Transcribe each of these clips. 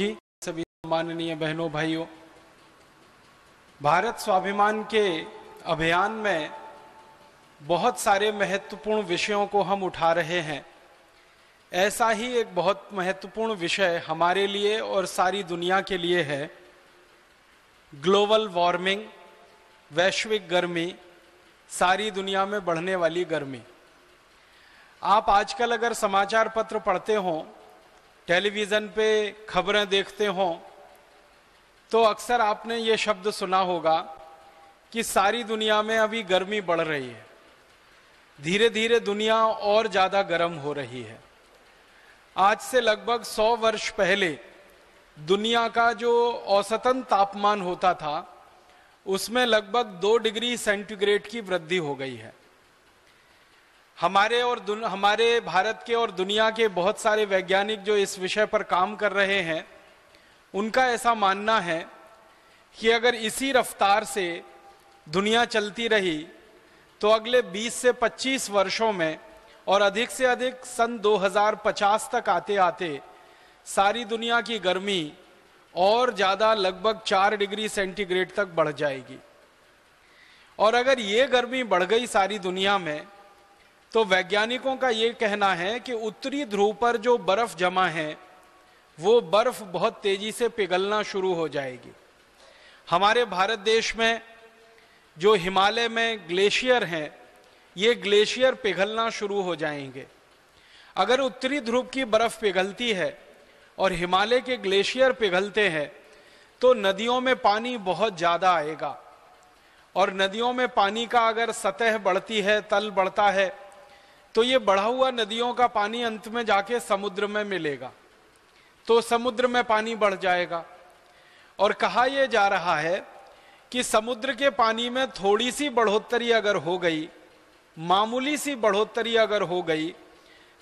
जी, सभी माननीय बहनों, भाइयों, भारत स्वाभिमान के अभियान में बहुत सारे महत्वपूर्ण विषयों को हम उठा रहे हैं। ऐसा ही एक बहुत महत्वपूर्ण विषय हमारे लिए और सारी दुनिया के लिए है। ग्लोबल वार्मिंग, वैश्विक गर्मी, सारी दुनिया में बढ़ने वाली गर्मी। आप आजकल अगर समाचार पत्र पढ़ते हो टेलीविज़न पे खबरें देखते हों तो अक्सर आपने ये शब्द सुना होगा कि सारी दुनिया में अभी गर्मी बढ़ रही है। धीरे धीरे दुनिया और ज़्यादा गर्म हो रही है। आज से लगभग 100 वर्ष पहले दुनिया का जो औसतन तापमान होता था, उसमें लगभग दो डिग्री सेंटीग्रेड की वृद्धि हो गई है। हमारे और हमारे भारत के और दुनिया के बहुत सारे वैज्ञानिक जो इस विषय पर काम कर रहे हैं, उनका ऐसा मानना है कि अगर इसी रफ्तार से दुनिया चलती रही तो अगले 20 से 25 वर्षों में और अधिक से अधिक सन 2050 तक आते आते सारी दुनिया की गर्मी और ज़्यादा लगभग चार डिग्री सेंटीग्रेड तक बढ़ जाएगी। और अगर ये गर्मी बढ़ गई सारी दुनिया में तो वैज्ञानिकों का यह कहना है कि उत्तरी ध्रुव पर जो बर्फ़ जमा है, वो बर्फ़ बहुत तेज़ी से पिघलना शुरू हो जाएगी। हमारे भारत देश में जो हिमालय में ग्लेशियर हैं, ये ग्लेशियर पिघलना शुरू हो जाएँगे। अगर उत्तरी ध्रुव की बर्फ़ पिघलती है और हिमालय के ग्लेशियर पिघलते हैं तो नदियों में पानी बहुत ज़्यादा आएगा। और नदियों में पानी का अगर सतह बढ़ती है, तल बढ़ता है तो ये बढ़ा हुआ नदियों का पानी अंत में जाके समुद्र में मिलेगा। तो समुद्र में पानी बढ़ जाएगा। और कहा यह जा रहा है कि समुद्र के पानी में थोड़ी सी बढ़ोतरी अगर हो गई, मामूली सी बढ़ोतरी अगर हो गई,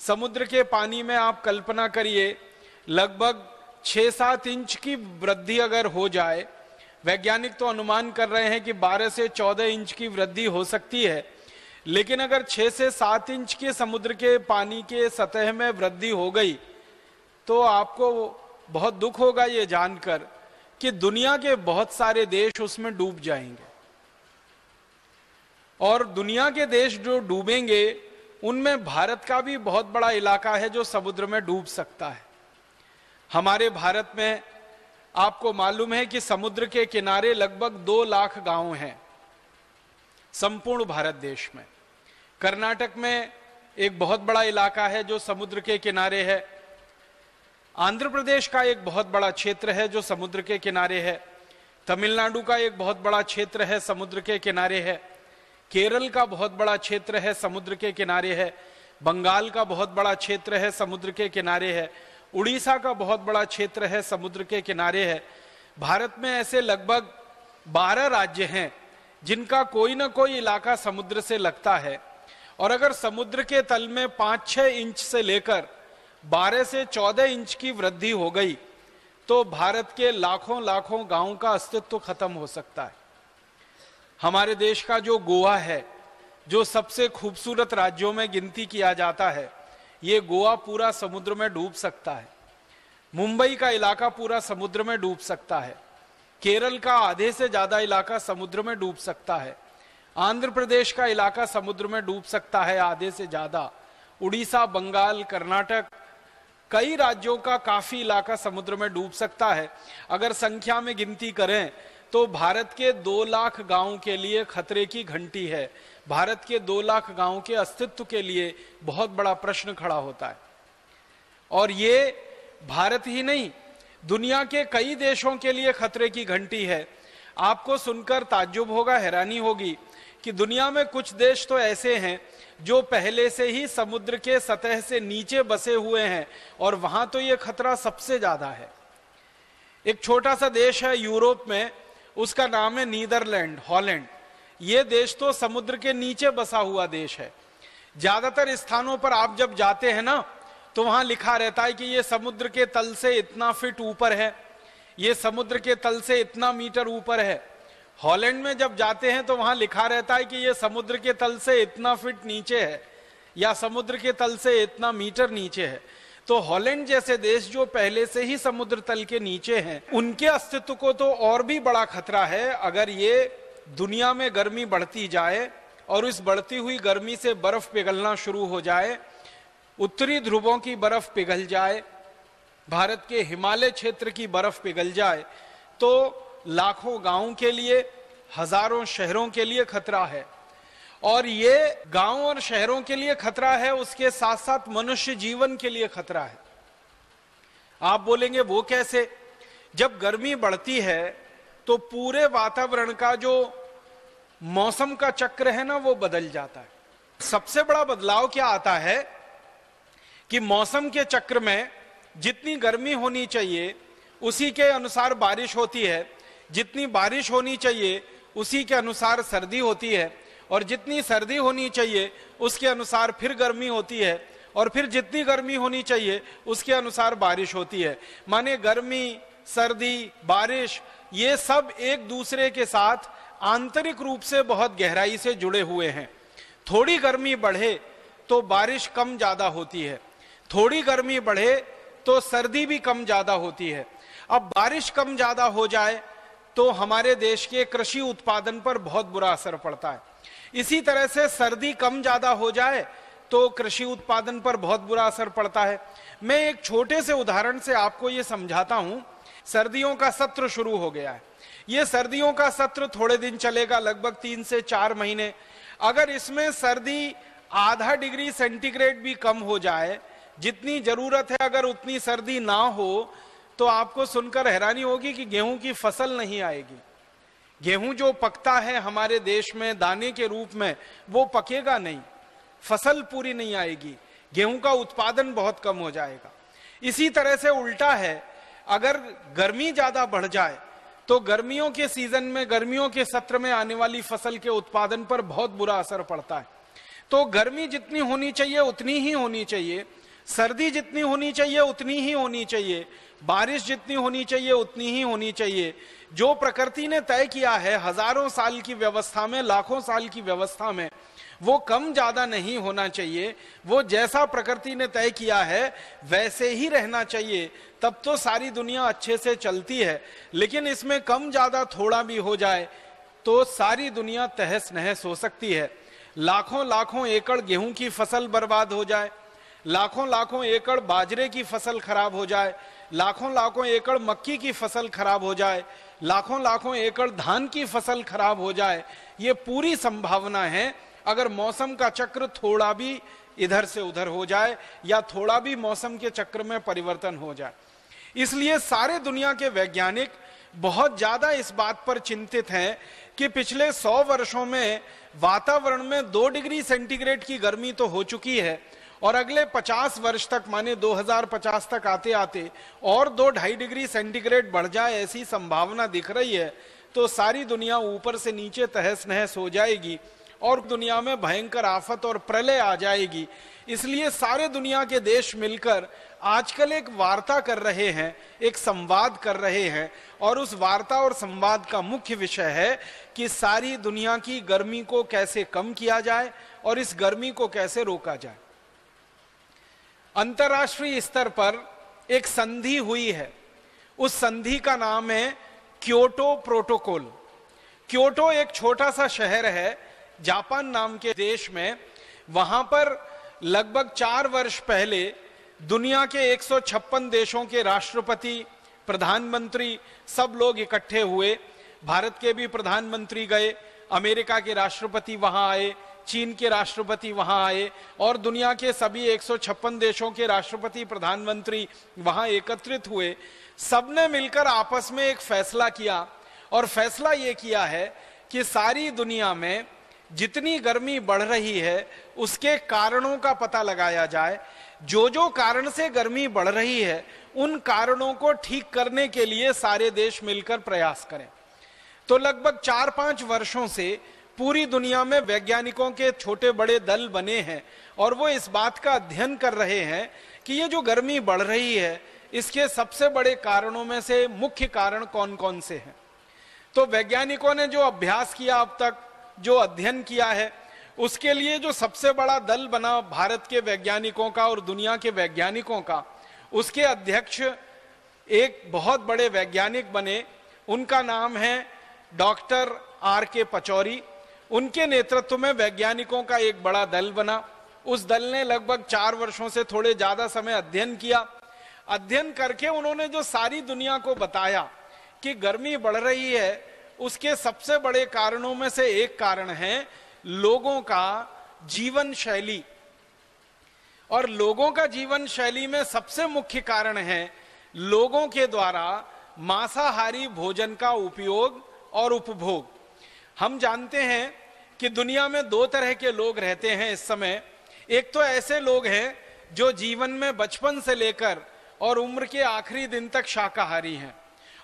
समुद्र के पानी में आप कल्पना करिए, लगभग छह सात इंच की वृद्धि अगर हो जाए, वैज्ञानिक तो अनुमान कर रहे हैं कि 12 से 14 इंच की वृद्धि हो सकती है लेकिन अगर 6 से 7 इंच के समुद्र के पानी के सतह में वृद्धि हो गई तो आपको बहुत दुख होगा ये जानकर कि दुनिया के बहुत सारे देश उसमें डूब जाएँगे। और दुनिया के देश जो डूबेंगे, उनमें भारत का भी बहुत बड़ा इलाका है जो समुद्र में डूब सकता है। हमारे भारत में आपको मालूम है कि समुद्र के किनारे लगभग दो लाख गाँव हैं, संपूर्ण भारत देश में। कर्नाटक में एक बहुत बड़ा इलाका है जो समुद्र के किनारे है। आंध्र प्रदेश का एक बहुत बड़ा क्षेत्र है जो समुद्र के किनारे है। तमिलनाडु का एक बहुत बड़ा क्षेत्र है, समुद्र के किनारे है। केरल का बहुत बड़ा क्षेत्र है, समुद्र के किनारे है। बंगाल का बहुत बड़ा क्षेत्र है, समुद्र के किनारे है। उड़ीसा का बहुत बड़ा क्षेत्र है, समुद्र के किनारे है। भारत में ऐसे लगभग 12 राज्य हैं जिनका कोई ना कोई इलाका समुद्र से लगता है। और अगर समुद्र के तल में पाँच छह इंच से लेकर 12 से 14 इंच की वृद्धि हो गई तो भारत के लाखों लाखों गाँव का अस्तित्व खत्म हो सकता है। हमारे देश का जो गोवा है, जो सबसे खूबसूरत राज्यों में गिनती किया जाता है, ये गोवा पूरा समुद्र में डूब सकता है। मुंबई का इलाका पूरा समुद्र में डूब सकता है। केरल का आधे से ज़्यादा इलाका समुद्र में डूब सकता है। आंध्र प्रदेश का इलाका समुद्र में डूब सकता है, आधे से ज़्यादा। उड़ीसा, बंगाल, कर्नाटक, कई राज्यों का काफ़ी इलाका समुद्र में डूब सकता है। अगर संख्या में गिनती करें तो भारत के दो लाख गाँव के लिए खतरे की घंटी है। भारत के दो लाख गाँव के अस्तित्व के लिए बहुत बड़ा प्रश्न खड़ा होता है। और ये भारत ही नहीं, दुनिया के कई देशों के लिए खतरे की घंटी है। आपको सुनकर ताज्जुब होगा, हैरानी होगी कि दुनिया में कुछ देश तो ऐसे हैं जो पहले से ही समुद्र के सतह से नीचे बसे हुए हैं और वहाँ तो ये खतरा सबसे ज़्यादा है। एक छोटा सा देश है यूरोप में, उसका नाम है नीदरलैंड, हॉलैंड। ये देश तो समुद्र के नीचे बसा हुआ देश है। ज़्यादातर स्थानों पर आप जब जाते हैं ना तो वहाँ लिखा रहता है कि ये समुद्र के तल से इतना फिट ऊपर है, ये समुद्र के तल से इतना मीटर ऊपर है। हॉलैंड में जब जाते हैं तो वहाँ लिखा रहता है कि ये समुद्र के तल से इतना फिट नीचे है, या समुद्र के तल से इतना मीटर नीचे है। तो हॉलैंड जैसे देश जो पहले से ही समुद्र तल के नीचे हैं, उनके अस्तित्व को तो और भी बड़ा खतरा है। अगर ये दुनिया में गर्मी बढ़ती जाए और इस बढ़ती हुई गर्मी से बर्फ़ पिघलना शुरू हो जाए, उत्तरी ध्रुवों की बर्फ़ पिघल जाए, भारत के हिमालय क्षेत्र की बर्फ़ पिघल जाए तो लाखों गाँवों के लिए, हज़ारों शहरों के लिए खतरा है। और ये गाँव और शहरों के लिए खतरा है, उसके साथ साथ मनुष्य जीवन के लिए खतरा है। आप बोलेंगे, वो कैसे? जब गर्मी बढ़ती है तो पूरे वातावरण का जो मौसम का चक्र है ना, वो बदल जाता है। सबसे बड़ा बदलाव क्या आता है कि मौसम के चक्र में जितनी गर्मी होनी चाहिए, उसी के अनुसार बारिश होती है। जितनी बारिश होनी चाहिए, उसी के अनुसार सर्दी होती है। और जितनी सर्दी होनी चाहिए, उसके अनुसार फिर गर्मी होती है। और फिर जितनी गर्मी होनी चाहिए, उसके अनुसार बारिश होती है। माने गर्मी, सर्दी, बारिश, ये सब एक दूसरे के साथ आंतरिक रूप से बहुत गहराई से जुड़े हुए हैं। थोड़ी गर्मी बढ़े तो बारिश कम ज़्यादा होती है। थोड़ी गर्मी बढ़े तो सर्दी भी कम ज़्यादा होती है। अब बारिश कम ज़्यादा हो जाए तो हमारे देश के कृषि उत्पादन पर बहुत बुरा असर पड़ता है। इसी तरह से सर्दी कम ज़्यादा हो जाए तो कृषि उत्पादन पर बहुत बुरा असर पड़ता है। मैं एक छोटे से उदाहरण से आपको यह समझाता हूँ। सर्दियों का सत्र शुरू हो गया है। ये सर्दियों का सत्र थोड़े दिन चलेगा, लगभग तीन से चार महीने। अगर इसमें सर्दी आधा डिग्री सेंटीग्रेड भी कम हो जाए, जितनी ज़रूरत है अगर उतनी सर्दी ना हो तो आपको सुनकर हैरानी होगी कि गेहूँ की फ़सल नहीं आएगी। गेहूँ जो पकता है हमारे देश में दाने के रूप में, वो पकेगा नहीं। फ़सल पूरी नहीं आएगी। गेहूँ का उत्पादन बहुत कम हो जाएगा। इसी तरह से उल्टा है। अगर गर्मी ज़्यादा बढ़ जाए तो गर्मियों के सीज़न में, गर्मियों के सत्र में आने वाली फ़सल के उत्पादन पर बहुत बुरा असर पड़ता है। तो गर्मी जितनी होनी चाहिए, उतनी ही होनी चाहिए। सर्दी जितनी होनी चाहिए, उतनी ही होनी चाहिए। बारिश जितनी होनी चाहिए, उतनी ही होनी चाहिए। जो प्रकृति ने तय किया है, हज़ारों साल की व्यवस्था में, लाखों साल की व्यवस्था में, वो कम ज़्यादा नहीं होना चाहिए। वो जैसा प्रकृति ने तय किया है, वैसे ही रहना चाहिए। तब तो सारी दुनिया अच्छे से चलती है, लेकिन इसमें कम ज़्यादा थोड़ा भी हो जाए तो सारी दुनिया तहस नहस हो सकती है। लाखों लाखों एकड़ गेहूँ की फ़सल बर्बाद हो जाए लाखों लाखों एकड़ बाजरे की फ़सल खराब हो जाए लाखों लाखों एकड़ मक्की की फ़सल खराब हो जाए लाखों लाखों एकड़ धान की फ़सल खराब हो जाए, ये पूरी संभावना है। अगर मौसम का चक्र थोड़ा भी इधर से उधर हो जाए या थोड़ा भी मौसम के चक्र में परिवर्तन हो जाए। इसलिए सारे दुनिया के वैज्ञानिक बहुत ज़्यादा इस बात पर चिंतित हैं कि पिछले सौ वर्षों में वातावरण में दो डिग्री सेंटीग्रेड की गर्मी तो हो चुकी है। और अगले 50 वर्ष तक, माने 2050 तक आते आते और दो ढाई डिग्री सेंटीग्रेड बढ़ जाए ऐसी संभावना दिख रही है तो सारी दुनिया ऊपर से नीचे तहस नहस हो जाएगी और दुनिया में भयंकर आफत और प्रलय आ जाएगी। इसलिए सारे दुनिया के देश मिलकर आजकल एक वार्ता कर रहे हैं, एक संवाद कर रहे हैं और उस वार्ता और संवाद का मुख्य विषय है कि सारी दुनिया की गर्मी को कैसे कम किया जाए और इस गर्मी को कैसे रोका जाए। अंतर्राष्ट्रीय स्तर पर एक संधि हुई है। उस संधि का नाम है क्योटो प्रोटोकॉल। क्योटो एक छोटा सा शहर है, जापान नाम के देश में। वहाँ पर लगभग चार वर्ष पहले दुनिया के 156 देशों के राष्ट्रपति, प्रधानमंत्री सब लोग इकट्ठे हुए। भारत के भी प्रधानमंत्री गए, अमेरिका के राष्ट्रपति वहाँ आए चीन के राष्ट्रपति वहाँ आए और दुनिया के सभी 156 देशों के राष्ट्रपति, प्रधानमंत्री वहाँ एकत्रित हुए। सबने मिलकर आपस में एक फैसला किया और फैसला यह किया है कि सारी दुनिया में जितनी गर्मी बढ़ रही है, उसके कारणों का पता लगाया जाए। जो जो कारण से गर्मी बढ़ रही है, उन कारणों को ठीक करने के लिए सारे देश मिलकर प्रयास करें। तो लगभग चार पाँच वर्षों से पूरी दुनिया में वैज्ञानिकों के छोटे बड़े दल बने हैं और वो इस बात का अध्ययन कर रहे हैं कि ये जो गर्मी बढ़ रही है, इसके सबसे बड़े कारणों में से मुख्य कारण कौन कौन से हैं? तो वैज्ञानिकों ने जो अभ्यास किया अब तक, जो अध्ययन किया है, उसके लिए जो सबसे बड़ा दल बना भारत के वैज्ञानिकों का और दुनिया के वैज्ञानिकों का, उसके अध्यक्ष एक बहुत बड़े वैज्ञानिक बने। उनका नाम है डॉक्टर आर के पचौरी। उनके नेतृत्व में वैज्ञानिकों का एक बड़ा दल बना। उस दल ने लगभग चार वर्षों से थोड़े ज़्यादा समय अध्ययन किया। अध्ययन करके उन्होंने जो सारी दुनिया को बताया कि गर्मी बढ़ रही है, उसके सबसे बड़े कारणों में से एक कारण है लोगों का जीवन शैली। और लोगों का जीवन शैली में सबसे मुख्य कारण है लोगों के द्वारा मांसाहारी भोजन का उपयोग और उपभोग। हम जानते हैं कि दुनिया में दो तरह के लोग रहते हैं इस समय। एक तो ऐसे लोग हैं जो जीवन में बचपन से लेकर और उम्र के आखिरी दिन तक शाकाहारी हैं।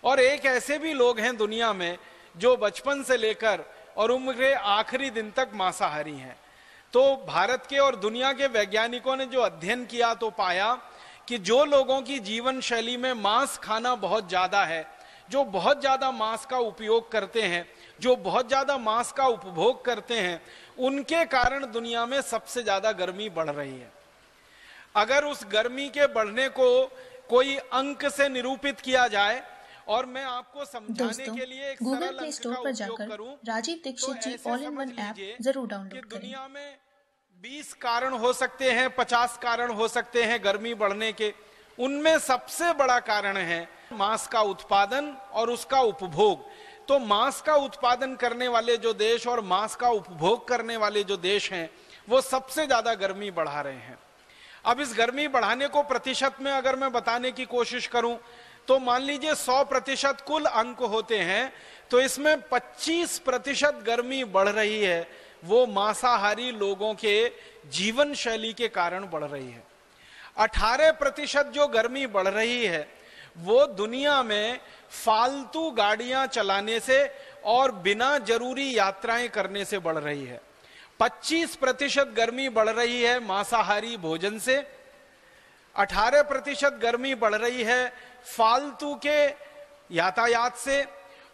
और एक ऐसे भी लोग हैं दुनिया में जो बचपन से लेकर और उम्र के आखिरी दिन तक मांसाहारी हैं। तो भारत के और दुनिया के वैज्ञानिकों ने जो अध्ययन किया तो पाया कि जो लोगों की जीवन शैली में मांस खाना बहुत ज़्यादा है, जो बहुत ज़्यादा मांस का उपयोग करते हैं जो बहुत ज़्यादा मांस का उपभोग करते हैं उनके कारण दुनिया में सबसे ज़्यादा गर्मी बढ़ रही है। अगर उस गर्मी के बढ़ने को कोई अंक से निरूपित किया जाए और मैं आपको समझाने के लिए एक गूगल प्ले स्टोर पर जाकर राजीव दीक्षित तो ji all in one app ज़रूर डाउनलोड करें। दुनिया में 20 कारण हो सकते हैं 50 कारण हो सकते हैं गर्मी बढ़ने के। उनमें सबसे बड़ा कारण है मांस का उत्पादन और उसका उपभोग। तो मांस का उत्पादन करने वाले जो देश और मांस का उपभोग करने वाले जो देश हैं, वो सबसे ज़्यादा गर्मी बढ़ा रहे हैं। अब इस गर्मी बढ़ाने को प्रतिशत में अगर मैं बताने की कोशिश करूँ तो मान लीजिए 100 प्रतिशत कुल अंक होते हैं तो इसमें 25 प्रतिशत गर्मी बढ़ रही है, वो मांसाहारी लोगों के जीवन शैली के कारण बढ़ रही है। 18 प्रतिशत जो गर्मी बढ़ रही है वो दुनिया में फालतू गाड़ियाँ चलाने से और बिना ज़रूरी यात्राएँ करने से बढ़ रही है। 25 प्रतिशत गर्मी बढ़ रही है मांसाहारी भोजन से। 18 प्रतिशत गर्मी बढ़ रही है फालतू के यातायात से।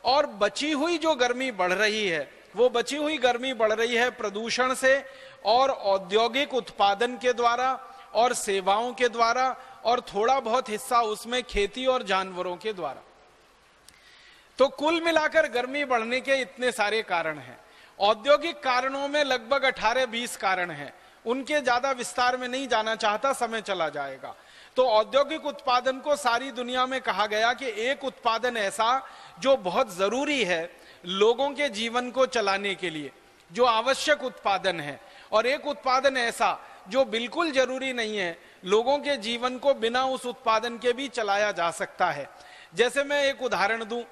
और बची हुई जो गर्मी बढ़ रही है, वो बची हुई गर्मी बढ़ रही है प्रदूषण से और औद्योगिक उत्पादन के द्वारा और सेवाओं के द्वारा और थोड़ा बहुत हिस्सा उसमें खेती और जानवरों के द्वारा। तो कुल मिलाकर गर्मी बढ़ने के इतने सारे कारण हैं। औद्योगिक कारणों में लगभग 18-20 कारण हैं। उनके ज़्यादा विस्तार में नहीं जाना चाहता, समय चला जाएगा। तो औद्योगिक उत्पादन को सारी दुनिया में कहा गया कि एक उत्पादन ऐसा जो बहुत ज़रूरी है लोगों के जीवन को चलाने के लिए, जो आवश्यक उत्पादन है। और एक उत्पादन ऐसा जो बिल्कुल ज़रूरी नहीं है लोगों के जीवन को बिना उस उत्पादन के भी चलाया जा सकता है। जैसे मैं एक उदाहरण दूँ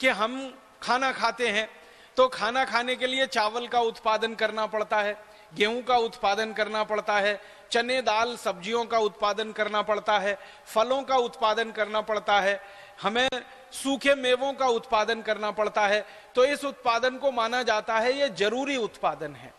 कि हम खाना खाते हैं तो खाना खाने के लिए चावल का उत्पादन करना पड़ता है, गेहूँ का उत्पादन करना पड़ता है, चने, दाल, सब्जियों का उत्पादन करना पड़ता है, फलों का उत्पादन करना पड़ता है, हमें सूखे मेवों का उत्पादन करना पड़ता है तो इस उत्पादन को माना जाता है, ये ज़रूरी उत्पादन है।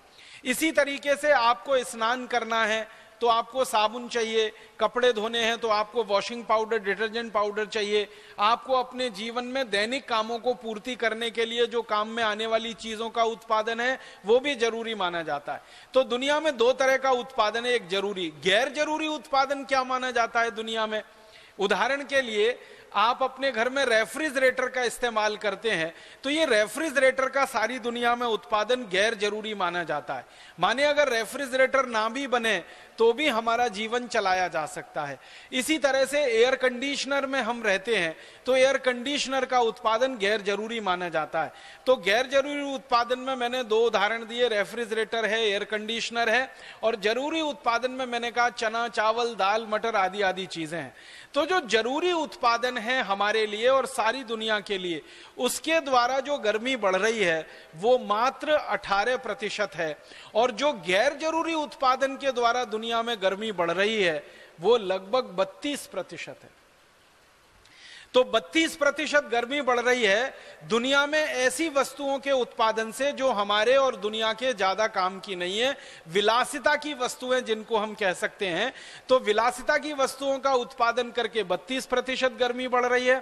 इसी तरीके से आपको स्नान करना है तो आपको साबुन चाहिए, कपड़े धोने हैं तो आपको वॉशिंग पाउडर डिटर्जेंट पाउडर चाहिए। आपको अपने जीवन में दैनिक कामों को पूर्ति करने के लिए जो काम में आने वाली चीज़ों का उत्पादन है, वो भी ज़रूरी माना जाता है। तो दुनिया में दो तरह का उत्पादन है, एक ज़रूरी, गैर ज़रूरी उत्पादन क्या माना जाता है दुनिया में? उदाहरण के लिए, आप अपने घर में रेफ्रिजरेटर का इस्तेमाल करते हैं तो ये रेफ्रिजरेटर का सारी दुनिया में उत्पादन गैर ज़रूरी माना जाता है। माने अगर रेफ्रिजरेटर ना भी बने तो भी हमारा जीवन चलाया जा सकता है। इसी तरह से एयर कंडीशनर में हम रहते हैं तो एयर कंडीशनर का उत्पादन गैर ज़रूरी माना जाता है। तो गैर ज़रूरी उत्पादन में मैंने दो उदाहरण दिए, रेफ्रिजरेटर है एयर कंडीशनर है, और ज़रूरी उत्पादन में मैंने कहा चना, चावल, दाल, मटर आदि आदि चीज़ें हैं। तो जो ज़रूरी उत्पादन है हमारे लिए और सारी दुनिया के लिए, उसके द्वारा जो गर्मी बढ़ रही है, वो मात्र 18 प्रतिशत है। और जो गैर ज़रूरी उत्पादन के द्वारा दुनिया में गर्मी बढ़ रही है, वो लगभग 32 प्रतिशत है। तो 32 प्रतिशत गर्मी बढ़ रही है, दुनिया में ऐसी वस्तुओं के उत्पादन से जो हमारे और दुनिया के ज़्यादा काम की नहीं है, विलासिता की वस्तुएँ जिनको हम कह सकते हैं तो विलासिता की वस्तुओं का उत्पादन करके 32 प्रतिशत गर्मी बढ़ रही है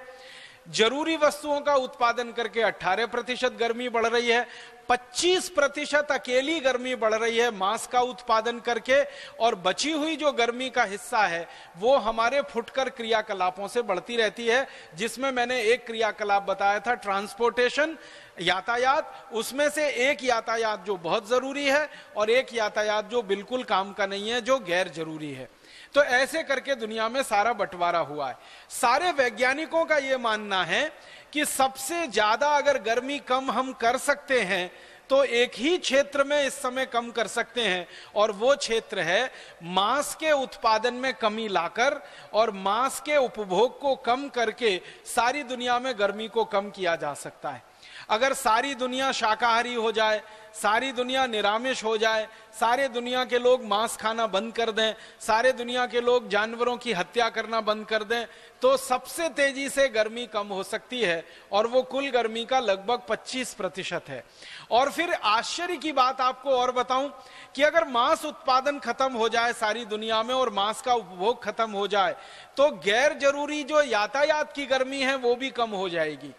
ज़रूरी वस्तुओं का उत्पादन करके 18 प्रतिशत गर्मी बढ़ रही है 25 प्रतिशत अकेली गर्मी बढ़ रही है मांस का उत्पादन करके, और बची हुई जो गर्मी का हिस्सा है, वो हमारे फुटकर क्रियाकलापों से बढ़ती रहती है, जिसमें मैंने एक क्रियाकलाप बताया था, ट्रांसपोर्टेशन यातायात, उसमें से एक यातायात जो बहुत ज़रूरी है, और एक यातायात जो बिल्कुल काम का नहीं है, जो गैर ज़रूरी है। तो ऐसे करके दुनिया में सारा बंटवारा हुआ है। सारे वैज्ञानिकों का यह मानना है कि सबसे ज़्यादा अगर गर्मी कम हम कर सकते हैं तो एक ही क्षेत्र में इस समय कम कर सकते हैं। और वो क्षेत्र है मांस के उत्पादन में कमी लाकर और मांस के उपभोग को कम करके सारी दुनिया में गर्मी को कम किया जा सकता है। अगर सारी दुनिया शाकाहारी हो जाए, सारी दुनिया निरामिष हो जाए, सारे दुनिया के लोग मांस खाना बंद कर दें, सारे दुनिया के लोग जानवरों की हत्या करना बंद कर दें तो सबसे तेज़ी से गर्मी कम हो सकती है और वो कुल गर्मी का लगभग 25 प्रतिशत है। और फिर आश्चर्य की बात आपको और बताऊँ कि अगर मांस उत्पादन खत्म हो जाए सारी दुनिया में और मांस का उपभोग खत्म हो जाए तो गैर ज़रूरी जो यातायात की गर्मी है वो भी कम हो जाएगी।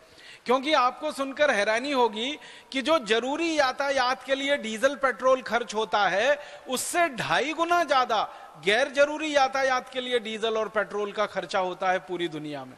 क्योंकि आपको सुनकर हैरानी होगी कि जो ज़रूरी यातायात के लिए डीजल पेट्रोल खर्च होता है, उससे ढाई गुना ज़्यादा गैर ज़रूरी यातायात के लिए डीजल और पेट्रोल का खर्चा होता है पूरी दुनिया में।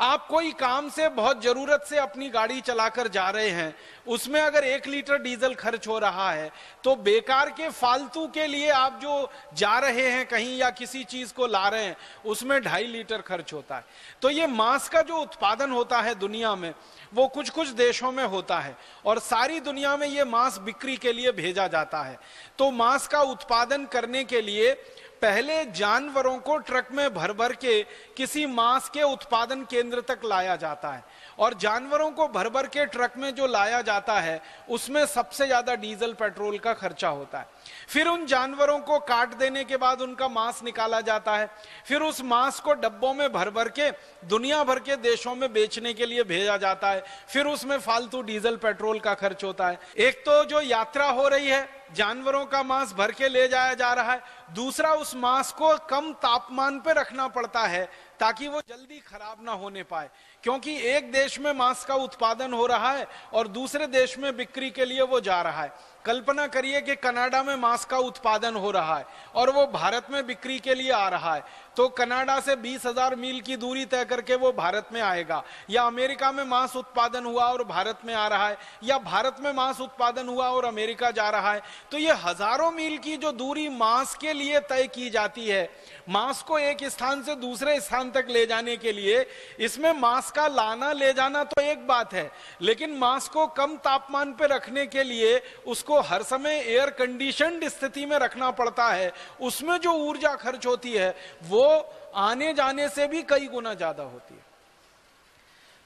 आप कोई काम से, बहुत ज़रूरत से अपनी गाड़ी चलाकर जा रहे हैं, उसमें अगर एक लीटर डीजल खर्च हो रहा है तो बेकार के, फालतू के लिए आप जो जा रहे हैं कहीं या किसी चीज़ को ला रहे हैं, उसमें ढाई लीटर खर्च होता है। तो ये मांस का जो उत्पादन होता है दुनिया में, वो कुछ कुछ देशों में होता है, और सारी दुनिया में ये मांस बिक्री के लिए भेजा जाता है। तो मांस का उत्पादन करने के लिए पहले जानवरों को ट्रक में भर भर के किसी मांस के उत्पादन केंद्र तक लाया जाता है। और जानवरों को भर भर के ट्रक में जो लाया जाता है, उसमें सबसे ज़्यादा डीजल, पेट्रोल का खर्चा होता है। फिर उन जानवरों को काट देने के बाद उनका मांस निकाला जाता है। फिर उस मांस को डब्बों में भर भर के, दुनिया भर के देशों में बेचने के लिए भेजा जाता है। फिर उसमें फालतू डीजल, पेट्रोल का खर्च होता है। एक तो जो यात्रा हो रही है, जानवरों का मांस भर के ले जाया जा रहा है। दूसरा, उस मांस को कम तापमान पर रखना पड़ता है, ताकि वो जल्दी खराब ना होने पाए। क्योंकि एक देश में मांस का उत्पादन हो रहा है और दूसरे देश में बिक्री के लिए वो जा रहा है। कल्पना करिए कि कनाडा में मांस का उत्पादन हो रहा है और वो भारत में बिक्री के लिए आ रहा है। तो कनाडा से बीस हज़ार मील की दूरी तय करके वो भारत में आएगा। या अमेरिका में मांस उत्पादन हुआ और भारत में आ रहा है, या भारत में मांस उत्पादन हुआ और अमेरिका जा रहा है तो ये हज़ारों मील की जो दूरी मांस के लिए तय की जाती है, मांस को एक स्थान से दूसरे स्थान तक ले जाने के लिए, इसमें मांस का लाना ले जाना तो एक बात है, लेकिन मांस को कम तापमान पर रखने के लिए उसको हर समय एयर कंडीशन स्थिति में रखना पड़ता है, उसमें जो ऊर्जा खर्च होती है, वो आने जाने से भी कई गुना ज़्यादा होती है।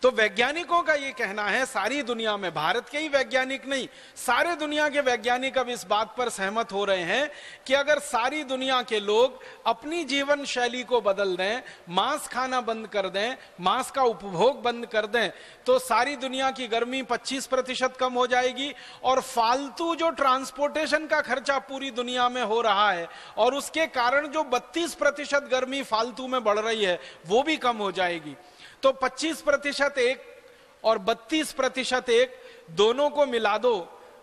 तो वैज्ञानिकों का ये कहना है, सारी दुनिया में, भारत के ही वैज्ञानिक नहीं, सारे दुनिया के वैज्ञानिक अब इस बात पर सहमत हो रहे हैं कि अगर सारी दुनिया के लोग अपनी जीवन शैली को बदल दें, मांस खाना बंद कर दें, मांस का उपभोग बंद कर दें तो सारी दुनिया की गर्मी 25 प्रतिशत कम हो जाएगी और फालतू जो ट्रांसपोर्टेशन का खर्चा पूरी दुनिया में हो रहा है और उसके कारण जो बत्तीस प्रतिशत गर्मी फालतू में बढ़ रही है, वो भी कम हो जाएगी। तो 25 प्रतिशत एक और 32 प्रतिशत एक दोनों को मिला दो।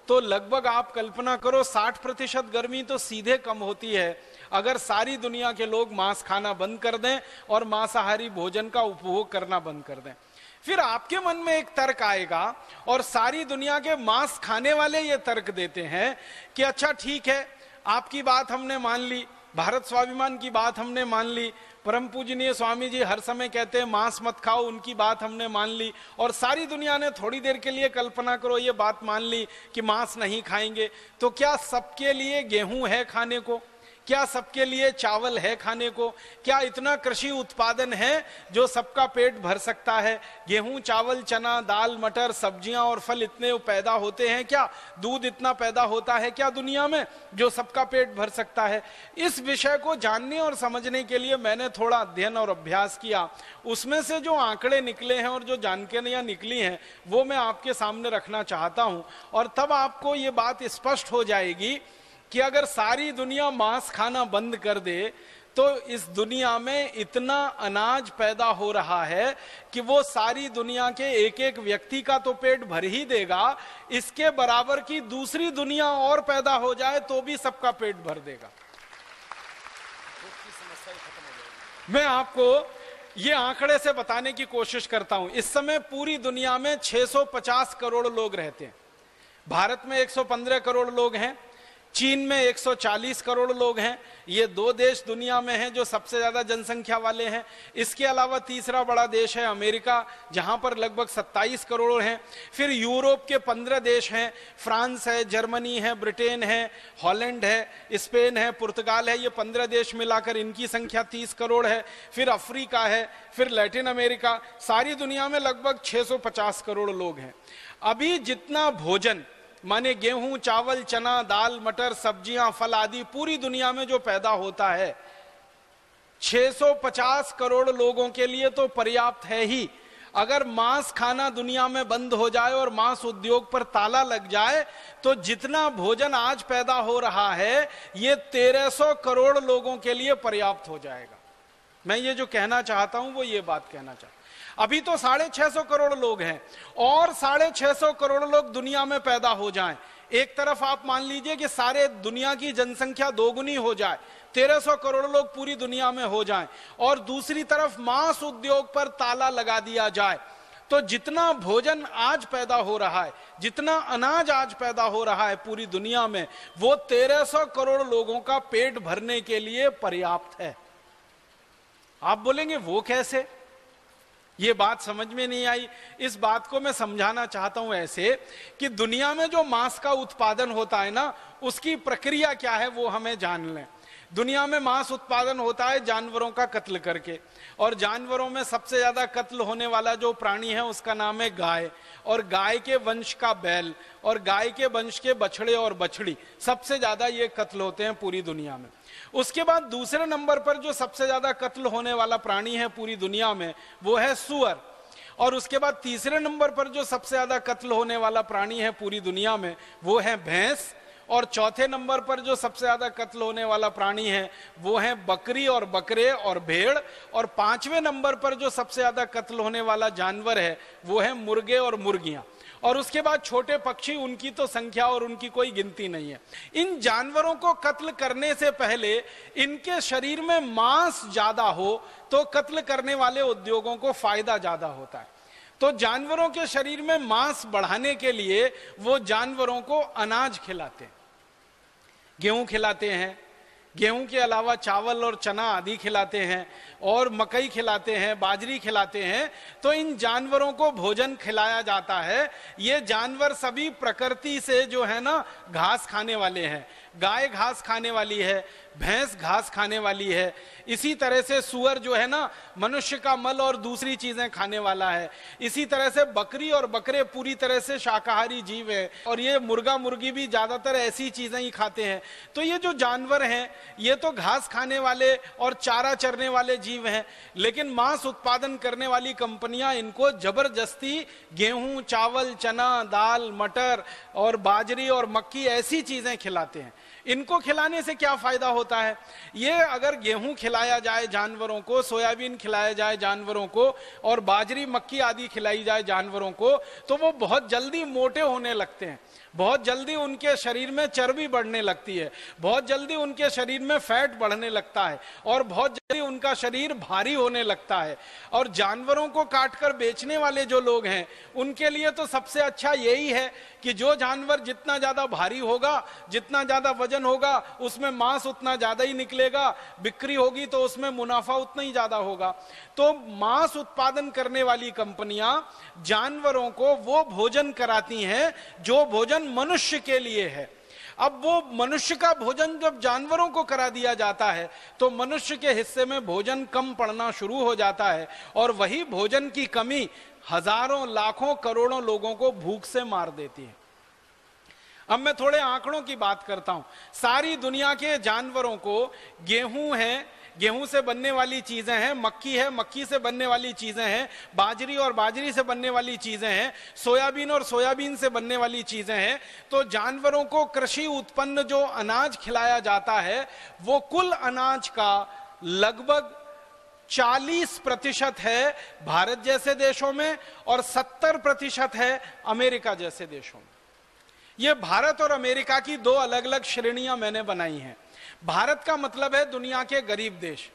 तो लगभग आप कल्पना करो 60 प्रतिशत गर्मी तो सीधे कम होती है। अगर सारी दुनिया के लोग मांस खाना बंद कर दें और मांसाहारी भोजन का उपभोग करना बंद कर दें। फिर आपके मन में एक तर्क आएगा और सारी दुनिया के मांस खाने वाले ये तर्क देते हैं कि अच्छा ठीक है, आपकी बात हमने मान ली, भारत स्वाभिमान की बात हमने मान ली परम पूजनीय स्वामी जी हर समय कहते हैं, मांस मत खाओ, उनकी बात हमने मान ली और सारी दुनिया ने थोड़ी देर के लिए कल्पना करो, ये बात मान ली कि मांस नहीं खाएँगे। तो क्या सबके लिए गेहूँ है खाने को? क्या सबके लिए चावल है खाने को? क्या इतना कृषि उत्पादन है जो सबका पेट भर सकता है? गेहूँ, चावल, चना, दाल, मटर, सब्ज़ियाँ और फल इतने पैदा होते हैं क्या? दूध इतना पैदा होता है क्या दुनिया में जो सबका पेट भर सकता है? इस विषय को जानने और समझने के लिए मैंने थोड़ा अध्ययन और अभ्यास किया। उसमें से जो आंकड़े निकले हैं और जो जानकारियाँ निकली हैं, वो मैं आपके सामने रखना चाहता हूँ। और तब आपको ये बात स्पष्ट हो जाएगी कि अगर सारी दुनिया मांस खाना बंद कर दे तो इस दुनिया में इतना अनाज पैदा हो रहा है कि वो सारी दुनिया के एक एक व्यक्ति का तो पेट भर ही देगा। इसके बराबर की दूसरी दुनिया और पैदा हो जाए तो भी सबका पेट भर देगा। मैं आपको ये आंकड़े से बताने की कोशिश करता हूँ। इस समय पूरी दुनिया में 650 करोड़ लोग रहते हैं। भारत में 115 करोड़ लोग हैं। चीन में 140 करोड़ लोग हैं। ये दो देश दुनिया में हैं जो सबसे ज़्यादा जनसंख्या वाले हैं। इसके अलावा तीसरा बड़ा देश है अमेरिका, जहाँ पर लगभग 27 करोड़ हैं। फिर यूरोप के 15 देश हैं। फ्रांस है, जर्मनी है, ब्रिटेन है, हॉलैंड है, स्पेन है, पुर्तगाल है। ये 15 देश मिलाकर इनकी संख्या 30 करोड़ है। फिर अफ्रीका है, फिर लैटिन अमेरिका। सारी दुनिया में लगभग 650 करोड़ लोग हैं। अभी जितना भोजन माने गेहूँ, चावल, चना, दाल, मटर, सब्ज़ियाँ, फल आदि पूरी दुनिया में जो पैदा होता है 650 करोड़ लोगों के लिए तो पर्याप्त है ही। अगर मांस खाना दुनिया में बंद हो जाए और मांस उद्योग पर ताला लग जाए तो जितना भोजन आज पैदा हो रहा है, ये 1300 करोड़ लोगों के लिए पर्याप्त हो जाएगा। मैं ये जो कहना चाहता हूँ, वो ये बात कहना चाहता अभी तो साढ़े छह सौ करोड़ लोग हैं और साढ़े छह सौ करोड़ लोग दुनिया में पैदा हो जाएँ। एक तरफ़ आप मान लीजिए कि सारे दुनिया की जनसंख्या दोगुनी हो जाए, तेरह सौ करोड़ लोग पूरी दुनिया में हो जाएँ, और दूसरी तरफ़ मांस उद्योग पर ताला लगा दिया जाए। तो जितना भोजन आज पैदा हो रहा है, जितना अनाज आज पैदा हो रहा है पूरी दुनिया में, वो तेरह सौ करोड़ लोगों का पेट भरने के लिए पर्याप्त है। आप बोलेंगे, वो कैसे? ये बात समझ में नहीं आई। इस बात को मैं समझाना चाहता हूँ ऐसे कि दुनिया में जो मांस का उत्पादन होता है ना, उसकी प्रक्रिया क्या है वो हमें जान लें। दुनिया में मांस उत्पादन होता है जानवरों का कत्ल करके, और जानवरों में सबसे ज़्यादा कत्ल होने वाला जो प्राणी है उसका नाम है गाय, और गाय के वंश का बैल, और गाय के वंश के बछड़े और बछड़ी, सबसे ज़्यादा ये कत्ल होते हैं पूरी दुनिया में। उसके बाद दूसरे नंबर पर जो सबसे ज़्यादा कत्ल होने वाला प्राणी है पूरी दुनिया में, वो है सुअर। और उसके बाद तीसरे नंबर पर जो सबसे ज़्यादा कत्ल होने वाला प्राणी है पूरी दुनिया में, वो है भैंस। और चौथे नंबर पर जो सबसे ज़्यादा कत्ल होने वाला प्राणी है, वो है बकरी और बकरे और भेड़। और पाँचवें नंबर पर जो सबसे ज़्यादा कत्ल होने वाला जानवर है, वो है मुर्गे और मुर्गियाँ। और उसके बाद छोटे पक्षी, उनकी तो संख्या और उनकी कोई गिनती नहीं है। इन जानवरों को कत्ल करने से पहले इनके शरीर में मांस ज़्यादा हो तो कत्ल करने वाले उद्योगों को फ़ायदा ज़्यादा होता है। तो जानवरों के शरीर में मांस बढ़ाने के लिए वो जानवरों को अनाज खिलाते गेहूँ खिलाते हैं गेहूँ के अलावा चावल और चना आदि खिलाते हैं और मकई खिलाते हैं, बाजरी खिलाते हैं तो इन जानवरों को भोजन खिलाया जाता है। ये जानवर सभी प्रकृति से जो है ना, घास खाने वाले हैं। गाय घास खाने वाली है भैंस घास खाने वाली है। इसी तरह से सुअर जो है ना, मनुष्य का मल और दूसरी चीज़ें खाने वाला है। इसी तरह से बकरी और बकरे पूरी तरह से शाकाहारी जीव है और ये मुर्गा मुर्गी भी ज़्यादातर ऐसी चीज़ें ही खाते हैं। तो ये जो जानवर हैं, ये तो घास खाने वाले और चारा चरने वाले जीव हैं, लेकिन मांस उत्पादन करने वाली कंपनियाँ इनको ज़बरदस्ती गेहूँ, चावल, चना, दाल, मटर और बाजरी और मक्की ऐसी चीज़ें खिलाते हैं। इनको खिलाने से क्या फ़ायदा होता है? ये अगर गेहूँ खिलाया जाए जानवरों को, सोयाबीन खिलाया जाए जानवरों को, और बाजरी, मक्की आदि खिलाई जाए जानवरों को तो वो बहुत जल्दी मोटे होने लगते हैं। बहुत जल्दी उनके शरीर में चर्बी बढ़ने लगती है, बहुत जल्दी उनके शरीर में फैट बढ़ने लगता है और बहुत जल्दी उनका शरीर भारी होने लगता है। और जानवरों को काटकर बेचने वाले जो लोग हैं, उनके लिए तो सबसे अच्छा यही है कि जो जानवर जितना ज़्यादा भारी होगा, जितना ज़्यादा वज़न होगा, उसमें मांस उतना ज़्यादा ही निकलेगा, बिक्री होगी तो उसमें मुनाफा उतना ही ज़्यादा होगा। तो मांस उत्पादन करने वाली कंपनियाँ जानवरों को वो भोजन कराती हैं, जो भोजन मनुष्य के लिए है। अब वो मनुष्य का भोजन जब जानवरों को करा दिया जाता है तो मनुष्य के हिस्से में भोजन कम पड़ना शुरू हो जाता है और वही भोजन की कमी हज़ारों, लाखों, करोड़ों लोगों को भूख से मार देती है। अब मैं थोड़े आंकड़ों की बात करता हूँ। सारी दुनिया के जानवरों को गेहूँ है गेहूँ से बनने वाली चीज़ें हैं, मक्की है, मक्की से बनने वाली चीज़ें हैं, बाजरी और बाजरी से बनने वाली चीज़ें हैं, सोयाबीन और सोयाबीन से बनने वाली चीज़ें हैं तो जानवरों को कृषि उत्पन्न जो अनाज खिलाया जाता है, वो कुल अनाज का लगभग 40 प्रतिशत है भारत जैसे देशों में और 70 प्रतिशत है अमेरिका जैसे देशों में। यह भारत और अमेरिका की दो अलग अलग श्रेणियाँ मैंने बनाई हैं। भारत का मतलब है दुनिया के गरीब देश।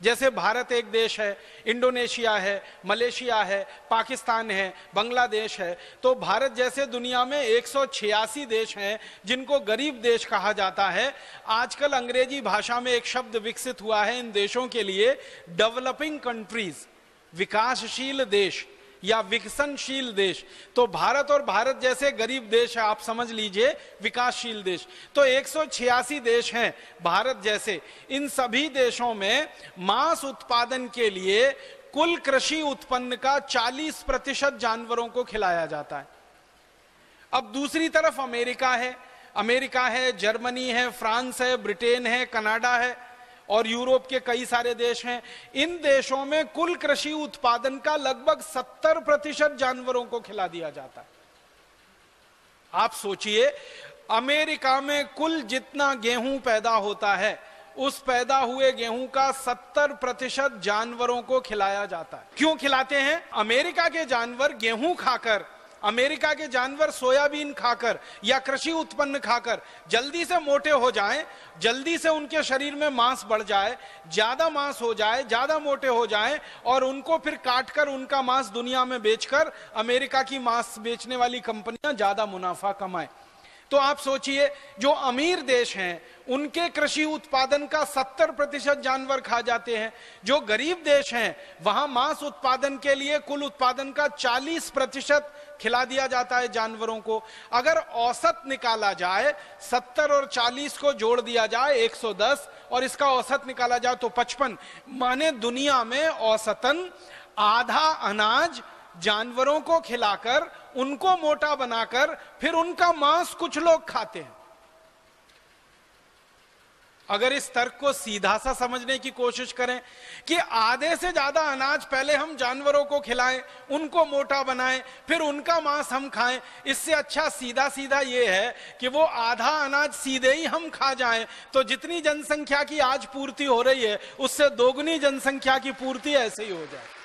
जैसे भारत एक देश है, इंडोनेशिया है, मलेशिया है, पाकिस्तान है, बांग्लादेश है तो भारत जैसे दुनिया में एक सौ छियासी देश हैं जिनको गरीब देश कहा जाता है। आजकल अंग्रेज़ी भाषा में एक शब्द विकसित हुआ है इन देशों के लिए डेवलपिंग कंट्रीज़ विकासशील देश। या विकसनशील देश। तो भारत और भारत जैसे गरीब देश है, आप समझ लीजिए, विकासशील देश। तो एक सौ छियासी देश हैं भारत जैसे। इन सभी देशों में मांस उत्पादन के लिए कुल कृषि उत्पन्न का 40 प्रतिशत जानवरों को खिलाया जाता है। अब दूसरी तरफ़ अमेरिका है। अमेरिका है, जर्मनी है, फ्रांस है, ब्रिटेन है, कनाडा है। और यूरोप के कई सारे देश हैं। इन देशों में कुल कृषि उत्पादन का लगभग 70 प्रतिशत जानवरों को खिला दिया जाता है। आप सोचिए, अमेरिका में कुल जितना गेहूँ पैदा होता है, उस पैदा हुए गेहूँ का 70 प्रतिशत जानवरों को खिलाया जाता है। क्यों खिलाते हैं? अमेरिका के जानवर गेहूँ खाकर अमेरिका के जानवर सोयाबीन खाकर या कृषि उत्पन्न खाकर जल्दी से मोटे हो जाएँ, जल्दी से उनके शरीर में मांस बढ़ जाए ज़्यादा मांस हो जाए ज़्यादा मोटे हो जाएँ और उनको फिर काटकर उनका मांस दुनिया में बेचकर अमेरिका की मांस बेचने वाली कंपनियाँ ज़्यादा मुनाफा कमाएँ। तो आप सोचिए, जो अमीर देश हैं, उनके कृषि उत्पादन का 70 प्रतिशत जानवर खा जाते हैं। जो गरीब देश हैं, वहाँ मांस उत्पादन के लिए कुल उत्पादन का 40 प्रतिशत खिला दिया जाता है जानवरों को। अगर औसत निकाला जाए 70 और 40 को जोड़ दिया जाए 110 और इसका औसत निकाला जाए तो 55 माने दुनिया में औसतन आधा अनाज जानवरों को खिलाकर उनको मोटा बनाकर फिर उनका मांस कुछ लोग खाते हैं। अगर इस तर्क को सीधा सा समझने की कोशिश करें कि आधे से ज़्यादा अनाज पहले हम जानवरों को खिलाएँ, उनको मोटा बनाएँ, फिर उनका मांस हम खाएँ, इससे अच्छा सीधा सीधा ये है कि वो आधा अनाज सीधे ही हम खा जाएँ। तो जितनी जनसंख्या की आज पूर्ति हो रही है, उससे दोगुनी जनसंख्या की पूर्ति ऐसे ही हो जाए।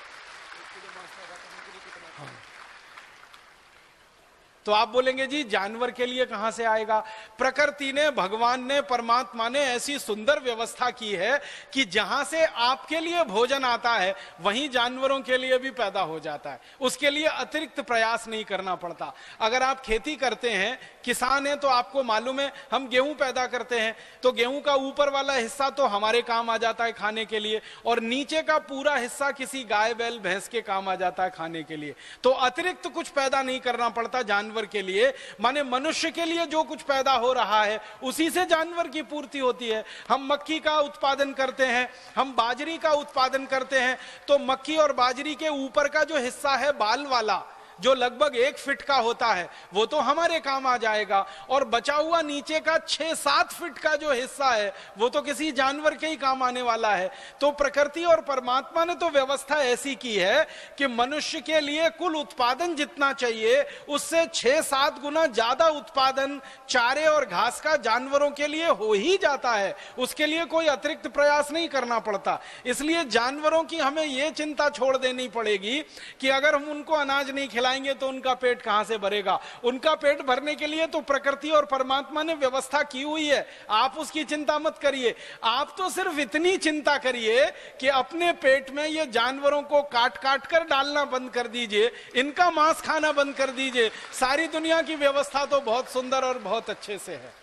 तो आप बोलेंगे, जी, जानवर के लिए कहाँ से आएगा? प्रकृति ने, भगवान ने, परमात्मा ने ऐसी सुंदर व्यवस्था की है कि जहाँ से आपके लिए भोजन आता है, वहीं जानवरों के लिए भी पैदा हो जाता है। उसके लिए अतिरिक्त प्रयास नहीं करना पड़ता। अगर आप खेती करते हैं, किसान है तो आपको मालूम है, हम गेहूँ पैदा करते हैं तो गेहूँ का ऊपर वाला हिस्सा तो हमारे काम आ जाता है खाने के लिए, और नीचे का पूरा हिस्सा किसी गाय, बैल, भैंस के काम आ जाता है खाने के लिए। तो अतिरिक्त कुछ पैदा नहीं करना पड़ता, जानवर जानवर के लिए, माने मनुष्य के लिए जो कुछ पैदा हो रहा है, उसी से जानवर की पूर्ति होती है। हम मक्की का उत्पादन करते हैं, हम बाजरी का उत्पादन करते हैं तो मक्की और बाजरी के ऊपर का जो हिस्सा है बाल वाला जो लगभग एक फिट का होता है, वो तो हमारे काम आ जाएगा। और बचा हुआ नीचे का छह सात फिट का जो हिस्सा है, वो तो किसी जानवर के ही काम आने वाला है। तो प्रकृति और परमात्मा ने तो व्यवस्था ऐसी की है कि मनुष्य के लिए कुल उत्पादन जितना चाहिए, उससे छह सात गुना ज़्यादा उत्पादन चारे और घास का जानवरों के लिए हो ही जाता है। उसके लिए कोई अतिरिक्त प्रयास नहीं करना पड़ता। इसलिए जानवरों की हमें यह चिंता छोड़ देनी पड़ेगी कि अगर हम उनको अनाज नहीं खिला खिलाएँगे तो उनका पेट कहाँ से भरेगा? उनका पेट भरने के लिए तो प्रकृति और परमात्मा ने व्यवस्था की हुई है। आप उसकी चिंता मत करिए। आप तो सिर्फ़ इतनी चिंता करिए कि अपने पेट में ये जानवरों को काट काट कर डालना बंद कर दीजिए। इनका मांस खाना बंद कर दीजिए। सारी दुनिया की व्यवस्था तो बहुत सुंदर और बहुत अच्छे से है।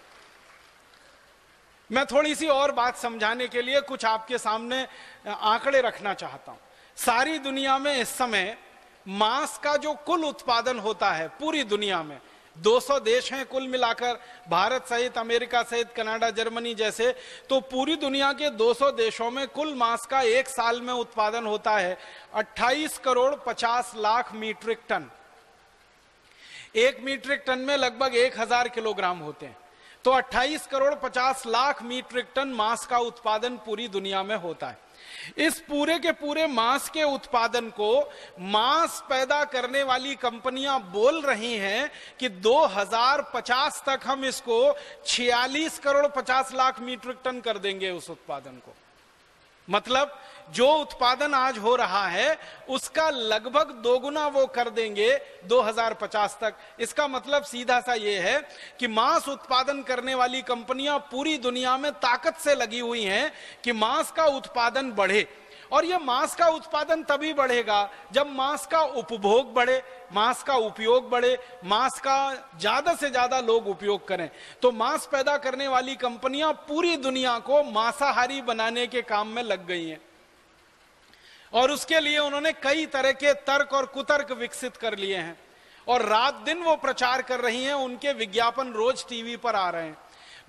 मैं थोड़ी सी और बात समझाने के लिए कुछ आपके सामने आंकड़े रखना चाहता हूँ। सारी दुनिया में इस समय मांस का जो कुल उत्पादन होता है पूरी दुनिया में 200 देश हैं कुल मिलाकर, भारत सहित, अमेरिका सहित, कनाडा, जर्मनी जैसे तो पूरी दुनिया के 200 देशों में कुल मांस का एक साल में उत्पादन होता है 28 करोड़ 50 लाख मीट्रिक टन। एक मीट्रिक टन में लगभग एक हज़ार किलोग्राम होते हैं। तो 28 करोड़ 50 लाख मीट्रिक टन मांस का उत्पादन पूरी दुनिया में होता है। इस पूरे के पूरे मांस के उत्पादन को मांस पैदा करने वाली कंपनियाँ बोल रही हैं कि 2050 तक हम इसको 46 करोड़ 50 लाख मीट्रिक टन कर देंगे उस उत्पादन को। मतलब जो उत्पादन आज हो रहा है, उसका लगभग दोगुना वो कर देंगे 2050 तक। इसका मतलब सीधा सा ये है कि मांस उत्पादन करने वाली कंपनियाँ पूरी दुनिया में ताकत से लगी हुई हैं कि मांस का उत्पादन बढ़े। और ये मांस का उत्पादन तभी बढ़ेगा जब मांस का उपभोग बढ़े, मांस का उपयोग बढ़े, मांस का ज़्यादा से ज़्यादा लोग उपयोग करें। तो मांस पैदा करने वाली कंपनियाँ पूरी दुनिया को मांसाहारी बनाने के काम में लग गई हैं। और उसके लिए उन्होंने कई तरह के तर्क और कुतर्क विकसित कर लिए हैं। और रात दिन वो प्रचार कर रही हैं, उनके विज्ञापन रोज टीवी पर आ रहे हैं।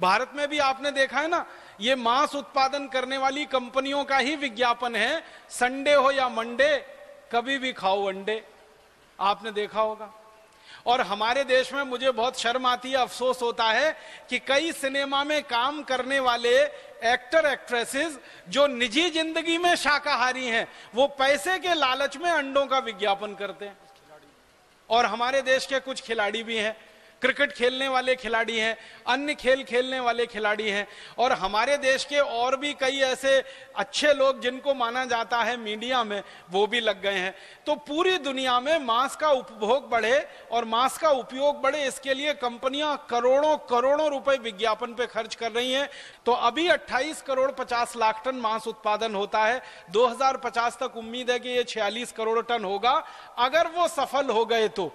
भारत में भी आपने देखा है ना, ये मांस उत्पादन करने वाली कंपनियों का ही विज्ञापन है, संडे हो या मंडे, कभी भी खाओ अंडे। आपने देखा होगा। और हमारे देश में मुझे बहुत शर्म आती है, अफसोस होता है कि कई सिनेमा में काम करने वाले एक्टर एक्ट्रेसेस जो निजी ज़िंदगी में शाकाहारी हैं, वो पैसे के लालच में अंडों का विज्ञापन करते हैं। और हमारे देश के कुछ खिलाड़ी भी हैं क्रिकेट खेलने वाले खिलाड़ी हैं, अन्य खेल खेलने वाले खिलाड़ी हैं, और हमारे देश के और भी कई ऐसे अच्छे लोग जिनको माना जाता है मीडिया में, वो भी लग गए हैं। तो पूरी दुनिया में मांस का उपभोग बढ़े, और मांस का उपयोग बढ़े, इसके लिए कंपनियाँ करोड़ों करोड़ों रुपए विज्ञापन पे खर्च कर रही हैं। तो अभी 28 करोड़ 50 लाख टन मांस उत्पादन होता है। 2050 तक उम्मीद है कि ये 46 करोड़ टन होगा। अगर वो सफल हो गए तो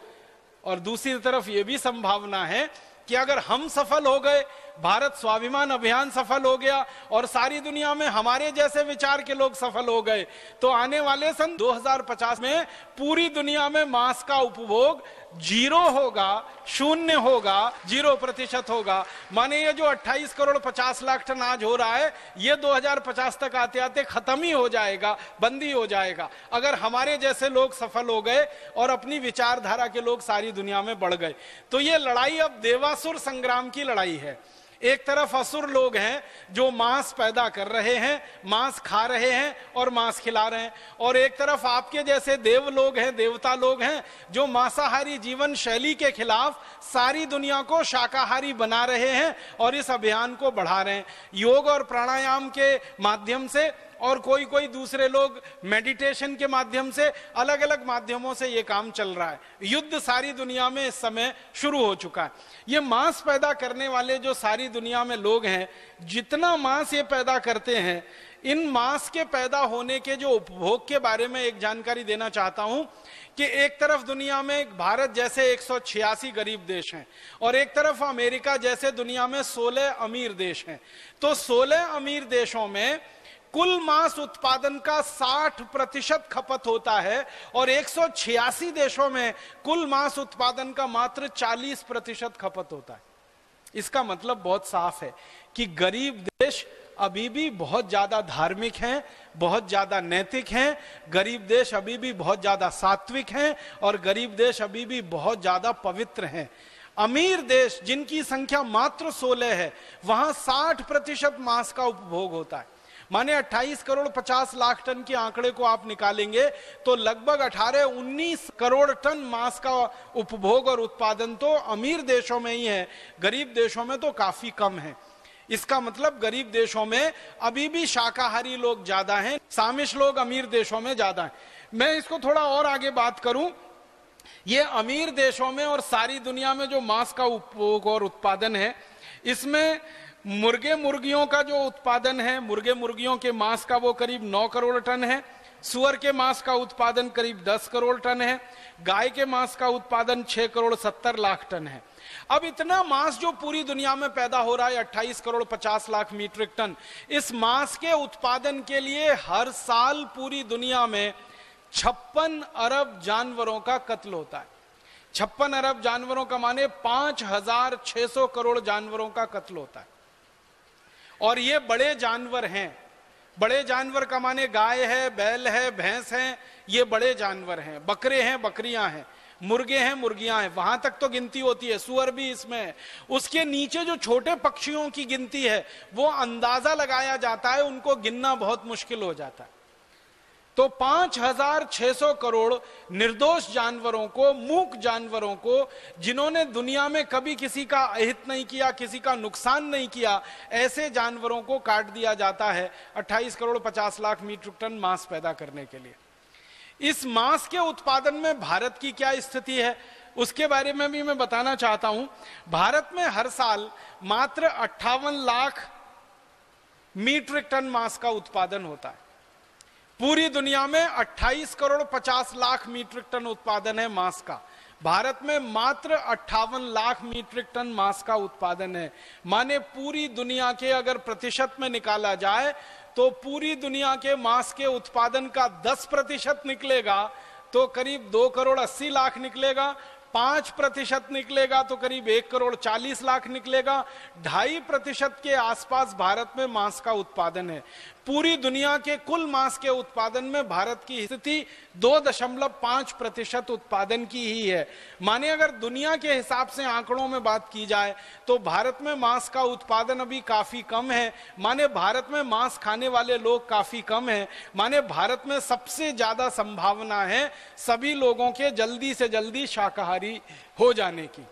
और दूसरी तरफ़ यह भी संभावना है कि अगर हम सफल हो गए भारत स्वाभिमान अभियान सफल हो गया और सारी दुनिया में हमारे जैसे विचार के लोग सफल हो गए। तो आने वाले सन 2050 में पूरी दुनिया में मांस का उपभोग ज़ीरो होगा, शून्य होगा, ज़ीरो प्रतिशत होगा। माने ये जो 28 करोड़ 50 लाख टन आज हो रहा है, ये 2050 तक आते आते खत्म ही हो जाएगा, बंदी हो जाएगा। अगर हमारे जैसे लोग सफल हो गए और अपनी विचारधारा के लोग सारी दुनिया में बढ़ गए। तो ये लड़ाई अब देवासुर संग्राम की लड़ाई है। एक तरफ़ असुर लोग हैं जो मांस पैदा कर रहे हैं, मांस खा रहे हैं और मांस खिला रहे हैं। और एक तरफ़ आपके जैसे देव लोग हैं, देवता लोग हैं, जो मांसाहारी जीवन शैली के खिलाफ सारी दुनिया को शाकाहारी बना रहे हैं और इस अभियान को बढ़ा रहे हैं। योग और प्राणायाम के माध्यम से और कोई कोई दूसरे लोग मेडिटेशन के माध्यम से अलग अलग माध्यमों से ये काम चल रहा है। युद्ध सारी दुनिया में इस समय शुरू हो चुका है। ये मांस पैदा करने वाले जो सारी दुनिया में लोग हैं, जितना मांस ये पैदा करते हैं, इन मांस के पैदा होने के जो उपभोग के बारे में एक जानकारी देना चाहता हूँ कि एक तरफ़ दुनिया में भारत जैसे एक सौ छियासी गरीब देश हैं और एक तरफ़ अमेरिका जैसे दुनिया में 16 अमीर देश हैं। तो 16 अमीर देशों में कुल मांस उत्पादन का 60 प्रतिशत खपत होता है और एक सौ छियासी देशों में कुल मांस उत्पादन का मात्र 40 प्रतिशत खपत होता है। इसका मतलब बहुत साफ़ है कि गरीब देश अभी भी बहुत ज़्यादा धार्मिक हैं, बहुत ज़्यादा नैतिक हैं, गरीब देश अभी भी बहुत ज़्यादा सात्विक हैं और गरीब देश अभी भी बहुत ज़्यादा पवित्र हैं। अमीर देश जिनकी संख्या मात्र 16 है, वहाँ 60 प्रतिशत मांस का उपभोग होता है। माने 28 करोड़ 50 लाख टन के आंकड़े को आप निकालेंगे तो लगभग 18 19 करोड़ टन मांस का उपभोग और उत्पादन तो अमीर देशों में ही है, गरीब देशों में तो काफ़ी कम है। इसका मतलब गरीब देशों में अभी भी शाकाहारी लोग ज़्यादा हैं, सामिश लोग अमीर देशों में ज़्यादा हैं। मैं इसको थोड़ा और आगे बात करूँ। ये अमीर देशों में और सारी दुनिया में जो मांस का उपभोग और उत्पादन है, इसमें मुर्गे मुर्गियों का जो उत्पादन है मुर्गे मुर्गियों के मांस का वो करीब नौ करोड़ टन है, सुअर के मांस का उत्पादन करीब दस करोड़ टन है, गाय के मांस का उत्पादन छह करोड़ सत्तर लाख टन है। अब इतना मांस जो पूरी दुनिया में पैदा हो रहा है, अट्ठाईस करोड़ पचास लाख मीट्रिक टन, इस मांस के उत्पादन के लिए हर साल पूरी दुनिया में छप्पन अरब जानवरों का कत्ल होता है। छप्पन अरब जानवरों का माने पाँच हज़ार छह सौ करोड़ जानवरों का कत्ल होता है। और ये बड़े जानवर हैं। बड़े जानवर का माने गाय है, बैल है, भैंस है, ये बड़े जानवर हैं। बकरे हैं, बकरियाँ हैं। मुर्गे हैं, मुर्गियाँ हैं। वहाँ तक तो गिनती होती है, सुअर भी इसमें है। उसके नीचे जो छोटे पक्षियों की गिनती है, वो अंदाज़ा लगाया जाता है, उनको गिनना बहुत मुश्किल हो जाता है। तो 5,600 करोड़ निर्दोष जानवरों को मूक जानवरों को जिन्होंने दुनिया में कभी किसी का अहित नहीं किया किसी का नुकसान नहीं किया ऐसे जानवरों को काट दिया जाता है 28 करोड़ 50 लाख मीट्रिक टन मांस पैदा करने के लिए। इस मांस के उत्पादन में भारत की क्या स्थिति है उसके बारे में भी मैं बताना चाहता हूँ। भारत में हर साल मात्र अट्ठावन लाख मीट्रिक टन मांस का उत्पादन होता है। पूरी दुनिया में 28 करोड़ 50 लाख मीट्रिक टन उत्पादन है मांस का। भारत में मात्र अट्ठावन लाख मीट्रिक टन मांस का उत्पादन है। माने पूरी दुनिया के अगर प्रतिशत में निकाला जाए तो पूरी दुनिया के मांस के उत्पादन का 10 प्रतिशत निकलेगा तो करीब दो करोड़ अस्सी लाख निकलेगा। पाँच प्रतिशत निकलेगा तो करीब एक करोड़ चालीस लाख निकलेगा। ढाई प्रतिशत के आसपास भारत में मांस का उत्पादन है। पूरी दुनिया के कुल मांस के उत्पादन में भारत की स्थिति दो दशमलव पाँच प्रतिशत उत्पादन की ही है। माने अगर दुनिया के हिसाब से आंकड़ों में बात की जाए तो भारत में मांस का उत्पादन अभी काफ़ी कम है। माने भारत में मांस खाने वाले लोग काफ़ी कम है। माने भारत में सबसे ज़्यादा संभावना है सभी लोगों के जल्दी से जल्दी शाकाहारी हो जाने की।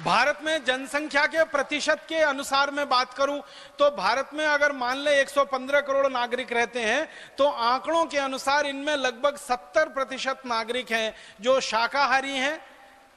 भारत में जनसंख्या के प्रतिशत के अनुसार मैं बात करूँ तो भारत में अगर मान ले 115 करोड़ नागरिक रहते हैं तो आंकड़ों के अनुसार इनमें लगभग 70 प्रतिशत नागरिक हैं जो शाकाहारी हैं,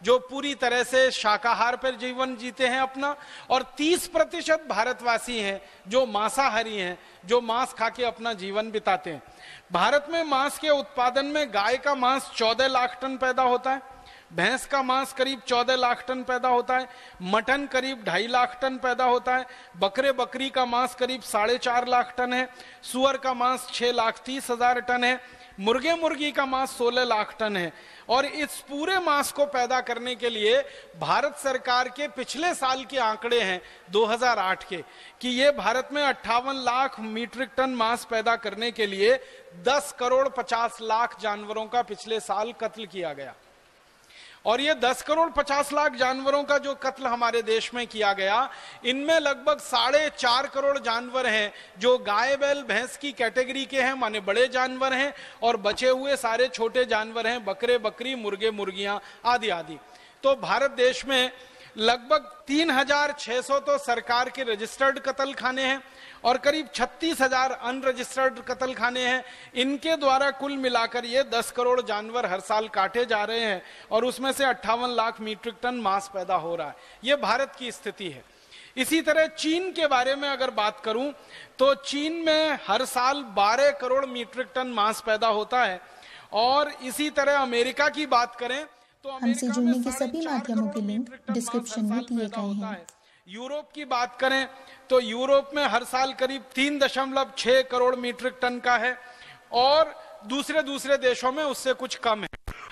जो पूरी तरह से शाकाहार पर जीवन जीते हैं अपना, और 30 प्रतिशत भारतवासी हैं जो मांसाहारी हैं, जो मांस खा के अपना जीवन बिताते हैं। भारत में मांस के उत्पादन में गाय का मांस 14 लाख टन पैदा होता है। भैंस का मांस करीब चौदह लाख टन पैदा होता है, मटन करीब ढाई लाख टन पैदा होता है, बकरे बकरी का मांस करीब साढ़े चार लाख टन है, सुअर का मांस छह लाख तीस हज़ार टन है, मुर्गे मुर्गी का मांस सोलह लाख टन है। और इस पूरे मांस को पैदा करने के लिए भारत सरकार के पिछले साल के आंकड़े हैं 2008 के, कि ये भारत में अट्ठावन लाख मीट्रिक टन मांस पैदा करने के लिए 10 करोड़ 50 लाख जानवरों का पिछले साल कत्ल किया गया। और ये 10 करोड़ 50 लाख जानवरों का जो कत्ल हमारे देश में किया गया इनमें लगभग साढ़े चार करोड़ जानवर हैं जो गाय बैल भैंस की कैटेगरी के हैं माने बड़े जानवर हैं और बचे हुए सारे छोटे जानवर हैं बकरे बकरी मुर्गे मुर्गियाँ आदि आदि। तो भारत देश में लगभग 3,600 तो सरकार के रजिस्टर्ड कत्ल खाने हैं और करीब छत्तीस हज़ार अनरजिस्टर्ड कतल खाने हैं। इनके द्वारा कुल मिलाकर ये 10 करोड़ जानवर हर साल काटे जा रहे हैं और उसमें से अट्ठावन लाख मीट्रिक टन मांस पैदा हो रहा है। ये भारत की स्थिति है। इसी तरह चीन के बारे में अगर बात करूँ तो चीन में हर साल 12 करोड़ मीट्रिक टन मांस पैदा होता है। और इसी तरह अमेरिका की बात करें तो हमसे जुड़ने के सभी माध्यमों के लिंक डिस्क्रिप्शन में दिए गए हैं। यूरोप की बात करें तो यूरोप में हर साल करीब तीन दशमलव छह करोड़ मीट्रिक टन का है और दूसरे दूसरे देशों में उससे कुछ कम है।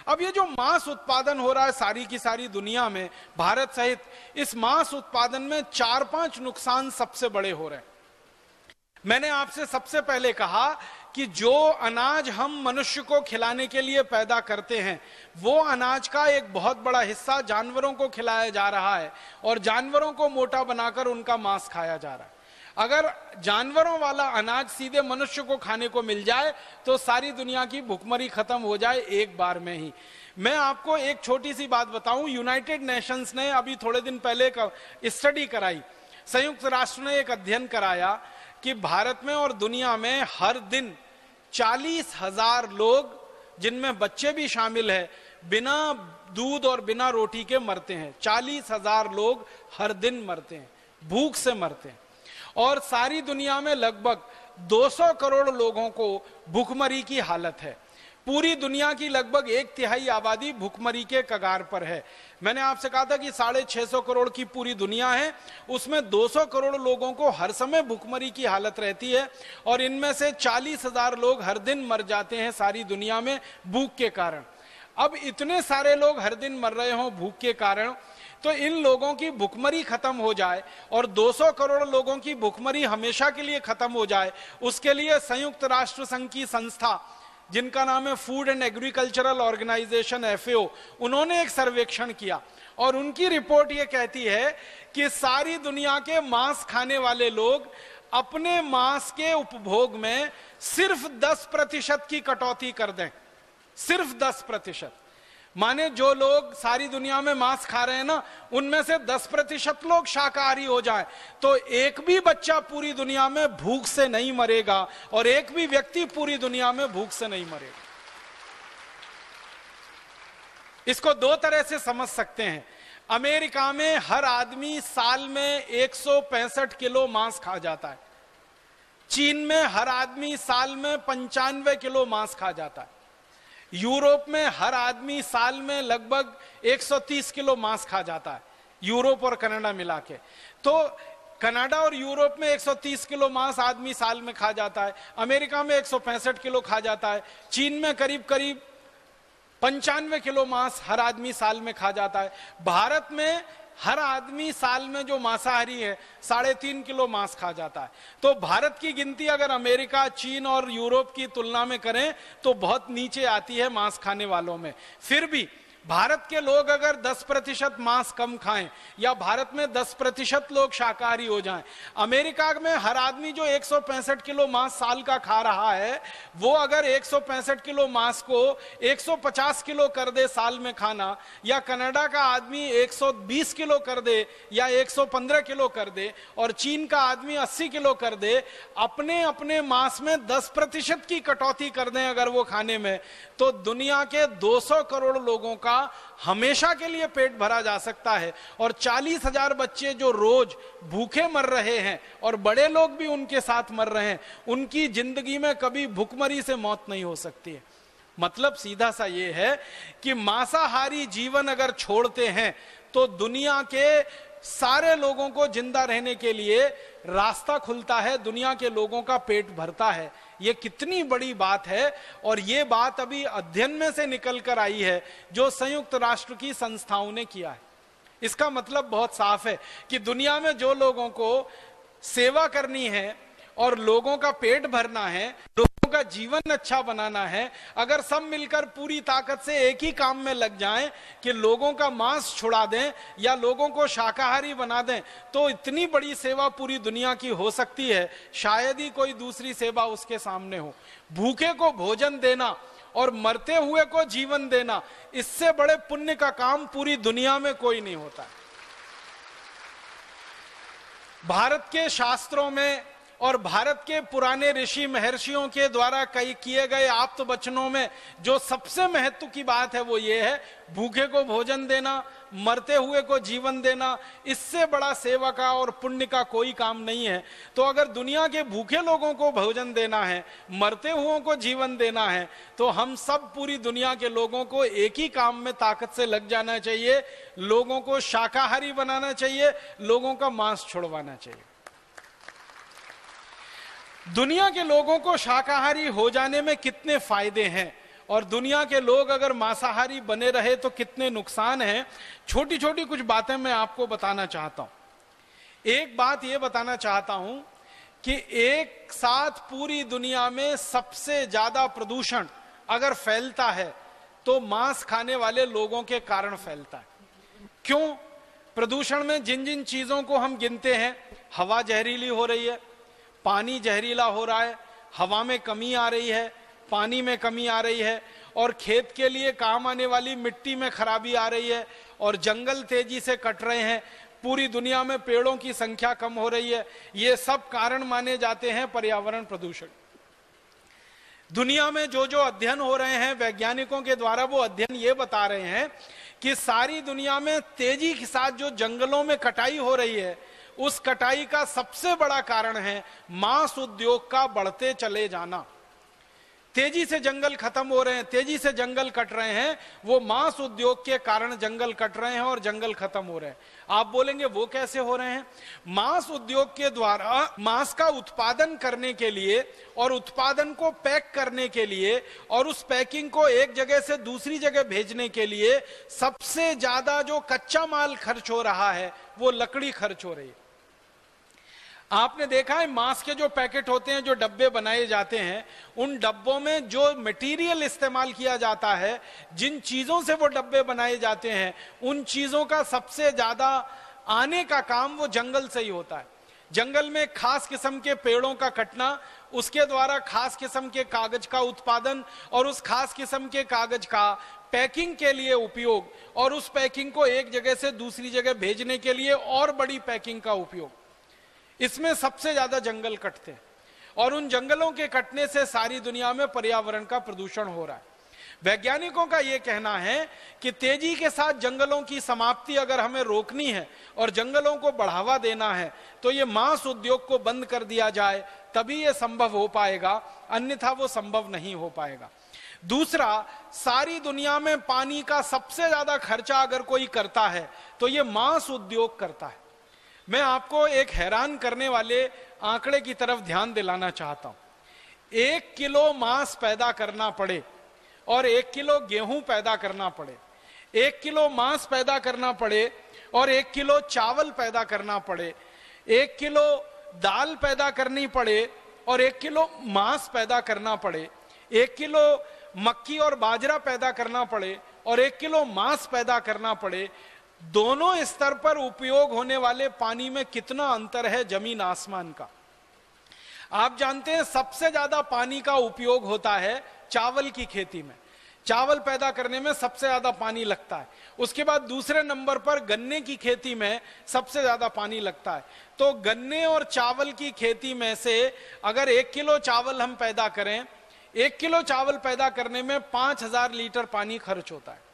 अब ये जो मांस उत्पादन हो रहा है सारी की सारी दुनिया में, भारत सहित, इस मांस उत्पादन में चार पाँच नुकसान सबसे बड़े हो रहे हैं। मैंने आपसे सबसे पहले कहा कि जो अनाज हम मनुष्य को खिलाने के लिए पैदा करते हैं, वो अनाज का एक बहुत बड़ा हिस्सा जानवरों को खिलाया जा रहा है और जानवरों को मोटा बनाकर उनका मांस खाया जा रहा है। अगर जानवरों वाला अनाज सीधे मनुष्य को खाने को मिल जाए तो सारी दुनिया की भुखमरी खत्म हो जाए एक बार में ही। मैं आपको एक छोटी सी बात बताऊँ यूनाइटेड नेशंस ने अभी थोड़े दिन पहले स्टडी कराई। संयुक्त राष्ट्र ने एक अध्ययन कराया कि भारत में और दुनिया में हर दिन चालीस हज़ार लोग, जिनमें बच्चे भी शामिल है, बिना दूध और बिना रोटी के मरते हैं। चालीस हज़ार लोग हर दिन मरते हैं, भूख से मरते हैं। और सारी दुनिया में लगभग 200 करोड़ लोगों को भूखमरी की हालत है। पूरी दुनिया की लगभग एक तिहाई आबादी भूखमरी के कगार पर है। मैंने आपसे कहा था कि साढ़े छह सौ करोड़ की पूरी दुनिया है, उसमें 200 करोड़ लोगों को हर समय भूखमरी की हालत रहती है और इनमें से चालीस हज़ार लोग हर दिन मर जाते हैं सारी दुनिया में भूख के कारण। अब इतने सारे लोग हर दिन मर रहे हो भूख के कारण तो इन लोगों की भुखमरी खत्म हो जाए और 200 करोड़ लोगों की भुखमरी हमेशा के लिए खत्म हो जाए, उसके लिए संयुक्त राष्ट्र संघ की संस्था जिनका नाम है food and agricultural organisation F उन्होंने एक सर्वेक्षण किया और उनकी रिपोर्ट ये कहती है कि सारी दुनिया के मांस खाने वाले लोग अपने मांस के उपभोग में सिर्फ़ 10 प्रतिशत की कटौती कर दें। सिर्फ़ 10 प्रतिशत। माने जो लोग सारी दुनिया में मांस खा रहे हैं ना, उनमें से 10 प्रतिशत लोग शाकाहारी हो जाएँ। तो एक भी बच्चा पूरी दुनिया में भूख से नहीं मरेगा और एक भी व्यक्ति पूरी दुनिया में भूख से नहीं मरेगा। इसको दो तरह से समझ सकते हैं। अमेरिका में हर आदमी साल में एक सौ पैंसठ किलो मांस खा जाता है। चीन में हर आदमी साल में पंचानवे किलो मांस खा जाता है। यूरोप में हर आदमी साल में लगभग 130 किलो मांस खा जाता है, यूरोप और कनाडा मिला के तो कनाडा और यूरोप में 130 किलो मांस आदमी साल में खा जाता है, अमेरिका में एक सौ पैंसठ किलो खा जाता है, चीन में करीब करीब पंचानवे किलो मांस हर आदमी साल में खा जाता है। भारत में हर आदमी साल में जो मांसाहारी है, साढ़े तीन किलो मांस खा जाता है। तो भारत की गिनती अगर अमेरिका, चीन और यूरोप की तुलना में करें तो बहुत नीचे आती है मांस खाने वालों में। फिर भी भारत के लोग अगर 10 प्रतिशत मांस कम खाएँ, या भारत में 10 प्रतिशत लोग शाकाहारी हो जाएँ, अमेरिका में हर आदमी जो एक सौ पैंसठ किलो मांस साल का खा रहा है, वो अगर एक सौ पैंसठ किलो मांस को 150 किलो कर दे साल में खाना, या कनाडा का आदमी 120 किलो कर दे, या 115 किलो कर दे, और चीन का आदमी 80 किलो कर दे, अपने अपने मांस में 10 प्रतिशत की कटौती कर दें अगर वो खाने में तो दुनिया के 200 करोड़ लोगों का हमेशा के लिए पेट भरा जा सकता है। और चालीस हज़ार बच्चे जो रोज भूखे मर रहे हैं और बड़े लोग भी उनके साथ मर रहे हैं, उनकी ज़िंदगी में कभी भूखमरी से मौत नहीं हो सकती है। मतलब सीधा सा ये है कि मांसाहारी जीवन अगर छोड़ते हैं तो दुनिया के सारे लोगों को ज़िंदा रहने के लिए रास्ता खुलता है, दुनिया के लोगों का पेट भरता है। ये कितनी बड़ी बात है और ये बात अभी अध्ययन में से निकल कर आई है, जो संयुक्त राष्ट्र की संस्थाओं ने किया है। इसका मतलब बहुत साफ़ है कि दुनिया में जो लोगों को सेवा करनी है और लोगों का पेट भरना है, लोगों का जीवन अच्छा बनाना है, अगर सब मिलकर पूरी ताकत से एक ही काम में लग जाएँ कि लोगों का मांस छुड़ा दें या लोगों को शाकाहारी बना दें तो इतनी बड़ी सेवा पूरी दुनिया की हो सकती है। शायद ही कोई दूसरी सेवा उसके सामने हो। भूखे को भोजन देना और मरते हुए को जीवन देना, इससे बड़े पुण्य का काम पूरी दुनिया में कोई नहीं होता। भारत के शास्त्रों में और भारत के पुराने ऋषि महर्षियों के द्वारा कई किए गए आप्त वचनों में जो सबसे महत्व की बात है वो ये है, भूखे को भोजन देना, मरते हुए को जीवन देना, इससे बड़ा सेवा का और पुण्य का कोई काम नहीं है। तो अगर दुनिया के भूखे लोगों को भोजन देना है, मरते हुओं को जीवन देना है तो हम सब पूरी दुनिया के लोगों को एक ही काम में ताकत से लग जाना चाहिए, लोगों को शाकाहारी बनाना चाहिए, लोगों का मांस छोड़वाना चाहिए। दुनिया के लोगों को शाकाहारी हो जाने में कितने फ़ायदे हैं? और दुनिया के लोग अगर मांसाहारी बने रहे तो कितने नुकसान हैं? छोटी छोटी कुछ बातें मैं आपको बताना चाहता हूँ। एक बात यह बताना चाहता हूँ कि एक साथ पूरी दुनिया में सबसे ज़्यादा प्रदूषण अगर फैलता है तो मांस खाने वाले लोगों के कारण फैलता है। क्यों? प्रदूषण में जिन जिन चीज़ों को हम गिनते हैं, हवा जहरीली हो रही है पानी जहरीला हो रहा है, हवा में कमी आ रही है, पानी में कमी आ रही है और खेत के लिए काम आने वाली मिट्टी में खराबी आ रही है और जंगल तेज़ी से कट रहे हैं, पूरी दुनिया में पेड़ों की संख्या कम हो रही है, ये सब कारण माने जाते हैं पर्यावरण प्रदूषण। दुनिया में जो जो अध्ययन हो रहे हैं, वैज्ञानिकों के द्वारा वो अध्ययन ये बता रहे हैं कि सारी दुनिया में तेज़ी के साथ जो जंगलों में कटाई हो रही है उस कटाई का सबसे बड़ा कारण है मांस उद्योग का बढ़ते चले जाना। तेज़ी से जंगल खत्म हो रहे हैं, तेज़ी से जंगल कट रहे हैं, वो मांस उद्योग के कारण जंगल कट रहे हैं और जंगल खत्म हो रहे हैं। आप बोलेंगे, वो कैसे हो रहे हैं? मांस उद्योग के द्वारा, मांस का उत्पादन करने के लिए और उत्पादन को पैक करने के लिए और उस पैकिंग को एक जगह से दूसरी जगह भेजने के लिए सबसे ज़्यादा जो कच्चा माल खर्च हो रहा है, वो लकड़ी खर्च हो रही है। आपने देखा है, मांस के जो पैकेट होते हैं, जो डब्बे बनाए जाते हैं, उन डब्बों में जो मटेरियल इस्तेमाल किया जाता है, जिन चीज़ों से वो डब्बे बनाए जाते हैं, उन चीज़ों का सबसे ज़्यादा आने का काम वो जंगल से ही होता है। जंगल में खास किस्म के पेड़ों का कटना, उसके द्वारा खास किस्म के कागज़ का उत्पादन और उस खास किस्म के कागज़ का पैकिंग के लिए उपयोग और उस पैकिंग को एक जगह से दूसरी जगह भेजने के लिए और बड़ी पैकिंग का उपयोग। इसमें सबसे ज़्यादा जंगल कटते हैं। और उन जंगलों के कटने से सारी दुनिया में पर्यावरण का प्रदूषण हो रहा है। वैज्ञानिकों का यह कहना है कि तेज़ी के साथ जंगलों की समाप्ति अगर हमें रोकनी है और जंगलों को बढ़ावा देना है तो ये मांस उद्योग को बंद कर दिया जाए, तभी ये संभव हो पाएगा, अन्यथा वो संभव नहीं हो पाएगा। दूसरा, सारी दुनिया में पानी का सबसे ज़्यादा खर्चा अगर कोई करता है तो ये मांस उद्योग करता है। मैं आपको एक हैरान करने वाले आंकड़े की तरफ़ ध्यान दिलाना चाहता हूँ। एक किलो मांस पैदा करना पड़े और एक किलो गेहूँ पैदा करना पड़े। एक किलो मांस पैदा करना पड़े और एक किलो चावल पैदा करना पड़े। एक किलो दाल पैदा करनी पड़े और एक किलो मांस पैदा करना पड़े। एक किलो मक्की और बाजरा पैदा करना पड़े और एक किलो मांस पैदा करना पड़े। दोनों स्तर पर उपयोग होने वाले पानी में कितना अंतर है ज़मीन आसमान का? आप जानते हैं सबसे ज़्यादा पानी का उपयोग होता है चावल की खेती में। चावल पैदा करने में सबसे ज़्यादा पानी लगता है। उसके बाद दूसरे नंबर पर गन्ने की खेती में सबसे ज़्यादा पानी लगता है। तो गन्ने और चावल की खेती में से अगर एक किलो चावल हम पैदा करें, एक किलो चावल पैदा करने में पाँच हज़ार लीटर पानी खर्च होता है।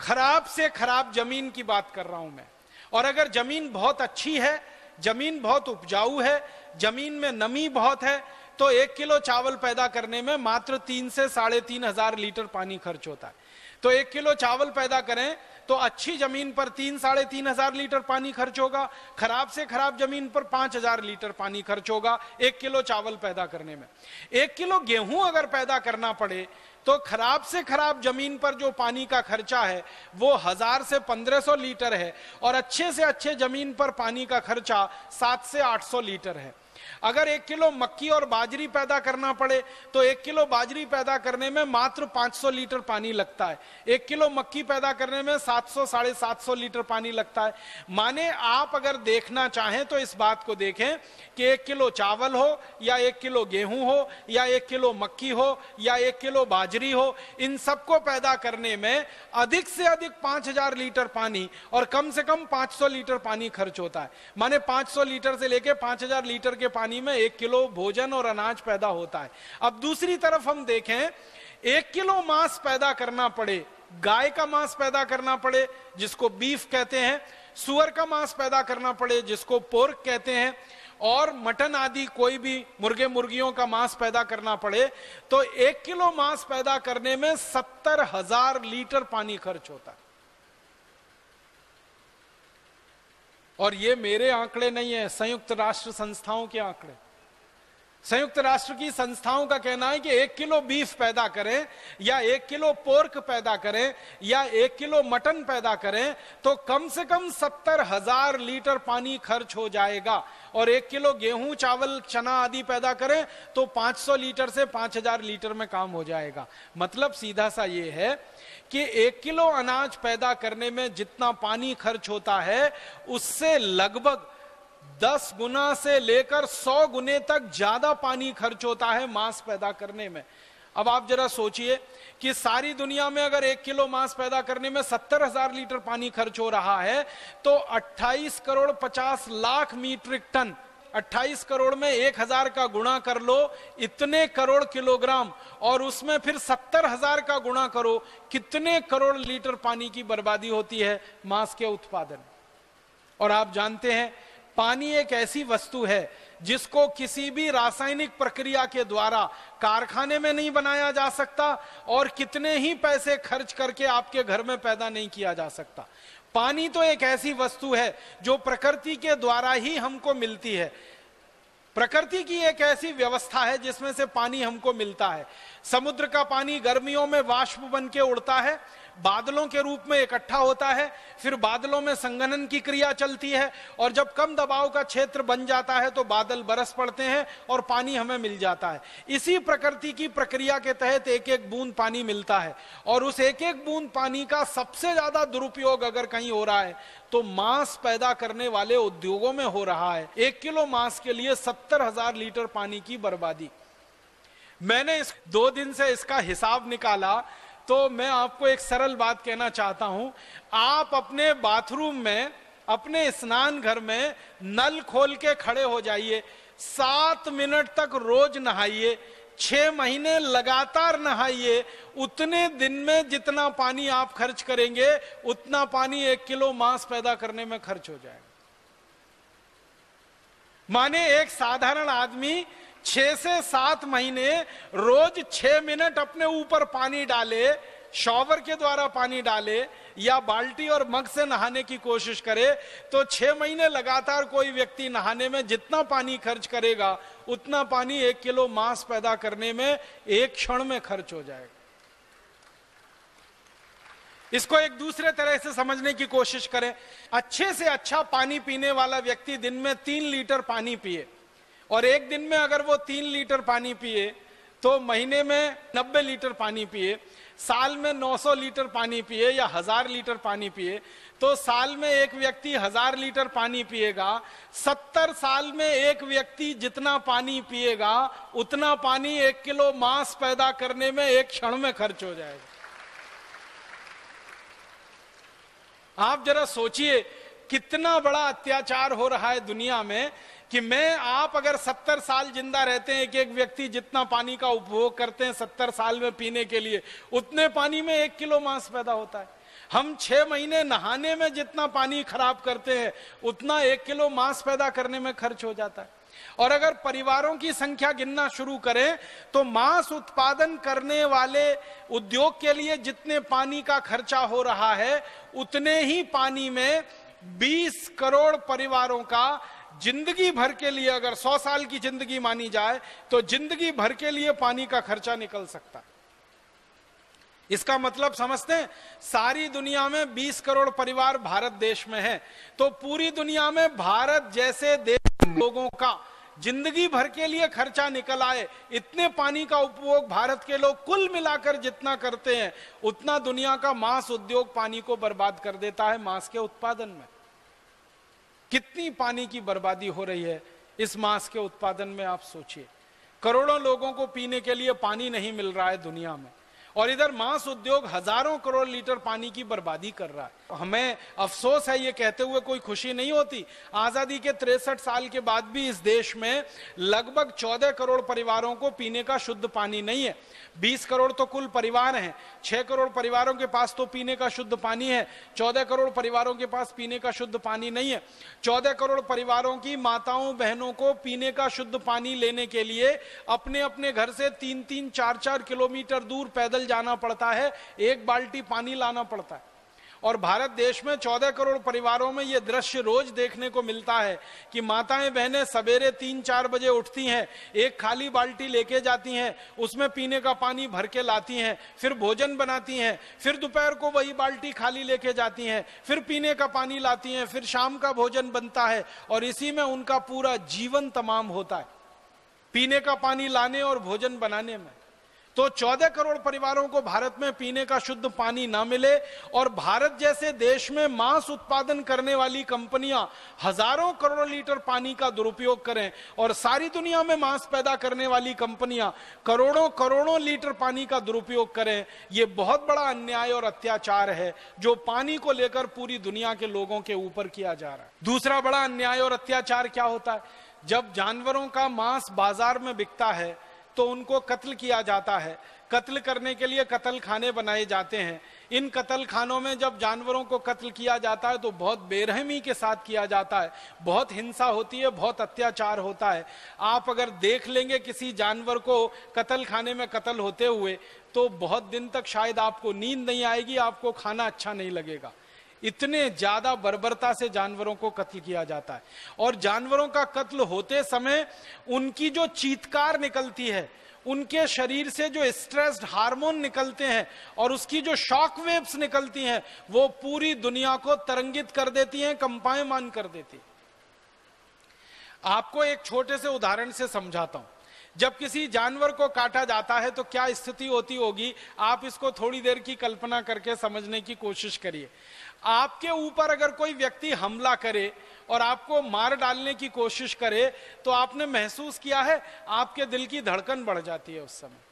खराब से खराब ज़मीन की बात कर रहा हूँ मैं। और अगर ज़मीन बहुत अच्छी है, ज़मीन बहुत उपजाऊ है, ज़मीन में नमी बहुत है तो एक किलो चावल पैदा करने में मात्र तीन से साढ़े तीन हज़ार लीटर पानी खर्च होता है। तो एक किलो चावल पैदा करें तो अच्छी ज़मीन पर तीन साढ़े तीन हज़ार लीटर पानी खर्च होगा, खराब से खराब ज़मीन पर पाँच हज़ार लीटर पानी खर्च होगा, एक किलो चावल पैदा करने में। एक किलो गेहूँ अगर पैदा करना पड़े तो खराब से खराब ज़मीन पर जो पानी का खर्चा है, वो हज़ार से पंद्रह सौ लीटर है और अच्छे से अच्छे ज़मीन पर पानी का खर्चा सात से आठ सौ लीटर है। अगर एक किलो मक्की और बाजरी पैदा करना पड़े तो एक किलो बाजरी पैदा करने में मात्र 500 लीटर पानी लगता है। एक किलो मक्की पैदा करने में 700 साढ़े सात लीटर पानी लगता है। माने आप अगर देखना चाहें तो इस बात को देखें कि एक किलो चावल हो, या एक किलो गेहूँ हो, या एक किलो मक्की हो, या एक किलो बाजरी हो, इन सबको पैदा करने में अधिक से अधिक पाँच हज़ार लीटर पानी और कम से कम 500 लीटर पानी खर्च होता है। माने 500 लीटर से लेके 5000 लीटर के पानी में एक किलो भोजन और अनाज पैदा होता है। अब दूसरी तरफ़ हम देखें, एक किलो मांस पैदा करना पड़े, गाय का मांस पैदा करना पड़े, जिसको बीफ कहते हैं, सुअर का मांस पैदा करना पड़े, जिसको पोर्क कहते हैं, और मटन आदि कोई भी मुर्गे मुर्गियों का मांस पैदा करना पड़े तो एक किलो मांस पैदा करने में सत्तर हज़ार लीटर पानी खर्च होता है। और ये मेरे आंकड़े नहीं है, संयुक्त राष्ट्र संस्थाओं के आंकड़े। संयुक्त राष्ट्र की संस्थाओं का कहना है कि एक किलो बीफ पैदा करें, या एक किलो पोर्क पैदा करें, या एक किलो मटन पैदा करें तो कम से कम सत्तर हज़ार लीटर पानी खर्च हो जाएगा। और एक किलो गेहूँ, चावल, चना आदि पैदा करें तो 500 लीटर से 5000 लीटर में काम हो जाएगा। मतलब सीधा सा ये है कि एक किलो अनाज पैदा करने में जितना पानी खर्च होता है, उससे लगभग दस गुना से लेकर सौ गुने तक ज़्यादा पानी खर्च होता है मांस पैदा करने में। अब आप जरा सोचिए कि सारी दुनिया में अगर एक किलो मांस पैदा करने में सत्तर हज़ार लीटर पानी खर्च हो रहा है तो 28 करोड़ 50 लाख मीट्रिक टन 28 करोड़ में एक हज़ार का गुणा कर लो, इतने करोड़ किलोग्राम, और उसमें फिर सत्तर हज़ार का गुणा करो, कितने करोड़ लीटर पानी की बर्बादी होती है? मांस के उत्पादन। और आप जानते हैं, पानी एक ऐसी वस्तु है, जिसको किसी भी रासायनिक प्रक्रिया के द्वारा कारखाने में नहीं बनाया जा सकता, और कितने ही पैसे खर्च करके आपके घर में पैदा नहीं किया जा सकता। पानी तो एक ऐसी वस्तु है जो प्रकृति के द्वारा ही हमको मिलती है। प्रकृति की एक ऐसी व्यवस्था है जिसमें से पानी हमको मिलता है। समुद्र का पानी गर्मियों में वाष्प बन के उड़ता है बादलों के रूप में इकट्ठा होता है, फिर बादलों में संगनन की क्रिया चलती है, और जब कम दबाव का क्षेत्र बन जाता है तो बादल बरस पड़ते हैं और पानी हमें मिल जाता है। इसी प्रकृति की प्रक्रिया के तहत एक एक बूंद पानी मिलता है, और उस एक एक बूंद पानी का सबसे ज़्यादा दुरुपयोग अगर कहीं हो रहा है तो मांस पैदा करने वाले उद्योगों में हो रहा है। एक किलो मांस के लिए सत्तर हज़ार लीटर पानी की बर्बादी। मैंने इस, दो दिन से इसका हिसाब निकाला तो मैं आपको एक सरल बात कहना चाहता हूँ। आप अपने बाथरूम में, अपने स्नान घर में नल खोल के खड़े हो जाइए। सात मिनट तक रोज नहाइए। छह महीने लगातार नहाइए। उतने दिन में जितना पानी आप खर्च करेंगे, उतना पानी एक किलो मांस पैदा करने में खर्च हो जाएगा। माने एक साधारण आदमी छह से सात महीने रोज छह मिनट अपने ऊपर पानी डाले, शॉवर के द्वारा पानी डाले या बाल्टी और मग से नहाने की कोशिश करे तो छह महीने लगातार कोई व्यक्ति नहाने में जितना पानी खर्च करेगा, उतना पानी एक किलो मांस पैदा करने में एक क्षण में खर्च हो जाएगा। इसको एक दूसरे तरह से समझने की कोशिश करें। अच्छे से अच्छा पानी पीने वाला व्यक्ति दिन में तीन लीटर पानी पिए। और एक दिन में अगर वो तीन लीटर पानी पिए तो महीने में नब्बे लीटर पानी पिए, साल में 900 लीटर पानी पिए या हज़ार लीटर पानी पिए तो साल में एक व्यक्ति हज़ार लीटर पानी पिएगा, सत्तर साल में एक व्यक्ति जितना पानी पिएगा, उतना पानी एक किलो मांस पैदा करने में एक क्षण में खर्च हो जाएगा। आप जरा सोचिए, कितना बड़ा अत्याचार हो रहा है दुनिया में कि मैं, आप अगर सत्तर साल ज़िंदा रहते हैं एक एक व्यक्ति जितना पानी का उपभोग करते हैं सत्तर साल में पीने के लिए, उतने पानी में एक किलो मांस पैदा होता है। हम छह महीने नहाने में जितना पानी खराब करते हैं, उतना एक किलो मांस पैदा करने में खर्च हो जाता है। और अगर परिवारों की संख्या गिनना शुरू करें तो मांस उत्पादन करने वाले उद्योग के लिए जितने पानी का खर्चा हो रहा है, उतने ही पानी में 20 करोड़ परिवारों का ज़िंदगी भर के लिए अगर 100 साल की ज़िंदगी मानी जाए तो ज़िंदगी भर के लिए पानी का खर्चा निकल सकता। इसका मतलब समझते हैं, सारी दुनिया में 20 करोड़ परिवार भारत देश में है। तो पूरी दुनिया में भारत जैसे देश लोगों का ज़िंदगी भर के लिए खर्चा निकल आए, इतने पानी का उपभोग भारत के लोग कुल मिलाकर जितना करते हैं, उतना दुनिया का मांस उद्योग पानी को बर्बाद कर देता है मांस के उत्पादन में। कितनी पानी की बर्बादी हो रही है, इस मांस के उत्पादन में आप सोचिए। करोड़ों लोगों को पीने के लिए पानी नहीं मिल रहा है दुनिया में। और इधर मांस उद्योग हज़ारों करोड़ लीटर पानी की बर्बादी कर रहा है। हमें अफसोस है ये कहते हुए कोई खुशी नहीं होती। आज़ादी के तिरसठ साल के बाद भी इस देश में लगभग चौदह करोड़ परिवारों को पीने का शुद्ध पानी नहीं है। बीस करोड़ तो कुल परिवार हैं। छह करोड़ परिवारों के पास तो पीने का शुद्ध पानी है। चौदह करोड़ परिवारों के पास पीने का शुद्ध पानी नहीं है। चौदह करोड़ परिवारों की माताओं, बहनों को पीने का शुद्ध पानी लेने के लिए अपने अपने घर से तीन तीन चार चार किलोमीटर दूर पैदल जाना पड़ता है। एक बाल्टी पानी लाना पड़ता है। और भारत देश में चौदह करोड़ परिवारों में ये दृश्य रोज देखने को मिलता है कि माताएँ बहनें सवेरे तीन चार बजे उठती हैं, एक खाली बाल्टी लेके जाती हैं, उसमें पीने का पानी भर के लाती हैं, फिर भोजन बनाती हैं, फिर दोपहर को वही बाल्टी खाली लेके जाती हैं, फिर पीने का पानी लाती हैं, फिर शाम का भोजन बनता है और इसी में उनका पूरा जीवन तमाम होता है। पीने का पानी लाने और भोजन बनाने में। तो 14 करोड़ परिवारों को भारत में पीने का शुद्ध पानी ना मिले और भारत जैसे देश में मांस उत्पादन करने वाली कंपनियाँ हज़ारों करोड़ लीटर पानी का दुरुपयोग करें और सारी दुनिया में मांस पैदा करने वाली कंपनियाँ करोड़ों करोड़ों लीटर पानी का दुरुपयोग करें यह बहुत बड़ा अन्याय और अत्याचार है जो पानी को लेकर पूरी दुनिया के लोगों के ऊपर किया जा रहा है। दूसरा बड़ा अन्याय और अत्याचार क्या होता है? जब जानवरों का मांस बाज़ार में बिकता है तो उनको कत्ल किया जाता है। कत्ल करने के लिए कत्ल खाने बनाए जाते हैं। इन कत्ल खानों में जब जानवरों को कत्ल किया जाता है तो बहुत बेरहमी के साथ किया जाता है। बहुत हिंसा होती है, बहुत अत्याचार होता है। आप अगर देख लेंगे किसी जानवर को कत्ल खाने में कत्ल होते हुए तो बहुत दिन तक शायद आपको नींद नहीं आएगी, आपको खाना अच्छा नहीं लगेगा। इतने ज़्यादा बर्बरता से जानवरों को कत्ल किया जाता है। और जानवरों का कत्ल होते समय उनकी जो चीतकार निकलती है, उनके शरीर से जो स्ट्रेस्ड हार्मोन निकलते हैं और उसकी जो शॉक वेव्स निकलती हैं, वो पूरी दुनिया को तरंगित कर देती हैं, कंपायमान कर देती आपको एक छोटे से उदाहरण से समझाता हूँ। जब किसी जानवर को काटा जाता है तो क्या स्थिति होती होगी? आप इसको थोड़ी देर की कल्पना करके समझने की कोशिश करिए। आपके ऊपर अगर कोई व्यक्ति हमला करे और आपको मार डालने की कोशिश करे तो आपने महसूस किया है? आपके दिल की धड़कन बढ़ जाती है उस समय।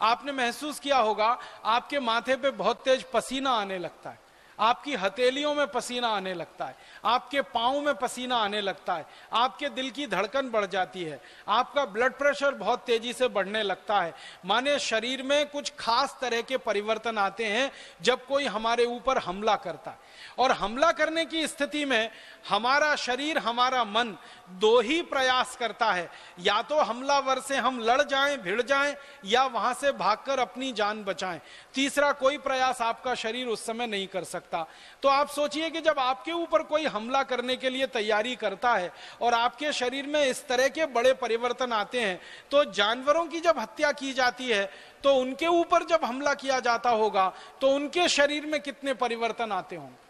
आपने महसूस किया होगा, आपके माथे पे बहुत तेज पसीना आने लगता है। आपकी हथेलियों में पसीना आने लगता है। आपके पाओ में पसीना आने लगता है। आपके दिल की धड़कन बढ़ जाती है। आपका ब्लड प्रेशर बहुत तेज़ी से बढ़ने लगता है। माने शरीर में कुछ खास तरह के परिवर्तन आते हैं जब कोई हमारे ऊपर हमला करता है। और हमला करने की स्थिति में हमारा शरीर, हमारा मन दो ही प्रयास करता है। या तो हमलावर से हम लड़ जाएँ, भिड़ जाएँ, या वहाँ से भागकर अपनी जान बचाएँ। तीसरा कोई प्रयास आपका शरीर उस समय नहीं कर सकता। तो आप सोचिए कि जब आपके ऊपर कोई हमला करने के लिए तैयारी करता है और आपके शरीर में इस तरह के बड़े परिवर्तन आते हैं तो जानवरों की जब हत्या की जाती है तो उनके ऊपर जब हमला किया जाता होगा तो उनके शरीर में कितने परिवर्तन आते होंगे?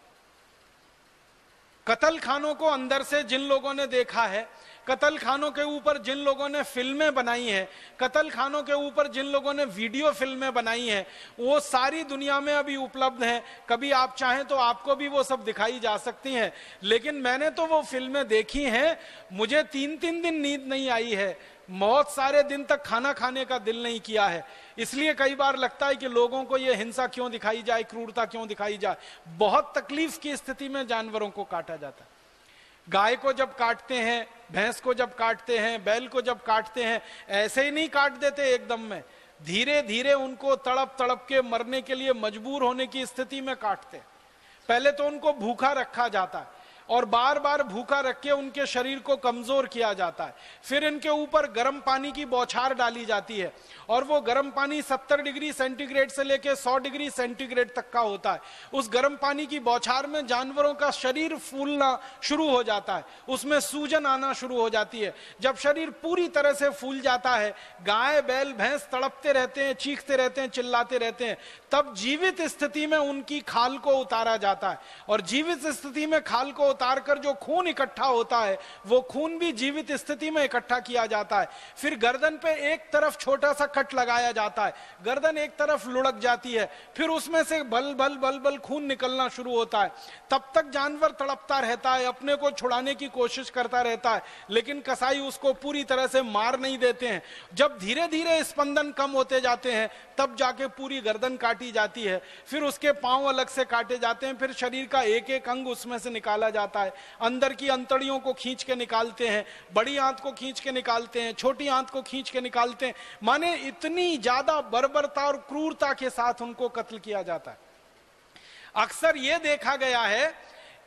कतल खानों को अंदर से जिन लोगों ने देखा है कतल खानों के ऊपर जिन लोगों ने फ़िल्में बनाई हैं कतल खानों के ऊपर जिन लोगों ने वीडियो फ़िल्में बनाई हैं, वो सारी दुनिया में अभी उपलब्ध हैं। कभी आप चाहें तो आपको भी वो सब दिखाई जा सकती हैं, लेकिन मैंने तो वो फ़िल्में देखी हैं, मुझे तीन तीन दिन नींद नहीं आई है। बहुत सारे दिन तक खाना खाने का दिल नहीं किया है। इसलिए कई बार लगता है कि लोगों को यह हिंसा क्यों दिखाई जाए, क्रूरता क्यों दिखाई जाए? बहुत तकलीफ़ की स्थिति में जानवरों को काटा जाता है। गाय को जब काटते हैं, भैंस को जब काटते हैं, बैल को जब काटते हैं, ऐसे ही नहीं काट देते एकदम में। धीरे धीरे उनको तड़प तड़प के मरने के लिए मजबूर होने की स्थिति में काटते पहले तो उनको भूखा रखा जाता है। और बार बार भूखा रख के उनके शरीर को कमज़ोर किया जाता है। फिर इनके ऊपर गर्म पानी की बौछार डाली जाती है और वो गर्म पानी 70 डिग्री सेंटीग्रेड से लेके 100 डिग्री सेंटीग्रेड तक का होता है। उस गर्म पानी की बौछार में जानवरों का शरीर फूलना शुरू हो जाता है। उसमें सूजन आना शुरू हो जाती है। जब शरीर पूरी तरह से फूल जाता है, गाय, बैल, भैंस तड़पते रहते हैं, चीखते रहते हैं, चिल्लाते रहते हैं, तब जीवित स्थिति में उनकी खाल को उतारा जाता है। और जीवित स्थिति में खाल को उतार कर जो खून इकट्ठा होता है, वो खून भी जीवित स्थिति में इकट्ठा किया जाता है। फिर गर्दन पे एक तरफ़ छोटा सा कट लगाया जाता है। गर्दन एक तरफ़ लुढ़क जाती है। फिर उसमें से बल बल बल बल खून निकलना शुरू होता है। तब तक जानवर तड़पता रहता है, अपने को छुड़ाने की कोशिश करता रहता है, लेकिन कसाई उसको पूरी तरह से मार नहीं देते हैं। जब धीरे धीरे स्पंदन कम होते जाते हैं, तब जाके पूरी गर्दन काटी जाती है। फिर उसके पाँव अलग से काटे जाते हैं, फिर शरीर का एक एक अंग उसमें से निकाला जाता है। अंदर की अंतड़ियों को खींच के निकालते हैं, बड़ी आंत को खींच के निकालते हैं, छोटी आंत को खींच के निकालते हैं। माने इतनी ज़्यादा बर्बरता और क्रूरता के साथ उनको कत्ल किया जाता है। अक्सर यह देखा गया है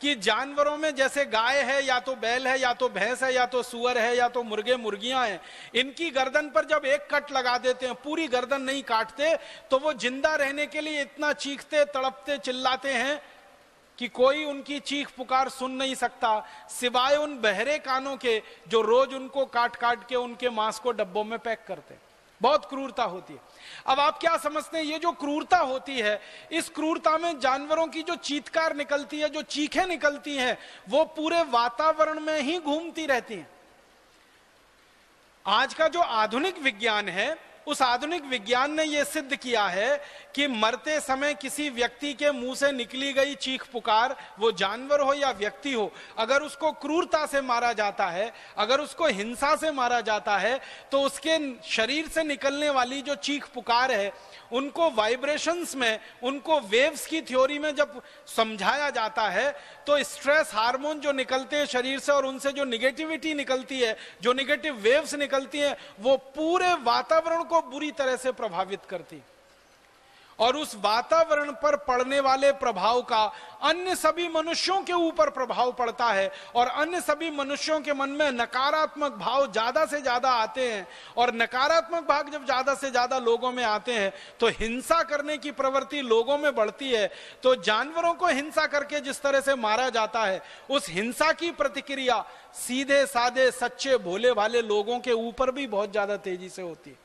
कि जानवरों में जैसे गाय है, या तो बैल है, या तो भैंस है, या तो सुअर है, या तो मुर्गे मुर्गियाँ हैं, इनकी गर्दन पर जब एक कट लगा देते हैं, पूरी गर्दन नहीं काटते तो वो ज़िंदा रहने के लिए इतना चीखते, तड़पते, चिल्लाते हैं कि कोई उनकी चीख पुकार सुन नहीं सकता, सिवाय उन बहरे कानों के जो रोज उनको काट काट के उनके मांस को डब्बों में पैक करते बहुत क्रूरता होती है। अब आप क्या समझते हैं, ये जो क्रूरता होती है, इस क्रूरता में जानवरों की जो चीतकार निकलती है, जो चीखें निकलती हैं, वो पूरे वातावरण में ही घूमती रहती हैं। आज का जो आधुनिक विज्ञान है उस आधुनिक विज्ञान ने यह सिद्ध किया है कि मरते समय किसी व्यक्ति के मुँह से निकली गई चीख पुकार, वो जानवर हो या व्यक्ति हो, अगर उसको क्रूरता से मारा जाता है, अगर उसको हिंसा से मारा जाता है तो उसके शरीर से निकलने वाली जो चीख पुकार है, उनको वाइब्रेशंस में, उनको वेव्स की थ्योरी में जब समझाया जाता है तो स्ट्रेस हार्मोन जो निकलते हैं शरीर से और उनसे जो निगेटिविटी निकलती है, जो निगेटिव वेव्स निकलती हैं, वो पूरे वातावरण को बुरी तरह से प्रभावित करती। और उस वातावरण पर पड़ने वाले प्रभाव का अन्य सभी मनुष्यों के ऊपर प्रभाव पड़ता है और अन्य सभी मनुष्यों के मन में नकारात्मक भाव ज़्यादा से ज़्यादा आते हैं। और नकारात्मक भाग जब ज़्यादा से ज़्यादा लोगों में आते हैं तो हिंसा करने की प्रवृत्ति लोगों में बढ़ती है। तो जानवरों को हिंसा करके जिस तरह से मारा जाता है, उस हिंसा की प्रतिक्रिया सीधे साधे सच्चे भोले भाले लोगों के ऊपर भी बहुत ज़्यादा तेज़ी से होती है।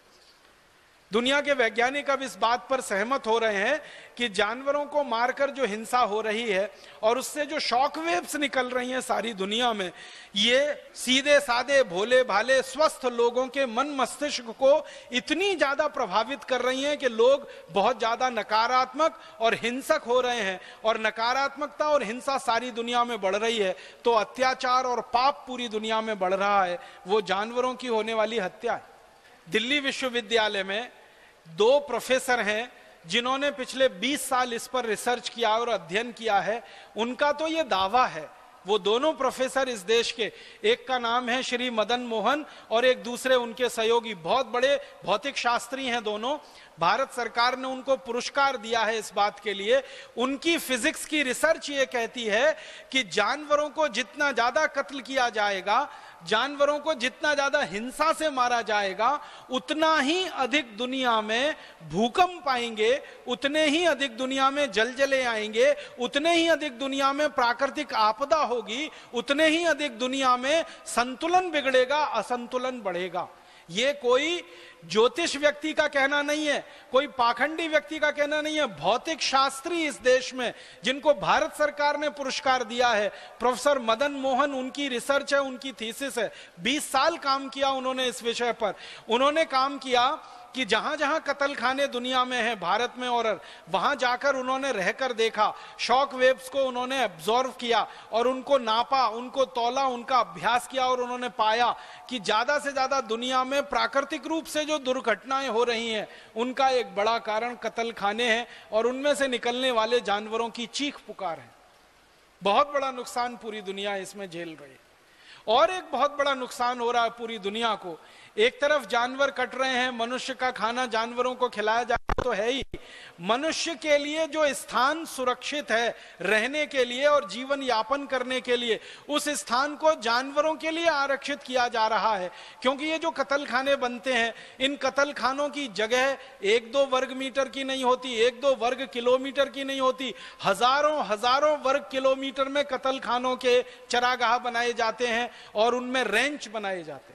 दुनिया के वैज्ञानिक अब इस बात पर सहमत हो रहे हैं कि जानवरों को मारकर जो हिंसा हो रही है और उससे जो शॉक वेव्स निकल रही हैं सारी दुनिया में, ये सीधे साधे भोले भाले स्वस्थ लोगों के मन मस्तिष्क को इतनी ज़्यादा प्रभावित कर रही हैं कि लोग बहुत ज़्यादा नकारात्मक और हिंसक हो रहे हैं। और नकारात्मकता और हिंसा सारी दुनिया में बढ़ रही है तो अत्याचार और पाप पूरी दुनिया में बढ़ रहा है। वो जानवरों की होने वाली हत्या है। दिल्ली विश्वविद्यालय में दो प्रोफेसर हैं जिन्होंने पिछले 20 साल इस पर रिसर्च किया और अध्ययन किया है। उनका तो ये दावा है, वो दोनों प्रोफेसर इस देश के, एक का नाम है श्री मदन मोहन और एक दूसरे उनके सहयोगी, बहुत बड़े भौतिक शास्त्री हैं दोनों। भारत सरकार ने उनको पुरस्कार दिया है इस बात के लिए। उनकी फिजिक्स की रिसर्च ये कहती है कि जानवरों को जितना ज़्यादा कत्ल किया जाएगा, जानवरों को जितना ज़्यादा हिंसा से मारा जाएगा, उतना ही अधिक दुनिया में भूकंप आएँगे, उतने ही अधिक दुनिया में जलजले आएँगे, उतने ही अधिक दुनिया में प्राकृतिक आपदा होगी, उतने ही अधिक दुनिया में संतुलन बिगड़ेगा, असंतुलन बढ़ेगा। ये कोई ज्योतिष व्यक्ति का कहना नहीं है, कोई पाखंडी व्यक्ति का कहना नहीं है। भौतिक शास्त्री इस देश में, जिनको भारत सरकार ने पुरस्कार दिया है, प्रोफेसर मदन मोहन उनकी रिसर्च है, उनकी थीसिस है। 20 साल काम किया उन्होंने इस विषय पर। उन्होंने काम किया कि जहाँ जहाँ कतल खाने दुनिया में है, भारत में और वहाँ जाकर उन्होंने रहकर देखा शॉक वेव्स को उन्होंने एब्जॉर्व किया और उनको नापा, उनको तोला, उनका अभ्यास किया और उन्होंने पाया कि ज़्यादा से ज़्यादा दुनिया में प्राकृतिक रूप से जो दुर्घटनाएँ हो रही हैं, उनका एक बड़ा कारण कतल खाने हैं और उनमें से निकलने वाले जानवरों की चीख पुकार है। बहुत बड़ा नुकसान पूरी दुनिया इसमें झेल रही है। और एक बहुत बड़ा नुकसान हो रहा है पूरी दुनिया को एक तरफ़ जानवर कट रहे हैं, मनुष्य का खाना जानवरों को खिलाया जा तो है ही। मनुष्य के लिए जो स्थान सुरक्षित है रहने के लिए और जीवन यापन करने के लिए, उस स्थान को जानवरों के लिए आरक्षित किया जा रहा है। क्योंकि ये जो कतल खाने बनते हैं, इन कतल खानों की जगह एक दो वर्ग मीटर की नहीं होती, एक दो वर्ग किलोमीटर की नहीं होती, हज़ारों हज़ारों वर्ग किलोमीटर में कतल खानों के चरागाह बनाए जाते हैं और उनमें रेंच बनाए जाते हैं।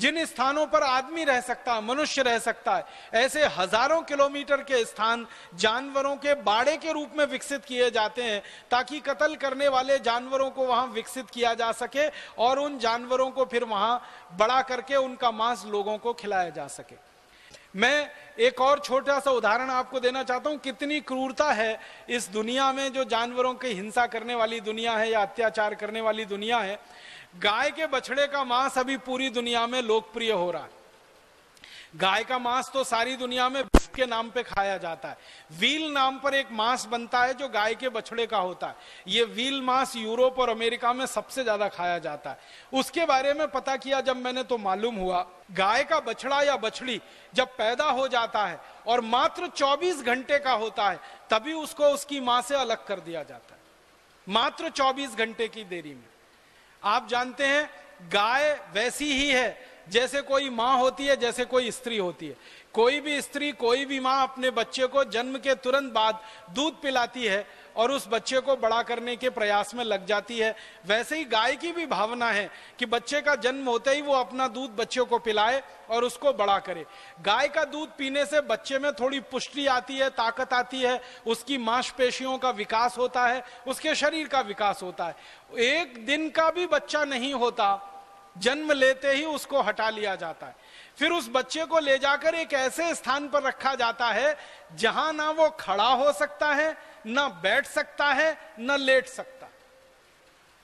जिन स्थानों पर आदमी रह सकता है, मनुष्य रह सकता है, ऐसे हज़ारों किलोमीटर के स्थान जानवरों के बाड़े के रूप में विकसित किए जाते हैं ताकि कत्ल करने वाले जानवरों को वहाँ विकसित किया जा सके और उन जानवरों को फिर वहाँ बड़ा करके उनका मांस लोगों को खिलाया जा सके। मैं एक और छोटा सा उदाहरण आपको देना चाहता हूँ, कितनी क्रूरता है इस दुनिया में जो जानवरों की हिंसा करने वाली दुनिया है या अत्याचार करने वाली दुनिया है। गाय के बछड़े का मांस अभी पूरी दुनिया में लोकप्रिय हो रहा है। गाय का मांस तो सारी दुनिया में बीफ के नाम पे खाया जाता है। व्हील नाम पर एक मांस बनता है जो गाय के बछड़े का होता है। ये व्हील मांस यूरोप और अमेरिका में सबसे ज़्यादा खाया जाता है। उसके बारे में पता किया जब मैंने तो मालूम हुआ, गाय का बछड़ा या बछड़ी जब पैदा हो जाता है और मात्र 24 घंटे का होता है, तभी उसको उसकी माँ से अलग कर दिया जाता है। मात्र 24 घंटे की देरी में। आप जानते हैं, गाय वैसी ही है। जैसे कोई माँ होती है, जैसे कोई स्त्री होती है। कोई भी स्त्री, कोई भी माँ अपने बच्चे को जन्म के तुरंत बाद दूध पिलाती है। और उस बच्चे को बड़ा करने के प्रयास में लग जाती है। वैसे ही गाय की भी भावना है कि बच्चे का जन्म होते ही वो अपना दूध बच्चे को पिलाए और उसको बड़ा करे। गाय का दूध पीने से बच्चे में थोड़ी पुष्टि आती है, ताकत आती है, उसकी मांसपेशियों का विकास होता है, उसके शरीर का विकास होता है। एक दिन का भी बच्चा नहीं होता, जन्म लेते ही उसको हटा लिया जाता है। फिर उस बच्चे को ले जाकर एक ऐसे स्थान पर रखा जाता है जहाँ ना वो खड़ा हो सकता है ना बैठ सकता है ना लेट सकता।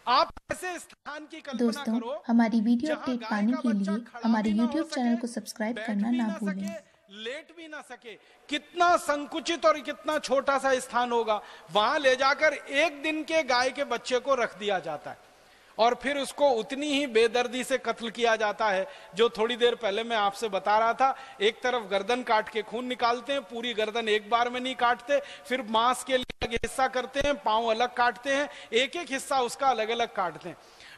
आप ऐसे स्थान की कल्पना दोस्तों करो हमारी वीडियो अपडेट पाने के लिए हमारे यूट्यूब चैनल को सब्सक्राइब करना ना भूलें। लेट भी ना सके। कितना संकुचित और कितना छोटा सा स्थान होगा वहाँ ले जाकर एक दिन के गाय के बच्चे को रख दिया जाता है। और फिर उसको उतनी ही बेदर्दी से कत्ल किया जाता है, जो थोड़ी देर पहले मैं आपसे बता रहा था, एक तरफ़ गर्दन काट के खून निकालते हैं, पूरी गर्दन एक बार में नहीं काटते, फिर मांस के लिए अलग हिस्सा करते हैं, पाँव अलग काटते हैं एक एक हिस्सा उसका अलग अलग काटते हैं।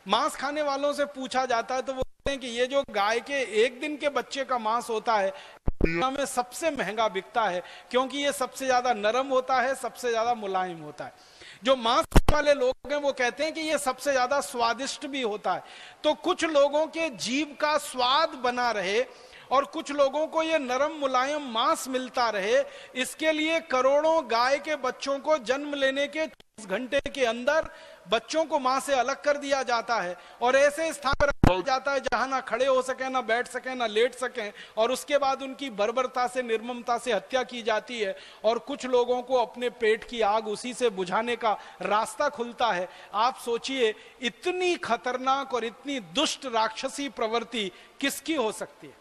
मांस खाने वालों से पूछा जाता है तो वो कहते हैं कि ये जो गाय के एक दिन के बच्चे का मांस होता है में सबसे महँगा बिकता है, क्योंकि ये सबसे ज़्यादा नरम होता है, सबसे ज़्यादा मुलायम होता है। जो मांस वाले लोग हैं, वो कहते हैं कि ये सबसे ज़्यादा स्वादिष्ट भी होता है। तो कुछ लोगों के जीव का स्वाद बना रहे और कुछ लोगों को ये नरम मुलायम मांस मिलता रहे, इसके लिए करोड़ों गाय के बच्चों को जन्म लेने के घंटे के अंदर बच्चों को माँ से अलग कर दिया जाता है और ऐसे स्थान पर रखा जाता है जहाँ ना खड़े हो सके ना बैठ सके ना लेट सके और उसके बाद उनकी बर्बरता से निर्ममता से हत्या की जाती है और कुछ लोगों को अपने पेट की आग उसी से बुझाने का रास्ता खुलता है। आप सोचिए इतनी खतरनाक और इतनी दुष्ट राक्षसी प्रवृत्ति किसकी हो सकती है?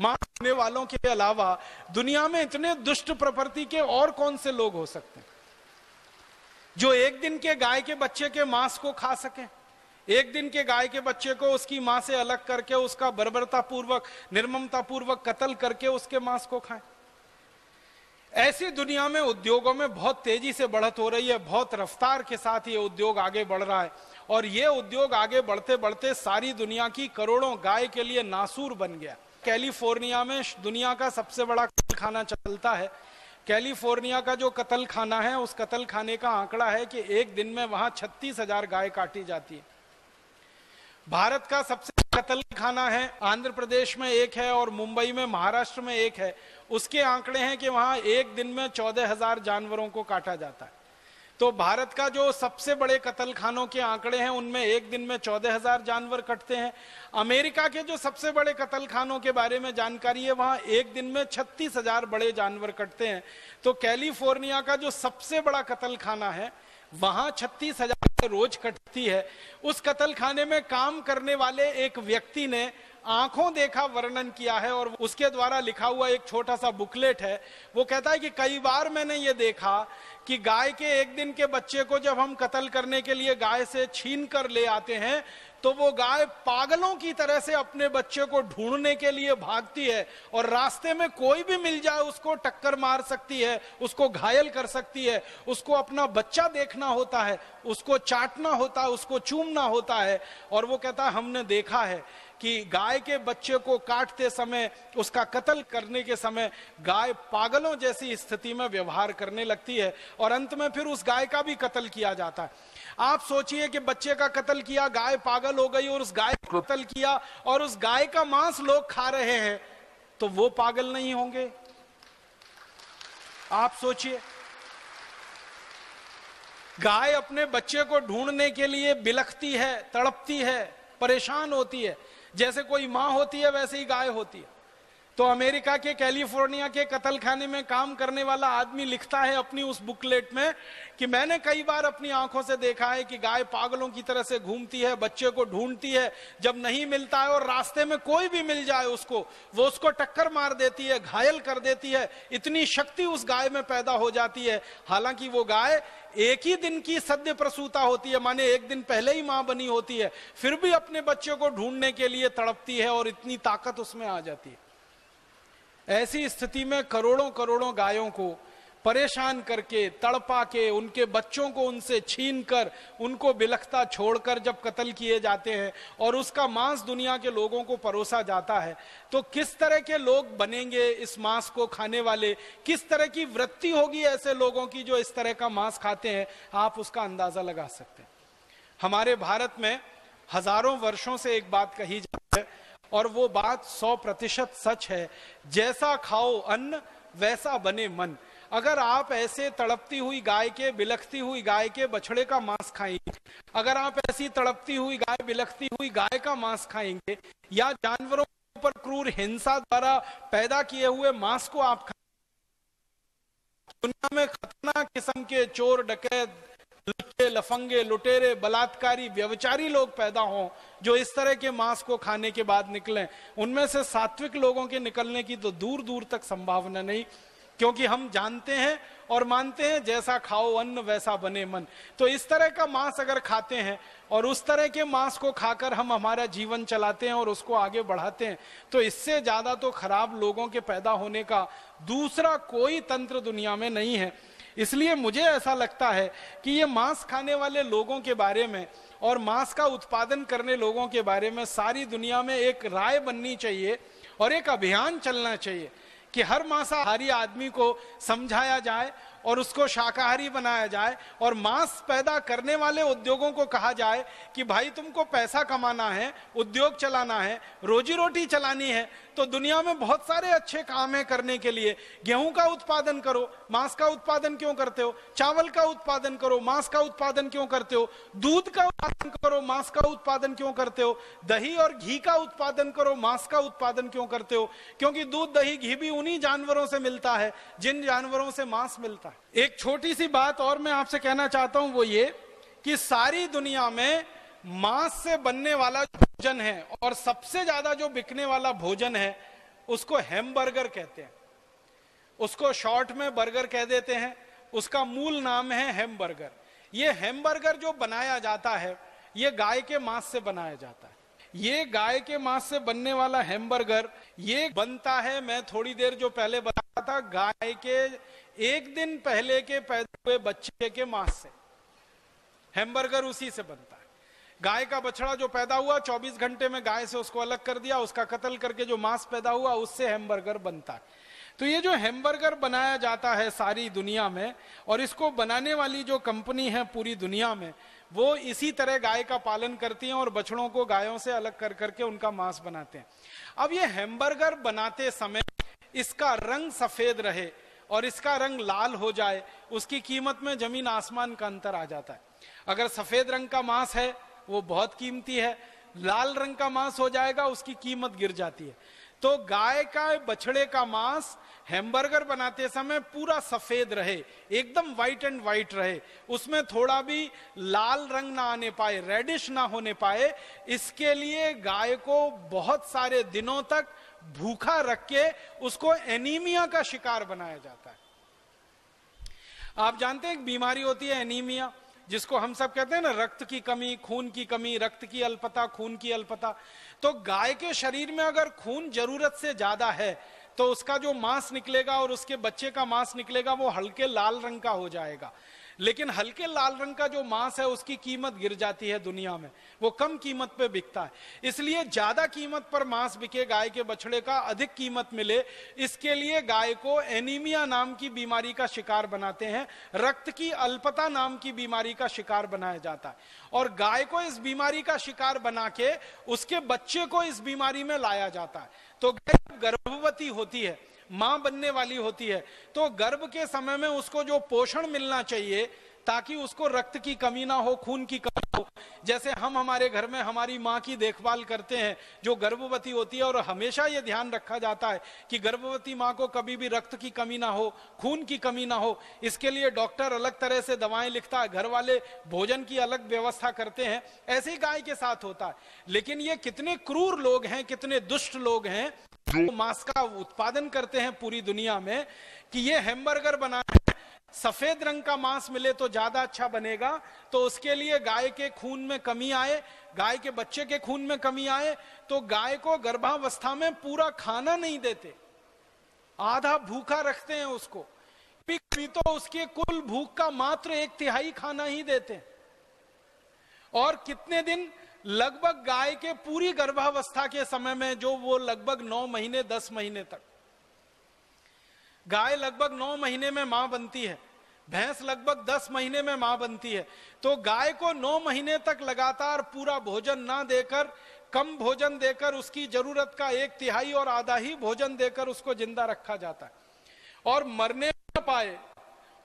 मारने वालों के अलावा दुनिया में इतने दुष्ट प्रवृत्ति के और कौन से लोग हो सकते हैं? जो एक दिन के गाय के बच्चे के मांस को खा सके, एक दिन के गाय के बच्चे को उसकी माँ से अलग करके, उसका बर्बरता पूर्वक निर्ममता पूर्वक कत्ल करके उसके मांस को खाएँ। ऐसी दुनिया में उद्योगों में बहुत तेज़ी से बढ़त हो रही है, बहुत रफ्तार के साथ ये उद्योग आगे बढ़ रहा है। और ये उद्योग आगे बढ़ते बढ़ते सारी दुनिया की करोड़ों गाय के लिए नासूर बन गया। कैलिफ़ोर्निया में दुनिया का सबसे बड़ा खाना चलता है। कैलिफ़ोर्निया का जो कतल खाना है, उस कतल खाने का आंकड़ा है कि एक दिन में वहाँ छत्तीस हज़ार गाय काटी जाती है। भारत का सबसे कतल खाना है, आंध्र प्रदेश में एक है और मुंबई में, महाराष्ट्र में एक है। उसके आंकड़े हैं कि वहाँ एक दिन में चौदह हज़ार जानवरों को काटा जाता है। तो भारत का जो सबसे बड़े कतल खानों के आंकड़े हैं, उनमें एक दिन में चौदह हज़ार जानवर कटते हैं। अमेरिका के जो सबसे बड़े कतल खानों के बारे में जानकारी है, वहाँ एक दिन में छत्तीस हज़ार बड़े जानवर कटते हैं। तो कैलिफ़ोर्निया का जो सबसे बड़ा कतल खाना है, वहाँ छत्तीस हज़ार रोज कटती है। उस कतल खाने में काम करने वाले एक व्यक्ति ने आँखों देखा वर्णन किया है और उसके द्वारा लिखा हुआ एक छोटा सा बुकलेट है। वो कहता है कि कई बार मैंने ये देखा कि गाय के एक दिन के बच्चे को जब हम कत्ल करने के लिए गाय से छीन कर ले आते हैं तो वो गाय पागलों की तरह से अपने बच्चे को ढूँढने के लिए भागती है और रास्ते में कोई भी मिल जाए उसको टक्कर मार सकती है, उसको घायल कर सकती है, उसको अपना बच्चा देखना होता है, उसको चाटना होता है उसको चूमना होता है और वो कहता है, हमने देखा है कि गाय के बच्चे को काटते समय, उसका कत्ल करने के समय गाय पागलों जैसी स्थिति में व्यवहार करने लगती है और अंत में फिर उस गाय का भी कत्ल किया जाता है। आप सोचिए कि बच्चे का कत्ल किया, गाय पागल हो गई और उस गाय को कत्ल किया और उस गाय का मांस लोग खा रहे हैं तो वो पागल नहीं होंगे। आप सोचिए, गाय अपने बच्चे को ढूँढने के लिए बिलखती है, तड़पती है, परेशान होती है। जैसे कोई माँ होती है, वैसे ही गाय होती है। तो अमेरिका के, कैलिफ़ोर्निया के कतल खाने में काम करने वाला आदमी लिखता है अपनी उस बुकलेट में कि मैंने कई बार अपनी आँखों से देखा है कि गाय पागलों की तरह से घूमती है, बच्चे को ढूंढती है, जब नहीं मिलता है और रास्ते में कोई भी मिल जाए उसको, वो उसको टक्कर मार देती है, घायल कर देती है। इतनी शक्ति उस गाय में पैदा हो जाती है। हालाँकि वो गाय एक ही दिन की सद्य प्रसूता होती है, माने एक दिन पहले ही माँ बनी होती है, फिर भी अपने बच्चे को ढूँढने के लिए तड़पती है और इतनी ताकत उसमें आ जाती है। ऐसी स्थिति में करोड़ों करोड़ों गायों को परेशान करके तड़पा के उनके बच्चों को उनसे छीन कर उनको बिलखता छोड़कर जब कत्ल किए जाते हैं और उसका मांस दुनिया के लोगों को परोसा जाता है तो किस तरह के लोग बनेंगे इस मांस को खाने वाले? किस तरह की वृत्ति होगी ऐसे लोगों की जो इस तरह का मांस खाते हैं? आप उसका अंदाज़ा लगा सकते हैं। हमारे भारत में हज़ारों वर्षों से एक बात कही जाती है और वो बात सौ प्रतिशत सच है। जैसा खाओ अन्न, वैसा बने मन। अगर आप ऐसे तड़पती हुई गाय के, बिलखती हुई गाय के बछड़े का मांस खाएँगे, अगर आप ऐसी तड़पती हुई गाय, बिलखती हुई गाय का मांस खाएँगे, या जानवरों पर क्रूर हिंसा द्वारा पैदा किए हुए मांस को आप दुनिया में खतरनाक किस्म के चोर, डकैत लुटे लफंगे, लुटेरे, बलात्कारी, व्यवचारी लोग पैदा हों, जो इस तरह के मांस को खाने के बाद निकले। उनमें से सात्विक लोगों के निकलने की तो दूर दूर तक संभावना नहीं। क्योंकि हम जानते हैं और मानते हैं, जैसा खाओ अन्न, वैसा बने मन। तो इस तरह का मांस अगर खाते हैं, और उस तरह के मांस को खाकर हम हमारा जीवन चलाते हैं और उसको आगे बढ़ाते हैं तो इससे ज़्यादा तो खराब लोगों के पैदा होने का दूसरा कोई तंत्र दुनिया में नहीं है। इसलिए मुझे ऐसा लगता है कि ये मांस खाने वाले लोगों के बारे में और मांस का उत्पादन करने लोगों के बारे में सारी दुनिया में एक राय बननी चाहिए और एक अभियान चलना चाहिए। कि हर मांसाहारी आदमी को समझाया जाए और उसको शाकाहारी बनाया जाए और मांस पैदा करने वाले उद्योगों को कहा जाए कि भाई तुमको पैसा कमाना है, उद्योग चलाना है, रोजी रोटी चलानी है तो दुनिया में बहुत सारे अच्छे काम है करने के लिए। गेहूँ का उत्पादन करो, मांस का उत्पादन क्यों करते हो? चावल का उत्पादन करो, मांस का उत्पादन क्यों करते हो? दूध का उत्पादन करो, मांस का उत्पादन क्यों करते हो? दही और घी का उत्पादन करो, मांस का उत्पादन क्यों करते हो? क्योंकि दूध, दही, घी भी उन्हीं जानवरों से मिलता है, जिन जानवरों से मांस मिलता है। एक छोटी सी बात और मैं आपसे कहना चाहता हूँ वो ये कि सारी दुनिया में मांस से बनने वाला भोजन है और सबसे ज़्यादा जो बिकने वाला भोजन है, उसको हैमबर्गर कहते हैं। उसको शॉर्ट में बर्गर कह देते हैं। उसका मूल नाम है हैमबर्गर ये हैमबर्गर जो बनाया जाता है, ये गाय के मांस से बनाया जाता है। ये गाय के मांस से बनने वाला हैमबर्गर ये बनता है, मैं थोड़ी देर जो पहले बताया था, गाय के एक दिन पहले के पैदा हुए बच्चे के मांस से। हैमबर्गर उसी से बनता है। गाय का बछड़ा जो पैदा हुआ 24 घंटे में गाय से उसको अलग कर दिया, उसका कत्ल करके जो मांस पैदा हुआ, उससे हैमबर्गर बनता है। तो ये जो हैमबर्गर बनाया जाता है सारी दुनिया में, और इसको बनाने वाली जो कंपनी है पूरी दुनिया में, वो इसी तरह गाय का पालन करती हैं और बछड़ों को गायों से अलग कर करके उनका मांस बनाते हैं। अब ये हैमबर्गर बनाते समय इसका रंग सफ़ेद रहे और इसका रंग लाल हो जाए, उसकी कीमत में ज़मीन आसमान का अंतर आ जाता है। अगर सफ़ेद रंग का मांस है वो बहुत कीमती है। लाल रंग का मांस हो जाएगा, उसकी कीमत गिर जाती है। तो गाय का, बछड़े का मांस हैमबर्गर बनाते समय पूरा सफ़ेद रहे, एकदम व्हाइट एंड व्हाइट रहे। उसमें थोड़ा भी लाल रंग ना आने पाए रेडिश ना होने पाए, इसके लिए गाय को बहुत सारे दिनों तक भूखा रख के उसको एनीमिया का शिकार बनाया जाता है। आप जानते हैं एक बीमारी होती है एनीमिया जिसको हम सब कहते हैं ना, रक्त की कमी, खून की कमी, रक्त की अल्पता, खून की अल्पता। तो गाय के शरीर में अगर खून ज़रूरत से ज़्यादा है तो उसका जो मांस निकलेगा और उसके बच्चे का मांस निकलेगा, वो हल्के लाल रंग का हो जाएगा। लेकिन हल्के लाल रंग का जो मांस है, उसकी कीमत गिर जाती है दुनिया में। वो कम कीमत पे बिकता है। इसलिए ज़्यादा कीमत पर मांस बिके, गाय के बछड़े का अधिक कीमत मिले, इसके लिए गाय को एनीमिया नाम की बीमारी का शिकार बनाते हैं। रक्त की अल्पता नाम की बीमारी का शिकार बनाया जाता है। और गाय को इस बीमारी का शिकार बना के उसके बच्चे को इस बीमारी में लाया जाता है। तो गाय गर्भवती होती है माँ बनने वाली होती है। तो गर्भ के समय में उसको जो पोषण मिलना चाहिए ताकि उसको रक्त की कमी ना हो, खून की कमी हो। जैसे हम हमारे घर में हमारी माँ की देखभाल करते हैं, जो गर्भवती होती है, और हमेशा ये ध्यान रखा जाता है कि गर्भवती माँ को कभी भी रक्त की कमी ना हो, खून की कमी ना हो। इसके लिए डॉक्टर अलग तरह से दवाएँ लिखता है, घर वाले भोजन की अलग व्यवस्था करते हैं, ऐसे ही गाय के साथ होता है। लेकिन ये कितने क्रूर लोग हैं, कितने दुष्ट लोग हैं, जो मांस का उत्पादन करते हैं पूरी दुनिया में, कि ये हैमबर्गर बना सफ़ेद रंग का मांस मिले तो ज़्यादा अच्छा बनेगा। तो उसके लिए गाय के खून में कमी आए, गाय के बच्चे के खून में कमी आए तो गाय को गर्भावस्था में पूरा खाना नहीं देते। आधा भूखा रखते हैं उसको। भी तो उसके कुल भूख का मात्र एक तिहाई खाना ही देते और कितने दिन लगभग गाय के पूरी गर्भावस्था के समय में, जो वो लगभग नौ महीने, दस महीने तक। गाय लगभग नौ महीने में माँ बनती है, भैंस लगभग दस महीने में माँ बनती है। तो गाय को नौ महीने तक लगातार पूरा भोजन ना देकर, कम भोजन देकर उसकी ज़रूरत का एक तिहाई और आधा ही भोजन देकर उसको ज़िंदा रखा जाता है। और मरने न पाए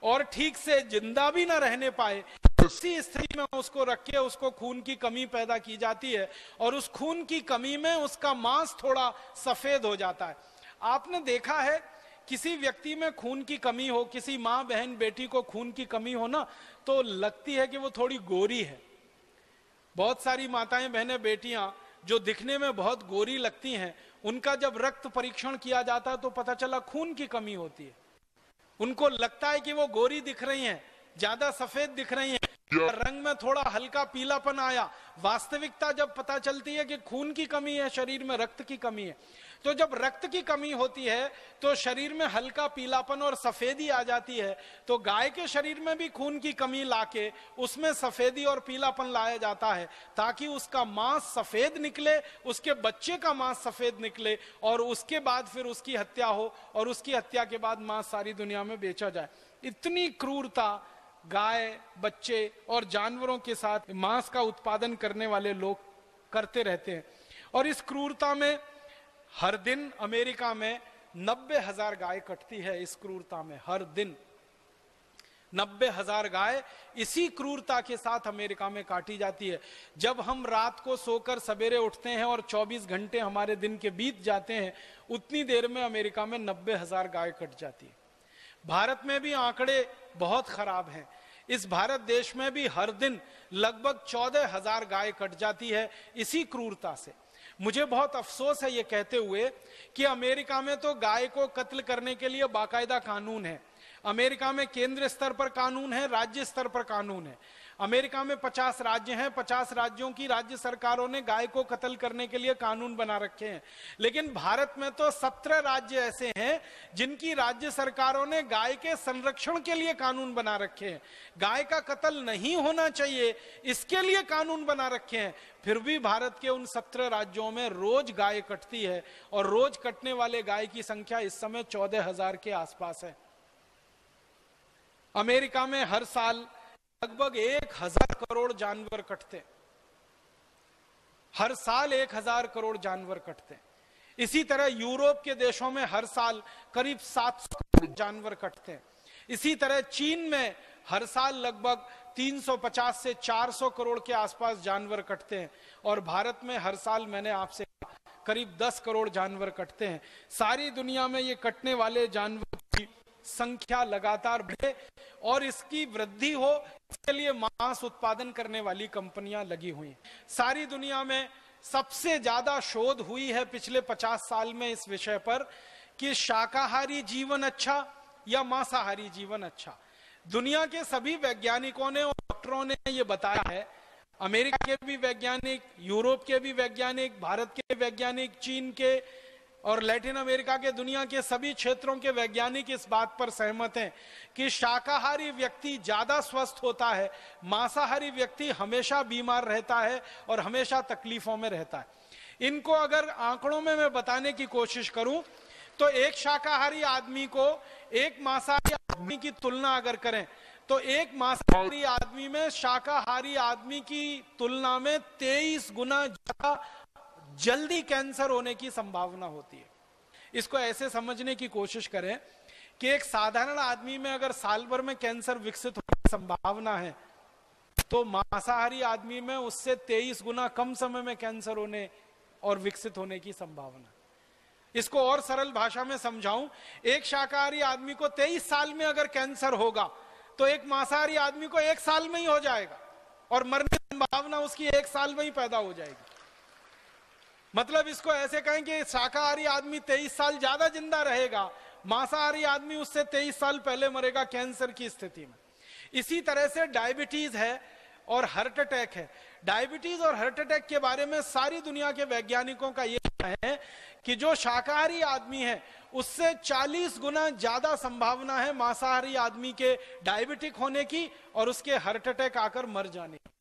और ठीक से ज़िंदा भी ना रहने पाए, उसी स्थिति में उसको रख के उसको खून की कमी पैदा की जाती है और उस खून की कमी में उसका मांस थोड़ा सफ़ेद हो जाता है। आपने देखा है किसी व्यक्ति में खून की कमी हो, किसी माँ, बहन, बेटी को खून की कमी हो ना तो लगती है कि वो थोड़ी गोरी है। बहुत सारी माताएँ, बहनें, बेटियाँ जो दिखने में बहुत गोरी लगती हैं, उनका जब रक्त परीक्षण किया जाता है तो पता चला खून की कमी होती है। उनको लगता है कि वो गोरी दिख रही हैं, ज़्यादा सफ़ेद दिख रही हैं। रंग में थोड़ा हल्का पीलापन आया। वास्तविकता जब पता चलती है कि खून की कमी है, शरीर में रक्त की कमी है। तो जब रक्त की कमी होती है तो शरीर में हल्का पीलापन और सफेदी आ जाती है। तो गाय के शरीर में भी खून की कमी लाके उसमें सफेदी और पीलापन लाया जाता है, ताकि उसका मांस सफ़ेद निकले, उसके बच्चे का मांस सफ़ेद निकले, और उसके बाद फिर उसकी हत्या हो, और उसकी हत्या के बाद मांस सारी दुनिया में बेचा जाए। इतनी क्रूरता गाय, बच्चे और जानवरों के साथ मांस का उत्पादन करने वाले लोग करते रहते हैं। और इस क्रूरता में हर दिन अमेरिका में नब्बे हज़ार गाय कटती है इस क्रूरता में, हर दिन। नब्बे हज़ार गाय इसी क्रूरता के साथ अमेरिका में काटी जाती है। जब हम रात को सोकर सवेरे उठते हैं और 24 घंटे हमारे दिन के बीत जाते हैं, उतनी देर में अमेरिका में नब्बे हज़ार गाय कट जाती है। भारत में भी आंकड़े बहुत खराब हैं। इस भारत देश में भी हर दिन लगभग चौदह हज़ार गाय कट जाती है इसी क्रूरता से। मुझे बहुत अफसोस है ये कहते हुए कि अमेरिका में तो गाय को कत्ल करने के लिए बाकायदा कानून है। अमेरिका में केंद्र स्तर पर कानून है, राज्य स्तर पर कानून है। अमेरिका में 50 राज्य हैं। 50 राज्यों की राज्य सरकारों ने गाय को कत्ल करने के लिए कानून बना रखे हैं। लेकिन भारत में तो 17 राज्य ऐसे हैं जिनकी राज्य सरकारों ने गाय के संरक्षण के लिए कानून बना रखे हैं। गाय का कत्ल नहीं होना चाहिए, इसके लिए कानून बना रखे हैं। फिर भी भारत के उन सत्रह राज्यों में रोज गाय कटती है और रोज कटने वाले गाय की संख्या इस समय चौदह हज़ार के आसपास है। अमेरिका में हर साल लगभग एक हज़ार करोड़ जानवर कटते हर साल एक हज़ार करोड़ जानवर कटते इसी तरह यूरोप के देशों में हर साल करीब 700 करोड़ जानवर कटते हैं। इसी तरह चीन में हर साल लगभग 350 से 400 करोड़ के आसपास जानवर कटते हैं। और भारत में हर साल मैंने आपसे करीब 10 करोड़ जानवर कटते हैं। सारी दुनिया में ये कटने वाले जानवर संख्या लगातार बढ़े और इसकी वृद्धि हो, इसके लिए मांस उत्पादन करने वाली कंपनियाँ लगी हुई सारी दुनिया में सबसे ज़्यादा शोध हुई है पिछले 50 साल में इस विषय पर कि शाकाहारी जीवन अच्छा या मांसाहारी जीवन अच्छा। दुनिया के सभी वैज्ञानिकों ने और डॉक्टरों ने यह बताया है, अमेरिका के भी वैज्ञानिक, यूरोप के भी वैज्ञानिक, भारत के वैज्ञानिक, चीन के और लैटिन अमेरिका के दुनिया के सभी क्षेत्रों के वैज्ञानिक इस बात पर सहमत हैं कि शाकाहारी व्यक्ति ज़्यादा स्वस्थ होता है, मांसाहारी व्यक्ति हमेशा बीमार रहता है और हमेशा तकलीफों में रहता है। इनको अगर आंकड़ों में मैं बताने की कोशिश करूँ तो एक शाकाहारी आदमी को एक मांसाहारी आदमी की तुलना अगर करें तो एक मांसाहारी आदमी में शाकाहारी आदमी की तुलना में तेईस गुना ज़्यादा जल्दी कैंसर होने की संभावना होती है। इसको ऐसे समझने की कोशिश करें कि एक साधारण आदमी में अगर साल भर में कैंसर विकसित होने की संभावना है तो मांसाहारी आदमी में उससे 23 गुना कम समय में कैंसर होने और विकसित होने की संभावना। इसको और सरल भाषा में समझाऊं, एक शाकाहारी आदमी को 23 साल में अगर कैंसर होगा तो एक मांसाहारी आदमी को एक साल में ही हो जाएगा और मरने की संभावना उसकी एक साल में ही पैदा हो जाएगी। मतलब इसको ऐसे कहें कि शाकाहारी आदमी तेईस साल ज़्यादा ज़िंदा रहेगा, मांसाहारी आदमी उससे तेईस साल पहले मरेगा कैंसर की स्थिति में। इसी तरह से डायबिटीज़ है और हार्ट अटैक है। डायबिटीज़ और हार्ट अटैक के बारे में सारी दुनिया के वैज्ञानिकों का यह है कि जो शाकाहारी आदमी है, उससे 40 गुना ज़्यादा संभावना है मांसाहारी आदमी के डायबिटिक होने की और उसके हार्ट अटैक आकर मर जाने की।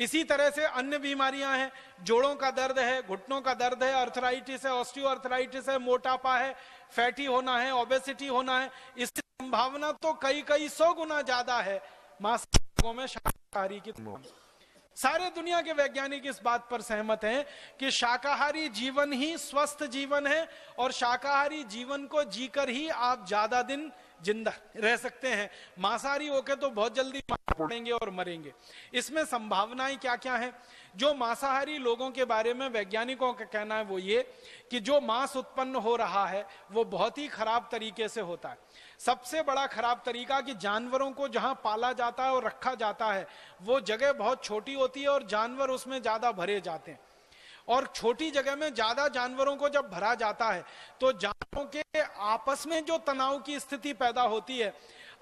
इसी तरह से अन्य बीमारियाँ हैं, जोड़ों का दर्द है, घुटनों का दर्द है अर्थराइटिस है ऑस्टियो अर्थराइटिस है, मोटापा है फैटी होना है ओबेसिटी होना है इसकी संभावना तो कई कई सौ गुना ज़्यादा है मांसों में शाकाहारी की सारे दुनिया के वैज्ञानिक इस बात पर सहमत हैं कि शाकाहारी जीवन ही स्वस्थ जीवन है और शाकाहारी जीवन को जीकर ही आप ज़्यादा दिन ज़िंदा रह सकते हैं। मांसाहारी होकर तो बहुत जल्दी पड़ेंगे और मरेंगे। इसमें संभावनाएँ क्या क्या है? जो मांसाहारी लोगों के बारे में वैज्ञानिकों का कहना है वो ये कि जो मांस उत्पन्न हो रहा है, वो बहुत ही खराब तरीके से होता है। सबसे बड़ा खराब तरीका कि जानवरों को जहाँ पाला जाता है और रखा जाता है, वो जगह बहुत छोटी होती है और जानवर उसमें ज़्यादा भरे जाते हैं। और छोटी जगह में ज़्यादा जानवरों को जब भरा जाता है तो जानवरों के आपस में जो तनाव की स्थिति पैदा होती है,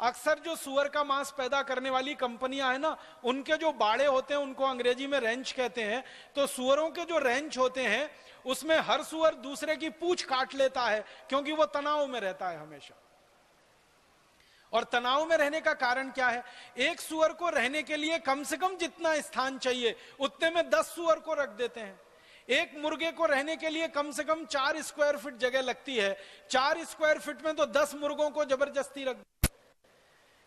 अक्सर जो सुअर का मांस पैदा करने वाली कंपनियाँ है ना, उनके जो बाड़े होते हैं, उनको अंग्रेज़ी में रेंच कहते हैं तो सुअरों के जो रेंच होते हैं, उसमें हर सुअर दूसरे की पूछ काट लेता है, क्योंकि वो तनाव में रहता है हमेशा। और तनाव में रहने का कारण क्या है? एक सुअर को रहने के लिए कम से कम जितना स्थान चाहिए, उतने में दस सुअर को रख देते हैं। एक मुर्गे को रहने के लिए कम से कम चार स्क्वायर फीट जगह लगती है। चार स्क्वायर फीट में तो दस मुर्गों को ज़बरदस्ती रख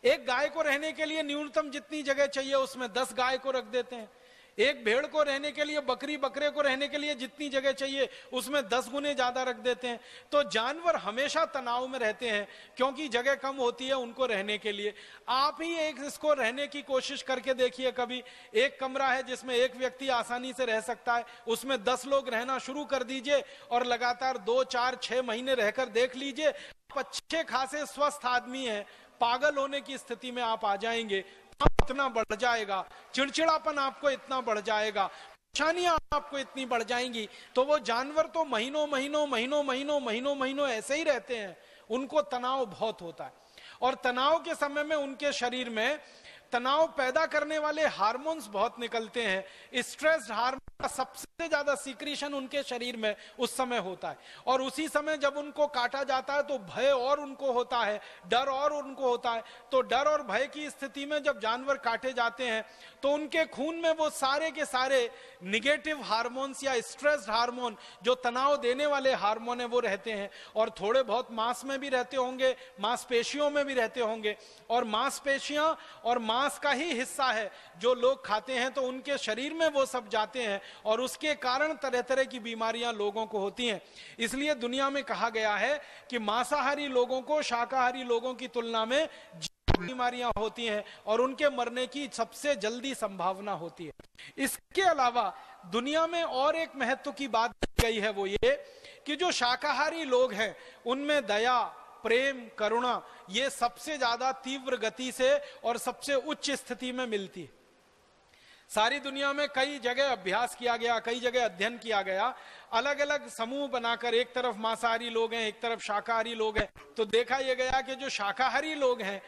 एक गाय को रहने के लिए न्यूनतम जितनी जगह चाहिए, उसमें दस गाय को रख देते हैं। एक भेड़ को रहने के लिए, बकरी, बकरे को रहने के लिए जितनी जगह चाहिए, उसमें दस गुने ज़्यादा रख देते हैं। तो जानवर हमेशा तनाव में रहते हैं, क्योंकि जगह कम होती है उनको रहने के लिए। आप ही एक इसको रहने की कोशिश करके देखिए कभी। एक कमरा है जिसमें एक व्यक्ति आसानी से रह सकता है, उसमें दस लोग रहना शुरू कर दीजिए और लगातार दो, चार, छह महीने रहकर देख लीजिए। अच्छे खासे स्वस्थ आदमी है, पागल होने की स्थिति में आप आ जाएँगे। इतना बढ़ जाएगा, चिड़चिड़ापन आपको इतना बढ़ जाएगा, परेशानियाँ आपको इतनी बढ़ जाएँगी। तो वो जानवर तो महीनों महीनों महीनों महीनों महीनों महीनों ऐसे ही रहते हैं। उनको तनाव बहुत होता है। और तनाव के समय में उनके शरीर में तनाव पैदा करने वाले हार्मोन्स बहुत निकलते हैं। स्ट्रेस हार्मोन का सबसे ज़्यादा सीक्रेशन उनके शरीर में उस समय होता है। और उसी समय जब उनको काटा जाता है तो भय और उनको होता है, डर और उनको होता है। तो डर और भय की स्थिति में जब जानवर काटे जाते हैं तो उनके खून में वो सारे के सारे निगेटिव हार्मोन्स या स्ट्रेस हार्मोन जो तनाव देने वाले हार्मोन है, वो रहते हैं। और थोड़े बहुत मांस में भी रहते होंगे, मांसपेशियों में भी रहते होंगे। और मांसपेशियाँ और मांस का ही हिस्सा है। जो लोग खाते हैं तो उनके शरीर में वो सब जाते हैं और उसके कारण तरह तरह की बीमारियाँ लोगों को होती हैं। इसलिए दुनिया में कहा गया है कि मांसाहारी लोगों को शाकाहारी लोगों की तुलना में बीमारियाँ होती हैं और उनके मरने की सबसे जल्दी संभावना होती है। इसके अलावा दुनिया में और एक महत्व की बात गई है वो ये कि जो शाकाहारी लोग हैं, उनमें दया प्रेम, करुणा, ये सबसे ज़्यादा तीव्र गति से और सबसे उच्च स्थिति में मिलती है। सारी दुनिया में कई जगह अभ्यास किया गया, कई जगह अध्ययन किया गया। अलग अलग समूह बनाकर एक तरफ़ मांसाहारी लोग हैं, एक तरफ़ शाकाहारी लोग हैं। तो देखा यह गया कि जो शाकाहारी लोग हैं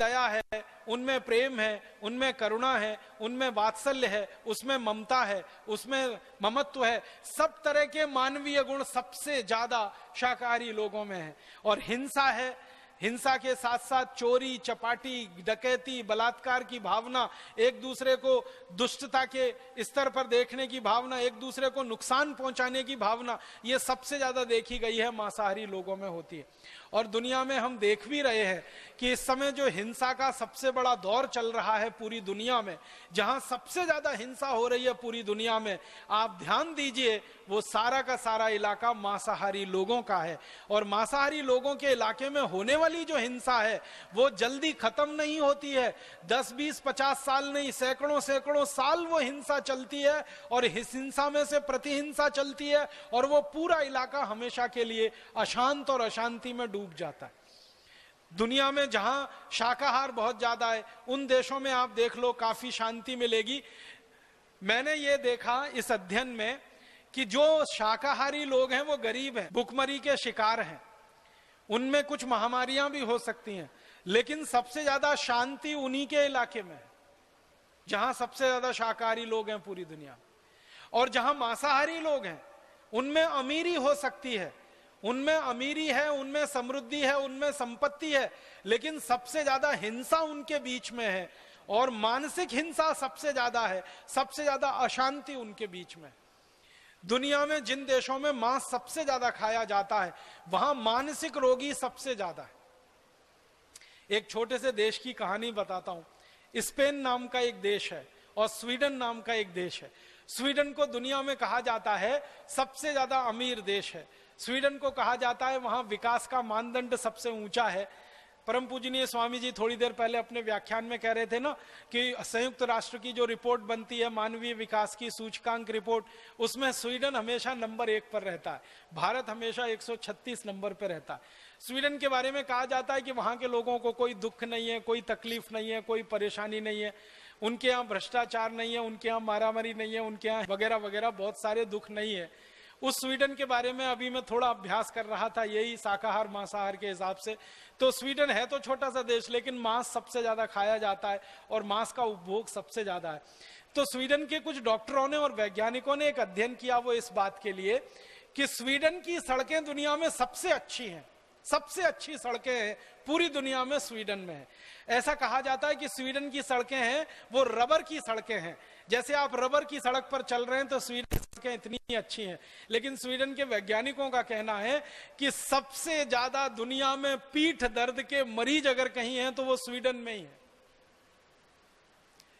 दया है, उनमें प्रेम है, उनमें करुणा है, उनमें वात्सल्य है, उसमें ममता है, उसमें ममत्व है। सब तरह के मानवीय गुण सबसे ज़्यादा शाकाहारी लोगों में है। और हिंसा है, हिंसा के साथ साथ चोरी, चपाटी, डकैती, बलात्कार की भावना, एक दूसरे को दुष्टता के स्तर पर देखने की भावना, एक दूसरे को नुकसान पहुँचाने की भावना, ये सबसे ज़्यादा देखी गई है मांसाहारी लोगों में होती है। और दुनिया में हम देख भी रहे हैं कि इस समय जो हिंसा का सबसे बड़ा दौर चल रहा है पूरी दुनिया में, जहाँ सबसे ज़्यादा हिंसा हो रही है पूरी दुनिया में, आप ध्यान दीजिए वो सारा का सारा इलाका मांसाहारी लोगों का है। और मांसाहारी लोगों के इलाके में होने वाली जो हिंसा है, वो जल्दी खत्म नहीं होती है। दस, बीस, पचास साल नहीं, सैकड़ों सैकड़ों साल वो हिंसा चलती है और इस हिंसा में से प्रतिहिंसा चलती है और वो पूरा इलाका हमेशा के लिए अशांत और अशांति में डूब जाता है। दुनिया में जहाँ शाकाहार बहुत ज़्यादा है, उन देशों में आप देख लो, काफ़ी शांति मिलेगी। मैंने ये देखा इस अध्ययन में कि जो शाकाहारी लोग हैं वो गरीब हैं, भुखमरी के शिकार हैं। उनमें कुछ महामारियाँ भी हो सकती हैं, लेकिन सबसे ज़्यादा शांति उन्हीं के इलाके में है, जहाँ सबसे ज़्यादा शाकाहारी लोग हैं पूरी दुनिया। और जहाँ मांसाहारी लोग हैं, उनमें अमीरी हो सकती है। उनमें अमीरी है, उनमें समृद्धि है, उनमें संपत्ति है, लेकिन सबसे ज़्यादा हिंसा उनके बीच में है, और मानसिक हिंसा सबसे ज़्यादा है, सबसे ज़्यादा अशांति उनके बीच में दुनिया में जिन देशों में मांस सबसे ज़्यादा खाया जाता है, वहाँ मानसिक रोगी सबसे ज़्यादा है। एक छोटे से देश की कहानी बताता हूँ। स्पेन नाम का एक देश है और स्वीडन नाम का एक देश है। स्वीडन को दुनिया में कहा जाता है सबसे ज़्यादा अमीर देश है। स्वीडन को कहा जाता है वहाँ विकास का मानदंड सबसे ऊँचा है। परम पूजनीय स्वामी जी थोड़ी देर पहले अपने व्याख्यान में कह रहे थे ना कि संयुक्त राष्ट्र की जो रिपोर्ट बनती है, मानवीय विकास की सूचकांक रिपोर्ट, उसमें स्वीडन हमेशा नंबर एक पर रहता है। भारत हमेशा 136 नंबर पर रहता है। स्वीडन के बारे में कहा जाता है कि वहाँ के लोगों को कोई दुख नहीं है, कोई तकलीफ़ नहीं है, कोई परेशानी नहीं है। उनके यहाँ भ्रष्टाचार नहीं है, उनके यहाँ मारामारी नहीं है, उनके यहाँ वगैरह वगैरह बहुत सारे दुख नहीं है। उस स्वीडन के बारे में अभी मैं थोड़ा अभ्यास कर रहा था, यही शाकाहार, मांसाहार के हिसाब से। तो स्वीडन है तो छोटा सा देश, लेकिन मांस सबसे ज़्यादा खाया जाता है और मांस का उपभोग सबसे ज़्यादा है। तो स्वीडन के कुछ डॉक्टरों ने और वैज्ञानिकों ने एक अध्ययन किया वो इस बात के लिए कि स्वीडन की सड़कें दुनिया में सबसे अच्छी हैं, सबसे अच्छी सड़कें हैं, पूरी दुनिया में स्वीडन में है। ऐसा कहा जाता है कि स्वीडन की सड़कें हैं, वो रबर की सड़कें हैं जैसे आप रबर की सड़क पर चल रहे हैं तो स्वीडन की सड़कें इतनी ही अच्छी हैं। लेकिन स्वीडन के वैज्ञानिकों का कहना है कि सबसे ज़्यादा दुनिया में पीठ दर्द के मरीज़ अगर कहीं हैं तो वो स्वीडन में ही है।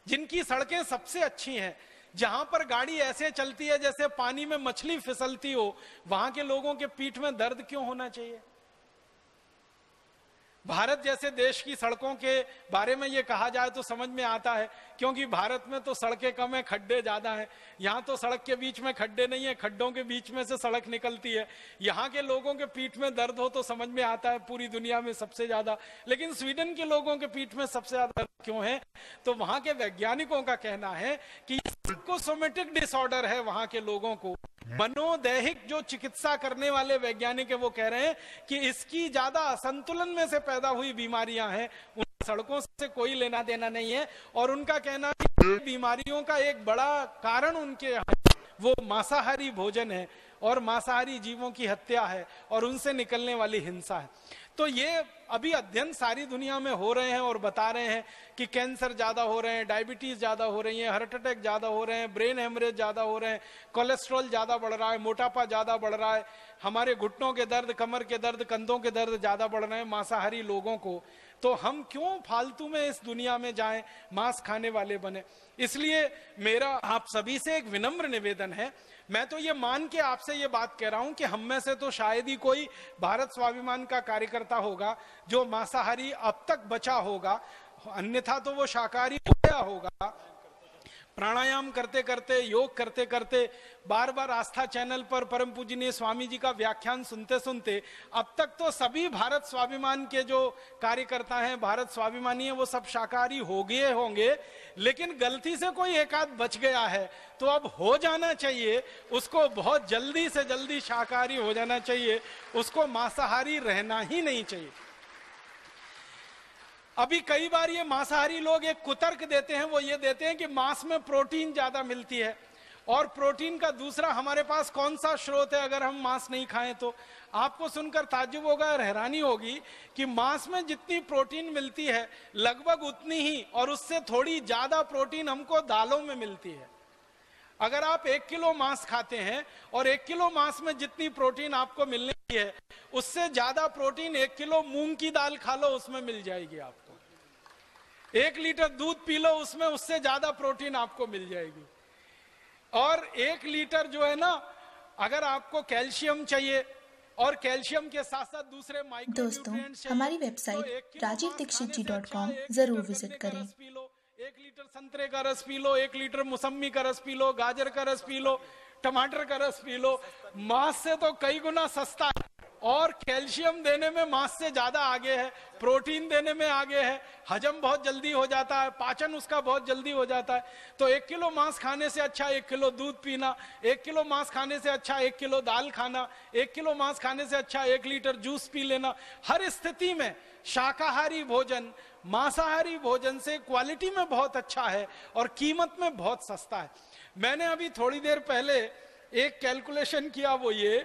जिनकी सड़कें सबसे अच्छी हैं, जहाँ पर गाड़ी ऐसे चलती है जैसे पानी में मछली फिसलती हो, वहाँ के लोगों के पीठ में दर्द क्यों होना चाहिए? भारत जैसे देश की सड़कों के बारे में ये कहा जाए तो समझ में आता है, क्योंकि भारत में तो सड़कें कम है, खड्डे ज़्यादा हैं। यहाँ तो सड़क के बीच में खड्डे नहीं है, खड्डों के बीच में से सड़क निकलती है। यहाँ के लोगों के पीठ में दर्द हो तो समझ में आता है पूरी दुनिया में सबसे ज़्यादा। लेकिन स्वीडन के लोगों के पीठ में सबसे ज़्यादा क्यों है? तो वहाँ के वैज्ञानिकों का कहना है कि सोमेटिक डिसऑर्डर है वहाँ के लोगों को। मनोदैहिक जो चिकित्सा करने वाले वैज्ञानिक है, वो कह रहे हैं कि इसकी ज़्यादा असंतुलन में से पैदा हुई बीमारियाँ हैं। उन सड़कों से कोई लेना देना नहीं है और उनका कहना है बीमारियों का एक बड़ा कारण उनके वो मांसाहारी भोजन है और मांसाहारी जीवों की हत्या है और उनसे निकलने वाली हिंसा है। तो ये अभी अध्ययन सारी दुनिया में हो रहे हैं और बता रहे हैं कि कैंसर ज़्यादा हो रहे हैं, डायबिटीज़ ज़्यादा हो रही है, हार्ट अटैक ज़्यादा हो रहे हैं, ब्रेन हेमरेज ज़्यादा हो रहे हैं, कोलेस्ट्रॉल ज़्यादा बढ़ रहा है, मोटापा ज़्यादा बढ़ रहा है, हमारे घुटनों के दर्द, कमर के दर्द, कंधों के दर्द ज़्यादा बढ़ रहे हैं, मांसाहारी लोगों को। तो हम क्यों फालतू में इस दुनिया में जाएँ, मांस खाने वाले बने? इसलिए मेरा, आप सभी से एक विनम्र निवेदन है मैं तो ये मान के आपसे ये बात कह रहा हूँ कि हम में से तो शायद ही कोई भारत स्वाभिमान का कार्यकर्ता होगा, जो मांसाहारी अब तक बचा होगा, अन्यथा तो वो शाकाहारी हो गया होगा। प्राणायाम करते करते, योग करते करते बार बार आस्था चैनल पर परम पूजनीय स्वामी जी का व्याख्यान सुनते सुनते, अब तक तो सभी भारत स्वाभिमान के जो कार्यकर्ता हैं, भारत स्वाभिमानी है, वो सब शाकाहारी हो गए होंगे, लेकिन गलती से कोई एक आध बच गया है तो अब हो जाना चाहिए, उसको बहुत जल्दी से जल्दी शाकाहारी हो जाना चाहिए, उसको मांसाहारी रहना ही नहीं चाहिए। अभी कई बार ये मांसाहारी लोग एक कुतर्क देते हैं, वो ये देते हैं कि मांस में प्रोटीन ज़्यादा मिलती है। और प्रोटीन का दूसरा हमारे पास कौन सा स्रोत है अगर हम मांस नहीं खाएँ तो? आपको सुनकर ताजुब होगा और हैरानी होगी कि मांस में जितनी प्रोटीन मिलती है, लगभग उतनी ही, और उससे थोड़ी ज़्यादा प्रोटीन हमको दालों में मिलती है। अगर आप एक किलो मांस खाते हैं और एक किलो मांस में जितनी प्रोटीन आपको मिलने की है, उससे ज़्यादा प्रोटीन एक किलो मूंग की दाल खा लो, उसमें मिल जाएगी आपको। एक लीटर दूध पी लो उसमें उससे ज़्यादा प्रोटीन आपको मिल जाएगी। और एक लीटर जो है ना अगर आपको कैल्शियम चाहिए और कैल्शियम के साथ साथ दूसरे दोस्तों हमारी वेबसाइट तो राजीव दीक्षित जी डॉट कॉम ज़रूर विज़िट करें। एक लीटर संतरे का रस पी लो एक लीटर मौसमी का रस पी लो गाजर का रस पी लो टमाटर का रस पी लो। मांस से तो कई गुना सस्ता है। और कैल्शियम देने में मांस से ज़्यादा आगे है, प्रोटीन देने में आगे है, हजम बहुत जल्दी हो जाता है, पाचन उसका बहुत जल्दी हो जाता है। तो एक किलो मांस खाने से अच्छा एक किलो दूध पीना, एक किलो मांस खाने से अच्छा एक किलो दाल खाना, एक किलो मांस खाने से अच्छा एक लीटर जूस पी लेना। हर स्थिति में शाकाहारी भोजन, मांसाहारी भोजन से क्वालिटी में बहुत अच्छा है और कीमत में बहुत सस्ता है। मैंने अभी थोड़ी देर पहले एक कैलकुलेशन किया वो ये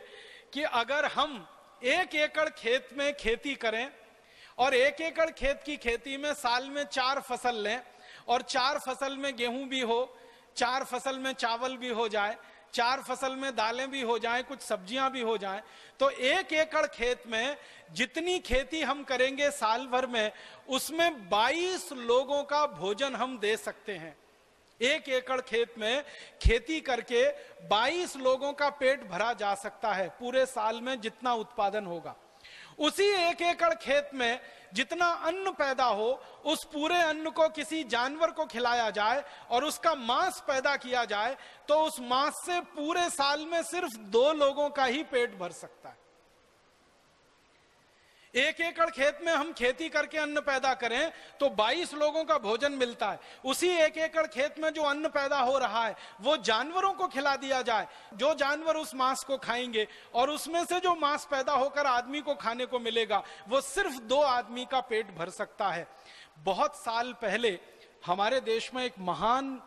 कि अगर हम एक एकड़ खेत में खेती करें और एक एकड़ खेत की खेती में साल में चार फ़सल लें और चार फ़सल में गेहूँ भी हो, चार फ़सल में चावल भी हो जाए, चार फ़सल में दालें भी हो जाएँ, कुछ सब्ज़ियाँ भी हो जाएँ तो एक एकड़ खेत में जितनी खेती हम करेंगे साल भर में, उसमें 22 लोगों का भोजन हम दे सकते हैं। एक एकड़ खेत में खेती करके 22 लोगों का पेट भरा जा सकता है पूरे साल में जितना उत्पादन होगा। उसी एक एकड़ खेत में जितना अन्न पैदा हो, उस पूरे अन्न को किसी जानवर को खिलाया जाए और उसका मांस पैदा किया जाए तो उस मांस से पूरे साल में सिर्फ़ दो लोगों का ही पेट भर सकता है। एक एकड़ खेत में हम खेती करके अन्न पैदा करें तो 22 लोगों का भोजन मिलता है। उसी एक एकड़ खेत में जो अन्न पैदा हो रहा है, वो जानवरों को खिला दिया जाए। जो जानवर उस मांस को खाएँगे, और उसमें से जो मांस पैदा होकर आदमी को खाने को मिलेगा, वो सिर्फ़ दो आदमी का पेट भर सकता है। बहुत साल पहले, हमारे देश में एक महान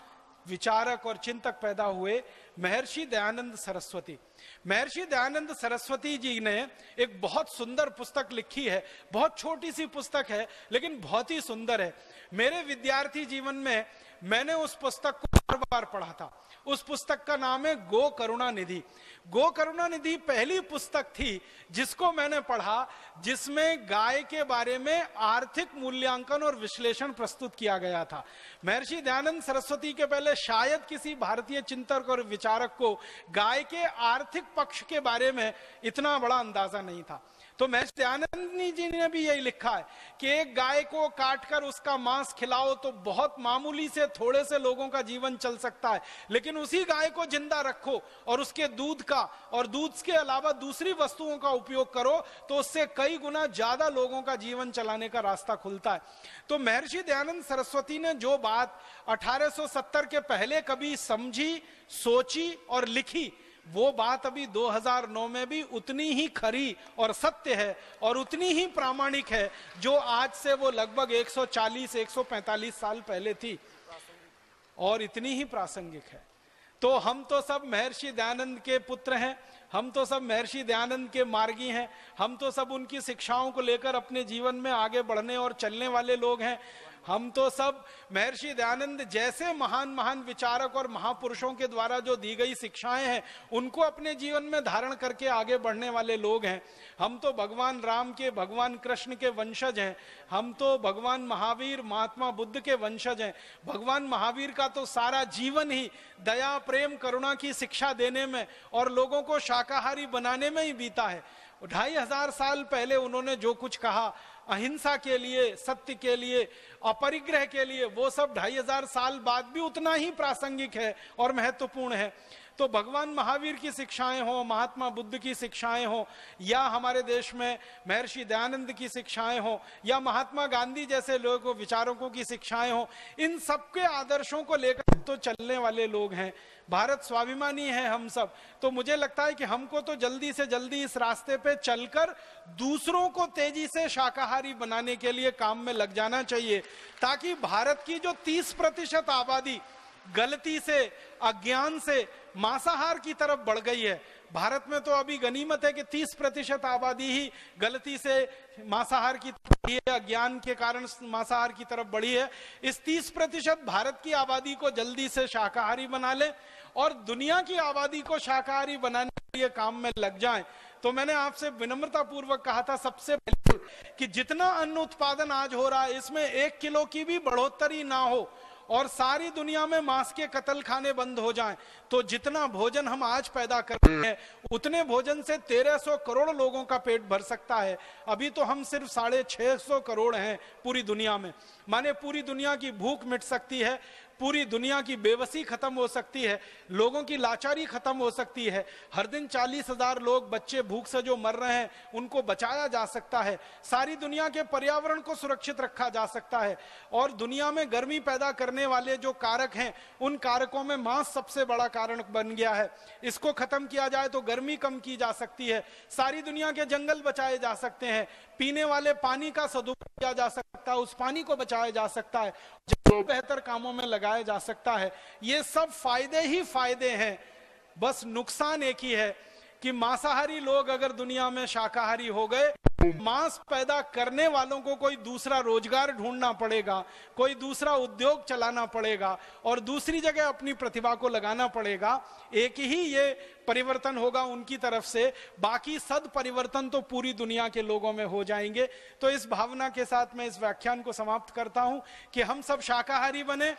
विचारक और चिंतक पैदा हुए महर्षि दयानंद सरस्वती। महर्षि दयानंद सरस्वती जी ने एक बहुत सुंदर पुस्तक लिखी है। बहुत छोटी सी पुस्तक है, लेकिन बहुत ही सुंदर है। मेरे विद्यार्थी जीवन में मैंने उस पुस्तक को बार बार पढ़ा था। उस पुस्तक का नाम है गो करुणा निधि। गो करुणा निधि पहली पुस्तक थी जिसको मैंने पढ़ा, जिसमें गाय के बारे में आर्थिक मूल्यांकन और विश्लेषण प्रस्तुत किया गया था। महर्षि दयानंद सरस्वती के पहले शायद किसी भारतीय चिंतक और विचारक को गाय के आर्थिक पक्ष के बारे में इतना बड़ा अंदाज़ा नहीं था। तो महर्षि दयानंद जी ने भी यही लिखा है कि एक गाय को काटकर उसका मांस खिलाओ तो बहुत मामूली से, थोड़े से लोगों का जीवन चल सकता है। लेकिन उसी गाय को ज़िंदा रखो और उसके दूध का और दूध के अलावा दूसरी वस्तुओं का उपयोग करो तो उससे कई गुना ज़्यादा लोगों का जीवन चलाने का रास्ता खुलता है। तो महर्षि दयानंद सरस्वती ने जो बात 1870 के पहले कभी समझी, सोची और लिखी वो बात अभी 2009 में भी उतनी ही खरी और सत्य है और उतनी ही प्रामाणिक है, जो आज से वो लगभग 140 145 साल पहले थी। और इतनी ही प्रासंगिक है। तो हम तो सब महर्षि दयानंद के पुत्र हैं, हम तो सब महर्षि दयानंद के मार्गी हैं, हम तो सब उनकी शिक्षाओं को लेकर अपने जीवन में आगे बढ़ने और चलने वाले लोग हैं। हम तो सब महर्षि दयानंद जैसे महान महान विचारक और महापुरुषों के द्वारा जो दी गई शिक्षाएँ हैं, उनको अपने जीवन में धारण करके आगे बढ़ने वाले लोग हैं। हम तो भगवान राम के, भगवान कृष्ण के वंशज हैं। हम तो भगवान महावीर, महात्मा बुद्ध के वंशज हैं। भगवान महावीर का तो सारा जीवन ही दया, प्रेम, करुणा की शिक्षा देने में और लोगों को शाकाहारी बनाने में ही बीता है। ढाई हज़ार साल पहले उन्होंने जो कुछ कहा अहिंसा के लिए, सत्य के लिए, अपरिग्रह के लिए, वो सब ढाई हज़ार साल बाद भी उतना ही प्रासंगिक है और महत्वपूर्ण है। तो भगवान महावीर की शिक्षाएँ हो, महात्मा बुद्ध की शिक्षाएँ हो, या हमारे देश में महर्षि दयानंद की शिक्षाएँ हो, या महात्मा गांधी जैसे लोगों, विचारकों की शिक्षाएँ हो, इन सबके आदर्शों को लेकर तो चलने वाले लोग हैं। भारत स्वाभिमानी है हम सब। तो मुझे लगता है कि हमको तो जल्दी से जल्दी इस रास्ते पे चलकर दूसरों को तेज़ी से शाकाहारी बनाने के लिए काम में लग जाना चाहिए, ताकि भारत की जो 30 प्रतिशत आबादी गलती से, अज्ञान से मांसाहार की तरफ़ बढ़ गई है। भारत में तो अभी गनीमत है कि 30 प्रतिशत आबादी ही गलती से मांसाहार की तरफ़ अज्ञान के कारण मांसाहार की तरफ़ बढ़ी है। इस 30 प्रतिशत भारत की आबादी को जल्दी से शाकाहारी बना ले और दुनिया की आबादी को शाकाहारी बनाने के लिए काम में लग जाए। तो मैंने आपसे विनम्रता पूर्वक कहा था सबसे पहले कि जितना अन्न उत्पादन आज हो रहा है, इसमें एक किलो की भी बढ़ोतरी ना हो और सारी दुनिया में मांस के कतल खाने बंद हो जाएँ। तो जितना भोजन हम आज पैदा कर रहे हैं, उतने भोजन से 1300 करोड़ लोगों का पेट भर सकता है। अभी तो हम सिर्फ़ साढ़े छह करोड़ हैं पूरी दुनिया में। माने पूरी दुनिया की भूख मिट सकती है। पूरी दुनिया की बेबसी खत्म हो सकती है, लोगों की लाचारी खत्म हो सकती है। हर दिन चालीस हज़ार लोग बच्चे भूख से जो मर रहे हैं, उनको बचाया जा सकता है। सारी दुनिया के पर्यावरण को सुरक्षित रखा जा सकता है। और दुनिया में गर्मी पैदा करने वाले जो कारक हैं, उन कारकों में मांस सबसे बड़ा कारण बन गया है। इसको खत्म किया जाए तो गर्मी कम की जा सकती है। सारी दुनिया के जंगल बचाए जा सकते हैं। पीने वाले पानी का सदुपयोग किया जा सकता है, उस पानी को बचाया जा सकता है, जो बेहतर कामों में लगाया जा सकता है। ये सब फ़ायदे ही फ़ायदे हैं। बस नुकसान एक ही है। कि मांसाहारी लोग अगर दुनिया में शाकाहारी हो गए, मांस पैदा करने वालों को कोई दूसरा रोज़गार ढूंढना पड़ेगा, कोई दूसरा उद्योग चलाना पड़ेगा और दूसरी जगह अपनी प्रतिभा को लगाना पड़ेगा। एक ही ये परिवर्तन होगा उनकी तरफ़ से, बाकी सद परिवर्तन तो पूरी दुनिया के लोगों में हो जाएँगे। तो इस भावना के साथ मैं इस व्याख्यान को समाप्त करता हूँ कि हम सब शाकाहारी बने,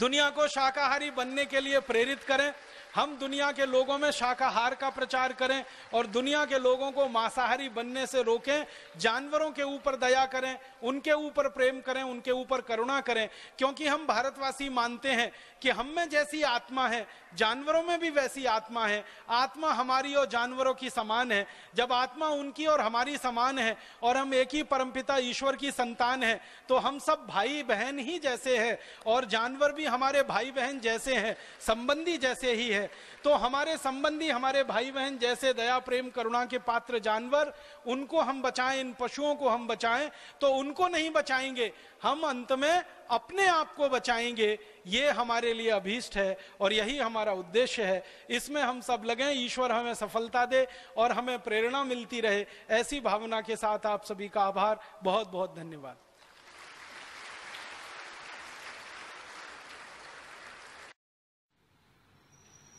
दुनिया को शाकाहारी बनने के लिए प्रेरित करें। हम दुनिया के लोगों में शाकाहार का प्रचार करें और दुनिया के लोगों को मांसाहारी बनने से रोकें, जानवरों के ऊपर दया करें, उनके ऊपर प्रेम करें, उनके ऊपर करुणा करें, क्योंकि हम भारतवासी मानते हैं कि हम में जैसी आत्मा है, जानवरों में भी वैसी आत्मा है। आत्मा हमारी और जानवरों की समान है। जब आत्मा उनकी और हमारी समान है और हम एक ही परमपिता ईश्वर की संतान है तो हम सब भाई बहन ही जैसे हैं और जानवर भी हमारे भाई बहन जैसे हैं, संबंधी जैसे ही है। तो हमारे संबंधी, हमारे भाई बहन जैसे दया, प्रेम, करुणा के पात्र जानवर, उनको हम बचाएँ, इन पशुओं को हम बचाएँ तो उनको नहीं बचाएँगे। हम अंत में अपने आप को बचाएँगे, ये हमारे लिए अभीष्ट है और यही हमारा उद्देश्य है। इसमें हम सब लगे, ईश्वर हमें सफलता दे और हमें प्रेरणा मिलती रहे। ऐसी भावना के साथ आप सभी का आभार। बहुत बहुत धन्यवाद।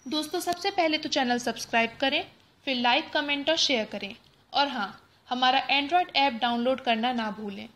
दोस्तों, सबसे पहले तो चैनल सब्सक्राइब करें, फिर लाइक, कमेंट और शेयर करें। और हाँ हमारा एंड्रॉयड ऐप डाउनलोड करना ना भूलें।